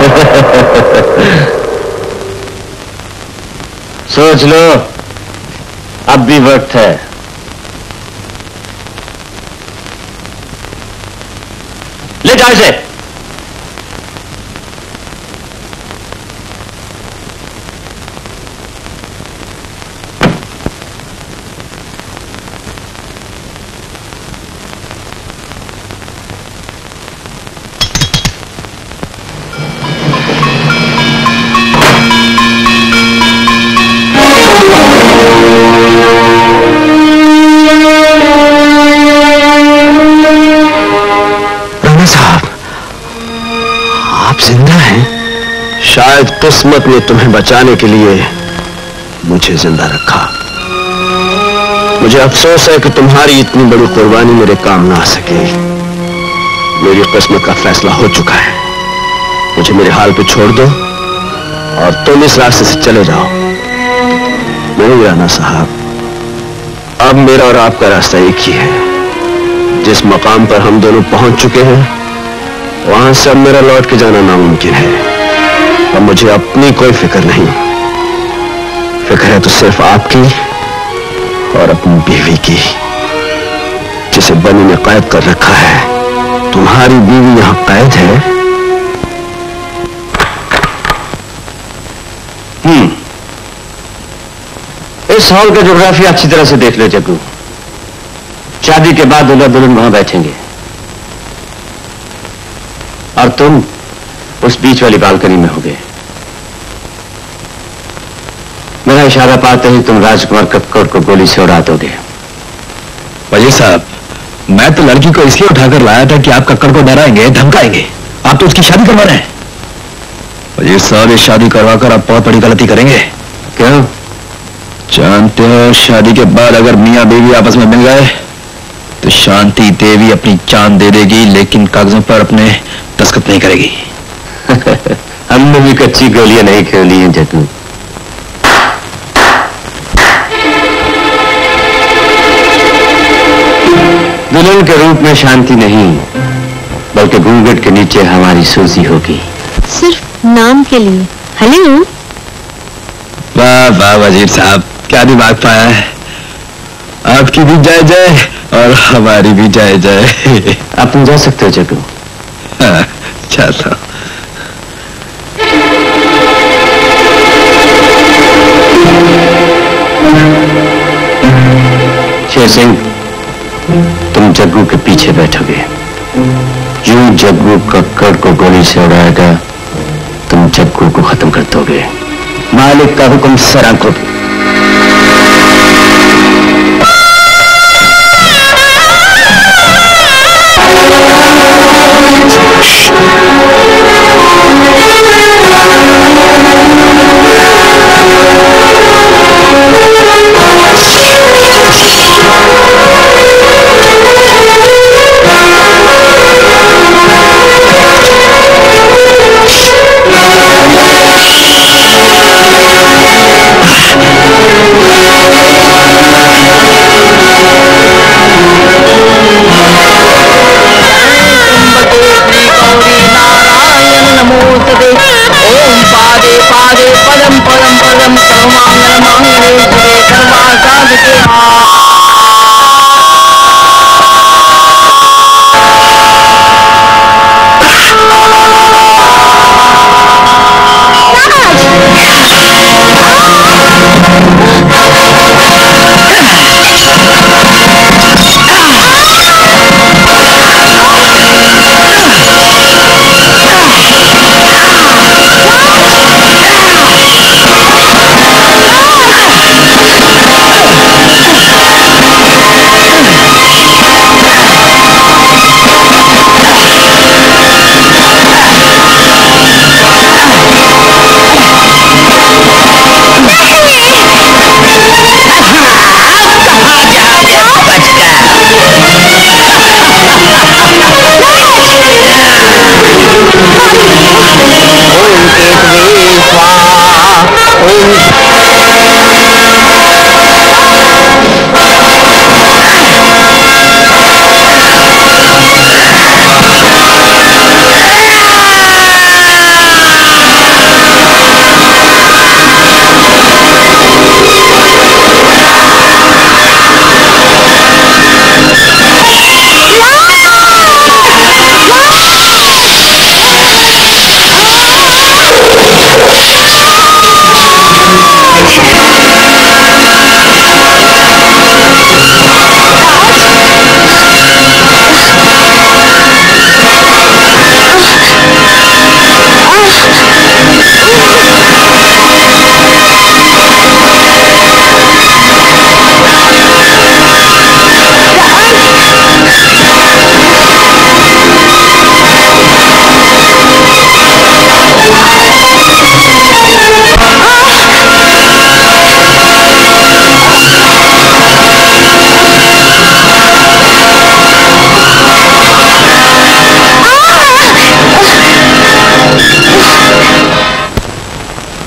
[LAUGHS] सोच लो अब भी वक्त है। ले जाओ इसे। तुम्हें बचाने के लिए मुझे ज़िंदा रखा। मुझे अफसोस है कि तुम्हारी इतनी बड़ी कुर्बानी मेरे काम ना आ सके। मेरी किस्मत का फैसला हो चुका है। मुझे मेरे हाल पे छोड़ दो और तुम इस रास्ते से चले जाओ। नहीं राना साहब, अब मेरा और आपका रास्ता एक ही है। जिस मकाम पर हम दोनों पहुँच चुके हैं, वहाँ से अब मेरा लौट के जाना नामुमकिन है। और मुझे अपनी कोई फ़िक्र नहीं। फ़िक्र है तो सिर्फ़ आपकी और अपनी बीवी की, जिसे बनी ने कैद कर रखा है। तुम्हारी बीवी यहाँ कैद है? हम्म। इस हॉल का जोग्राफी अच्छी तरह से देख लो, जग्गू। शादी के बाद दुल्हा दुल्हन वहाँ बैठेंगे। और तुम? उस बीच वाली बालकनी में हो गए। मेरा इशारा पाते ही तुम राजकुमार कक्कड़ को गोली से उड़ा दोगे। वज़ीर साहब मैं तो लड़की को इसलिए उठाकर लाया था कि आप कक्कड़ को डराएँगे धमकाएँगे। आप तो उसकी शादी करवा रहे हैं। वज़ीर साहब ये शादी करवाकर आप बहुत बड़ी गलती करेंगे। क्यों? जानते हो शादी के बाद अगर मियाँ बीवी आपस में मिल गए तो शांति देवी अपनी जान दे देगी लेकिन कागजों पर अपने दस्खत नहीं करेगी। [LAUGHS] हमने भी कच्ची गोलियाँ नहीं खेली हैं जग्गू दुल्हन के रूप में शांति नहीं बल्कि घूंघट के नीचे हमारी सूजी होगी। सिर्फ़ नाम के लिए। हेलो? वाह वाह वज़ीर साहब क्या दिमाग पाया है। आपकी भी जय जय और हमारी भी जय जय। आप तुम जा सकते हो जटू। हाँ, हूँ। शेर सिंह, तुम जग्गू के पीछे बैठोगे। यूँ जग्गू कक्कड़ को गोली से उड़ाएगा, तुम जग्गू को खत्म कर दोगे। मालिक का हुक्म सरांखों Thank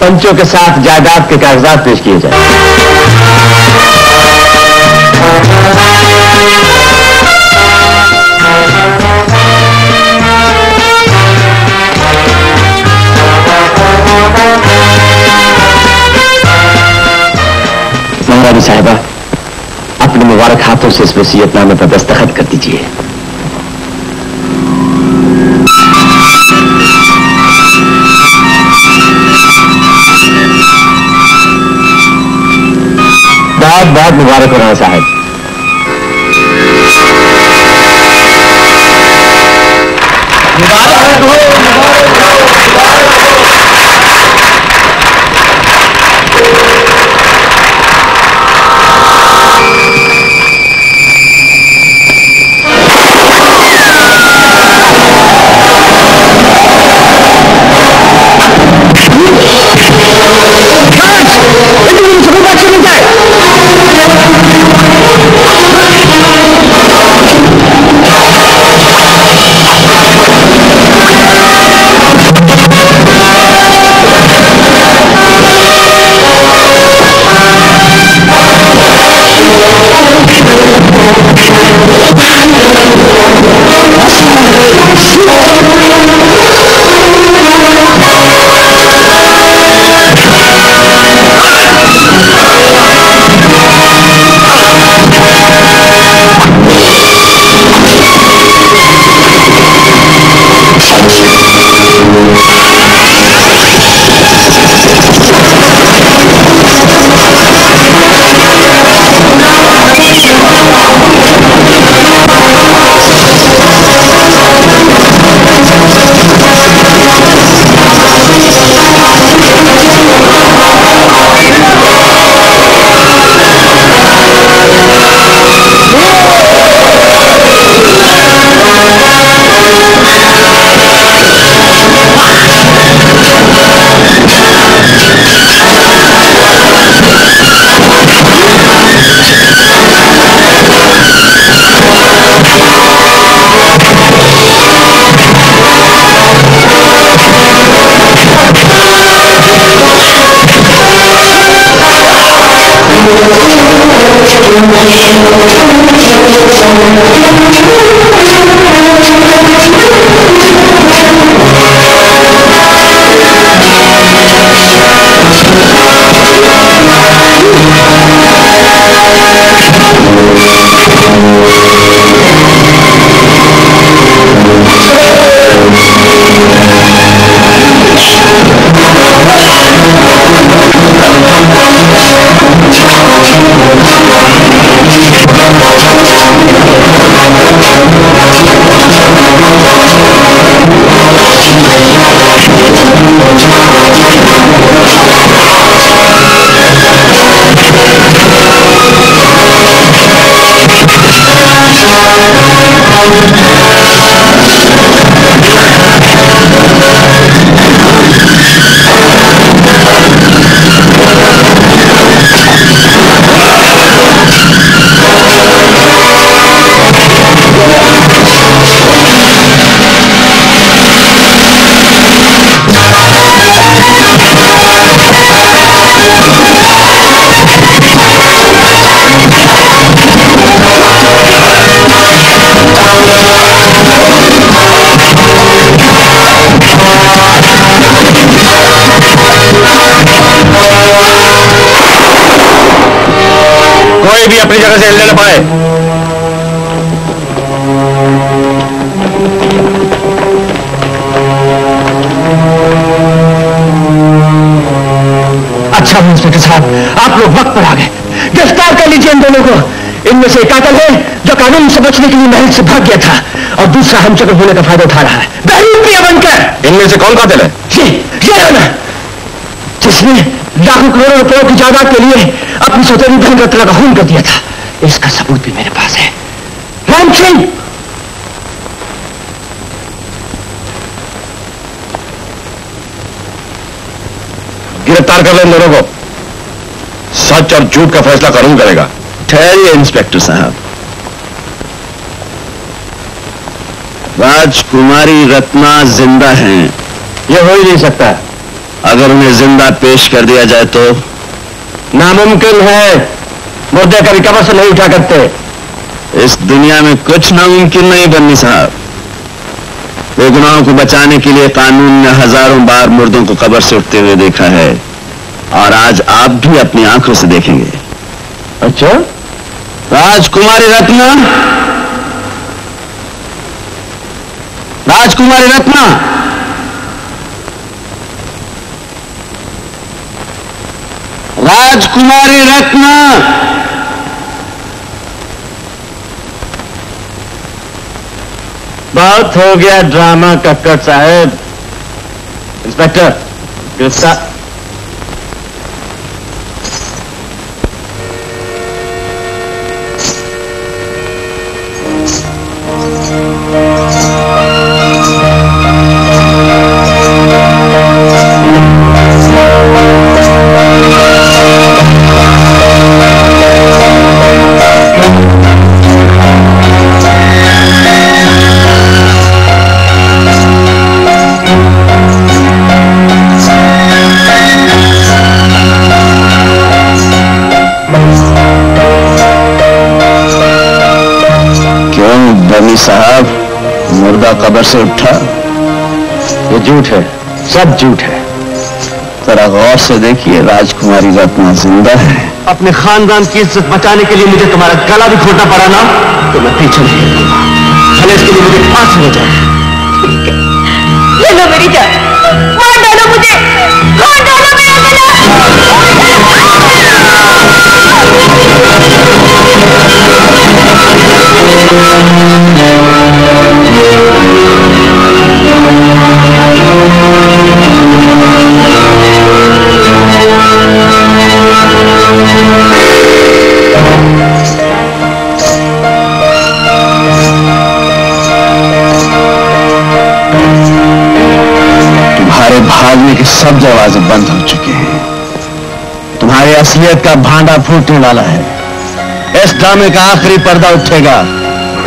पंचों के साथ जायदाद के कागजात पेश किए जाए। महारानी साहिबा, अपने मुबारक हाथों से इस वसीयतनामे पर दस्तखत कर दीजिए। बहुत बहुत मुबारक हो रहा साहब अपनी जगह से हिलने न पाए। अच्छा इंस्पेक्टर साहब आप लोग वक्त पर आ गए। गिरफ़्तार कर लीजिए इन दोनों को। इनमें से एक कातल है जो कानून से बचने के लिए महल से भाग गया था और दूसरा हम चक्र होने का फ़ायदा उठा रहा है। बहरूपिया बनकर। इनमें से कौन कातिल है? ये ये है ना जिसने लाखों करोड़ों रुपयों की जायदाद के लिए अपनी सौतेली बहन का खून कर दिया था। इसका सबूत भी मेरे पास है। राम सिंह गिरफ़्तार कर लें दोनों को। सच और झूठ का फैसला कानून करेगा। ठहरिए इंस्पेक्टर साहब। राजकुमारी रत्ना ज़िंदा हैं। यह हो ही नहीं सकता। अगर उन्हें ज़िंदा पेश कर दिया जाए तो नामुमकिन है। मुर्दे कभी कबर से नहीं उठा करते। इस दुनिया में कुछ नामुमकिन नहीं बन्नी साहब। बेगुनाहों को बचाने के लिए कानून ने हज़ारों बार मुर्दों को कबर से उठते हुए देखा है। और आज आप भी अपनी आँखों से देखेंगे। अच्छा? राजकुमारी रत्ना। राजकुमारी रत्ना। राजकुमारी रत्न। बहुत हो गया ड्रामा कक्कड़ साहब। इंस्पेक्टर गिरफ़्तार। कबर से उठा। वो झूठ है सब झूठ है। जरा गौर से देखिए राजकुमारी रत्ना ज़िंदा है। अपने खानदान की इज़्ज़त बचाने के लिए मुझे तुम्हारा गला भी घोटना पड़ा ना तो मैं पीछे नहीं हटूँगा। भले इसके लिए मुझे फांसी हो जाए। ले लो मेरी जान। मार डालो मुझे। मार डालो मेरा [LAUGHS] सब दरवाजे बंद हो चुके हैं। तुम्हारी असलियत का भांडा फूटने वाला है। इस ड्रामे का आखिरी पर्दा उठेगा।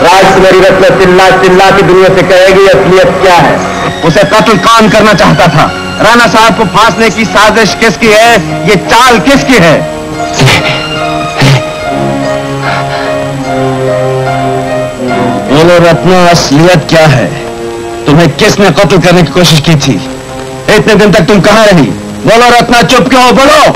राजकुमारी रत्न चिल्ला चिल्ला की दुनिया से कहेगी, असलियत क्या है? उसे कत्ल कौन करना चाहता था? राणा साहब को फांसने की साजिश किसकी है? ये चाल किसकी है? बोलो रत्ना असलियत क्या है? तुम्हें किसने कत्ल करने की कोशिश की थी? इतने दिन तक तुम कहाँ रही? बोलो रत्ना चुप क्यों हो? बोलो।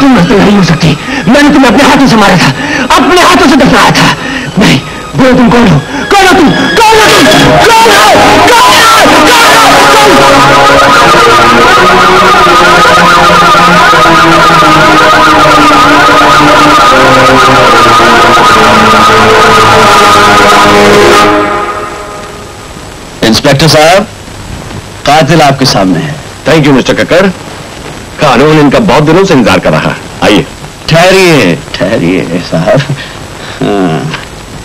तुम मृत्यु नहीं हो सकती। मैंने तुम्हें अपने हाथों से मारा था। अपने हाथों से दफनाया था। नहीं बोलो तुम कौन हो? कौन हो तुम कौन हो तुम कौन हो कौन हो इंस्पेक्टर साहब कातिल आपके सामने है। थैंक यू मिस्टर कक्कर कानून इनका बहुत दिनों से इंतज़ार कर रहा है। आइए। ठहरिए ठहरिए साहब। हाँ,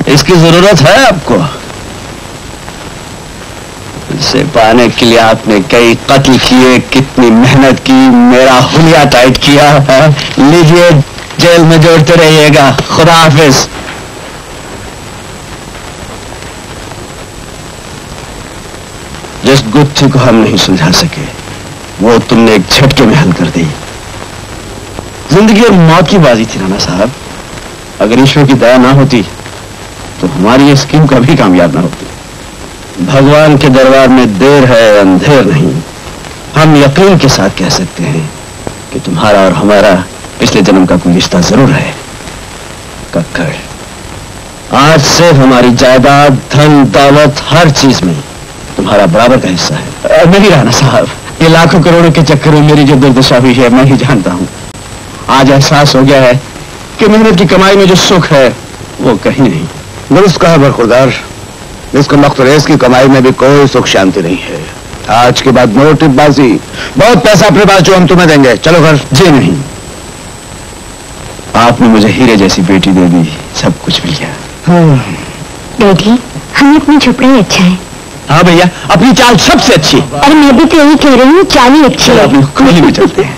इसकी ज़रूरत है आपको। इसे पाने के लिए आपने कई कत्ल किए, कितनी मेहनत की, मेरा हुलिया टाइट किया है। लीजिए, जेल में जोड़ते रहिएगा। खुदा हाफिज। जिस गुत्थी को हम नहीं सुलझा सके, वो तुमने एक झटके में हल कर दी। ज़िंदगी और मौत की बाजी थी राणा साहब। अगर ईश्वर की दया ना होती तो हमारी स्कीम कभी कामयाब ना होती। भगवान के दरबार में देर है, अंधेर नहीं। हम यकीन के साथ कह सकते हैं कि तुम्हारा और हमारा पिछले जन्म का कोई रिश्ता ज़रूर है। कक्कड़, आज से हमारी जायदाद, धन दौलत हर चीज़ में तुम्हारा बराबर का हिस्सा है। नहीं राणा साहब, ये लाखों करोड़ों के चक्कर में मेरी जो दुर्दशा हुई है, मैं ही जानता हूँ। आज एहसास हो गया है कि मेहनत की कमाई में जो सुख है, वो कहीं नहीं। दुरुस्त कहा बरखुरदार इसको मख्तरेस की कमाई में भी कोई सुख शांति नहीं है। आज के बाद नो टिपबाजी बहुत पैसा अपने पास जो हम तुम्हें देंगे। चलो घर। जी नहीं। आपने मुझे हीरे जैसी बेटी दे दी। सब कुछ मिल गया। डैडी हम इतनी झुपड़े ही अच्छा है। हाँ भैया अपनी चाल सबसे अच्छी और मैं भी तो यही कह रही हूँ चाल ही अच्छी है। अपनी खोली में चलते हैं।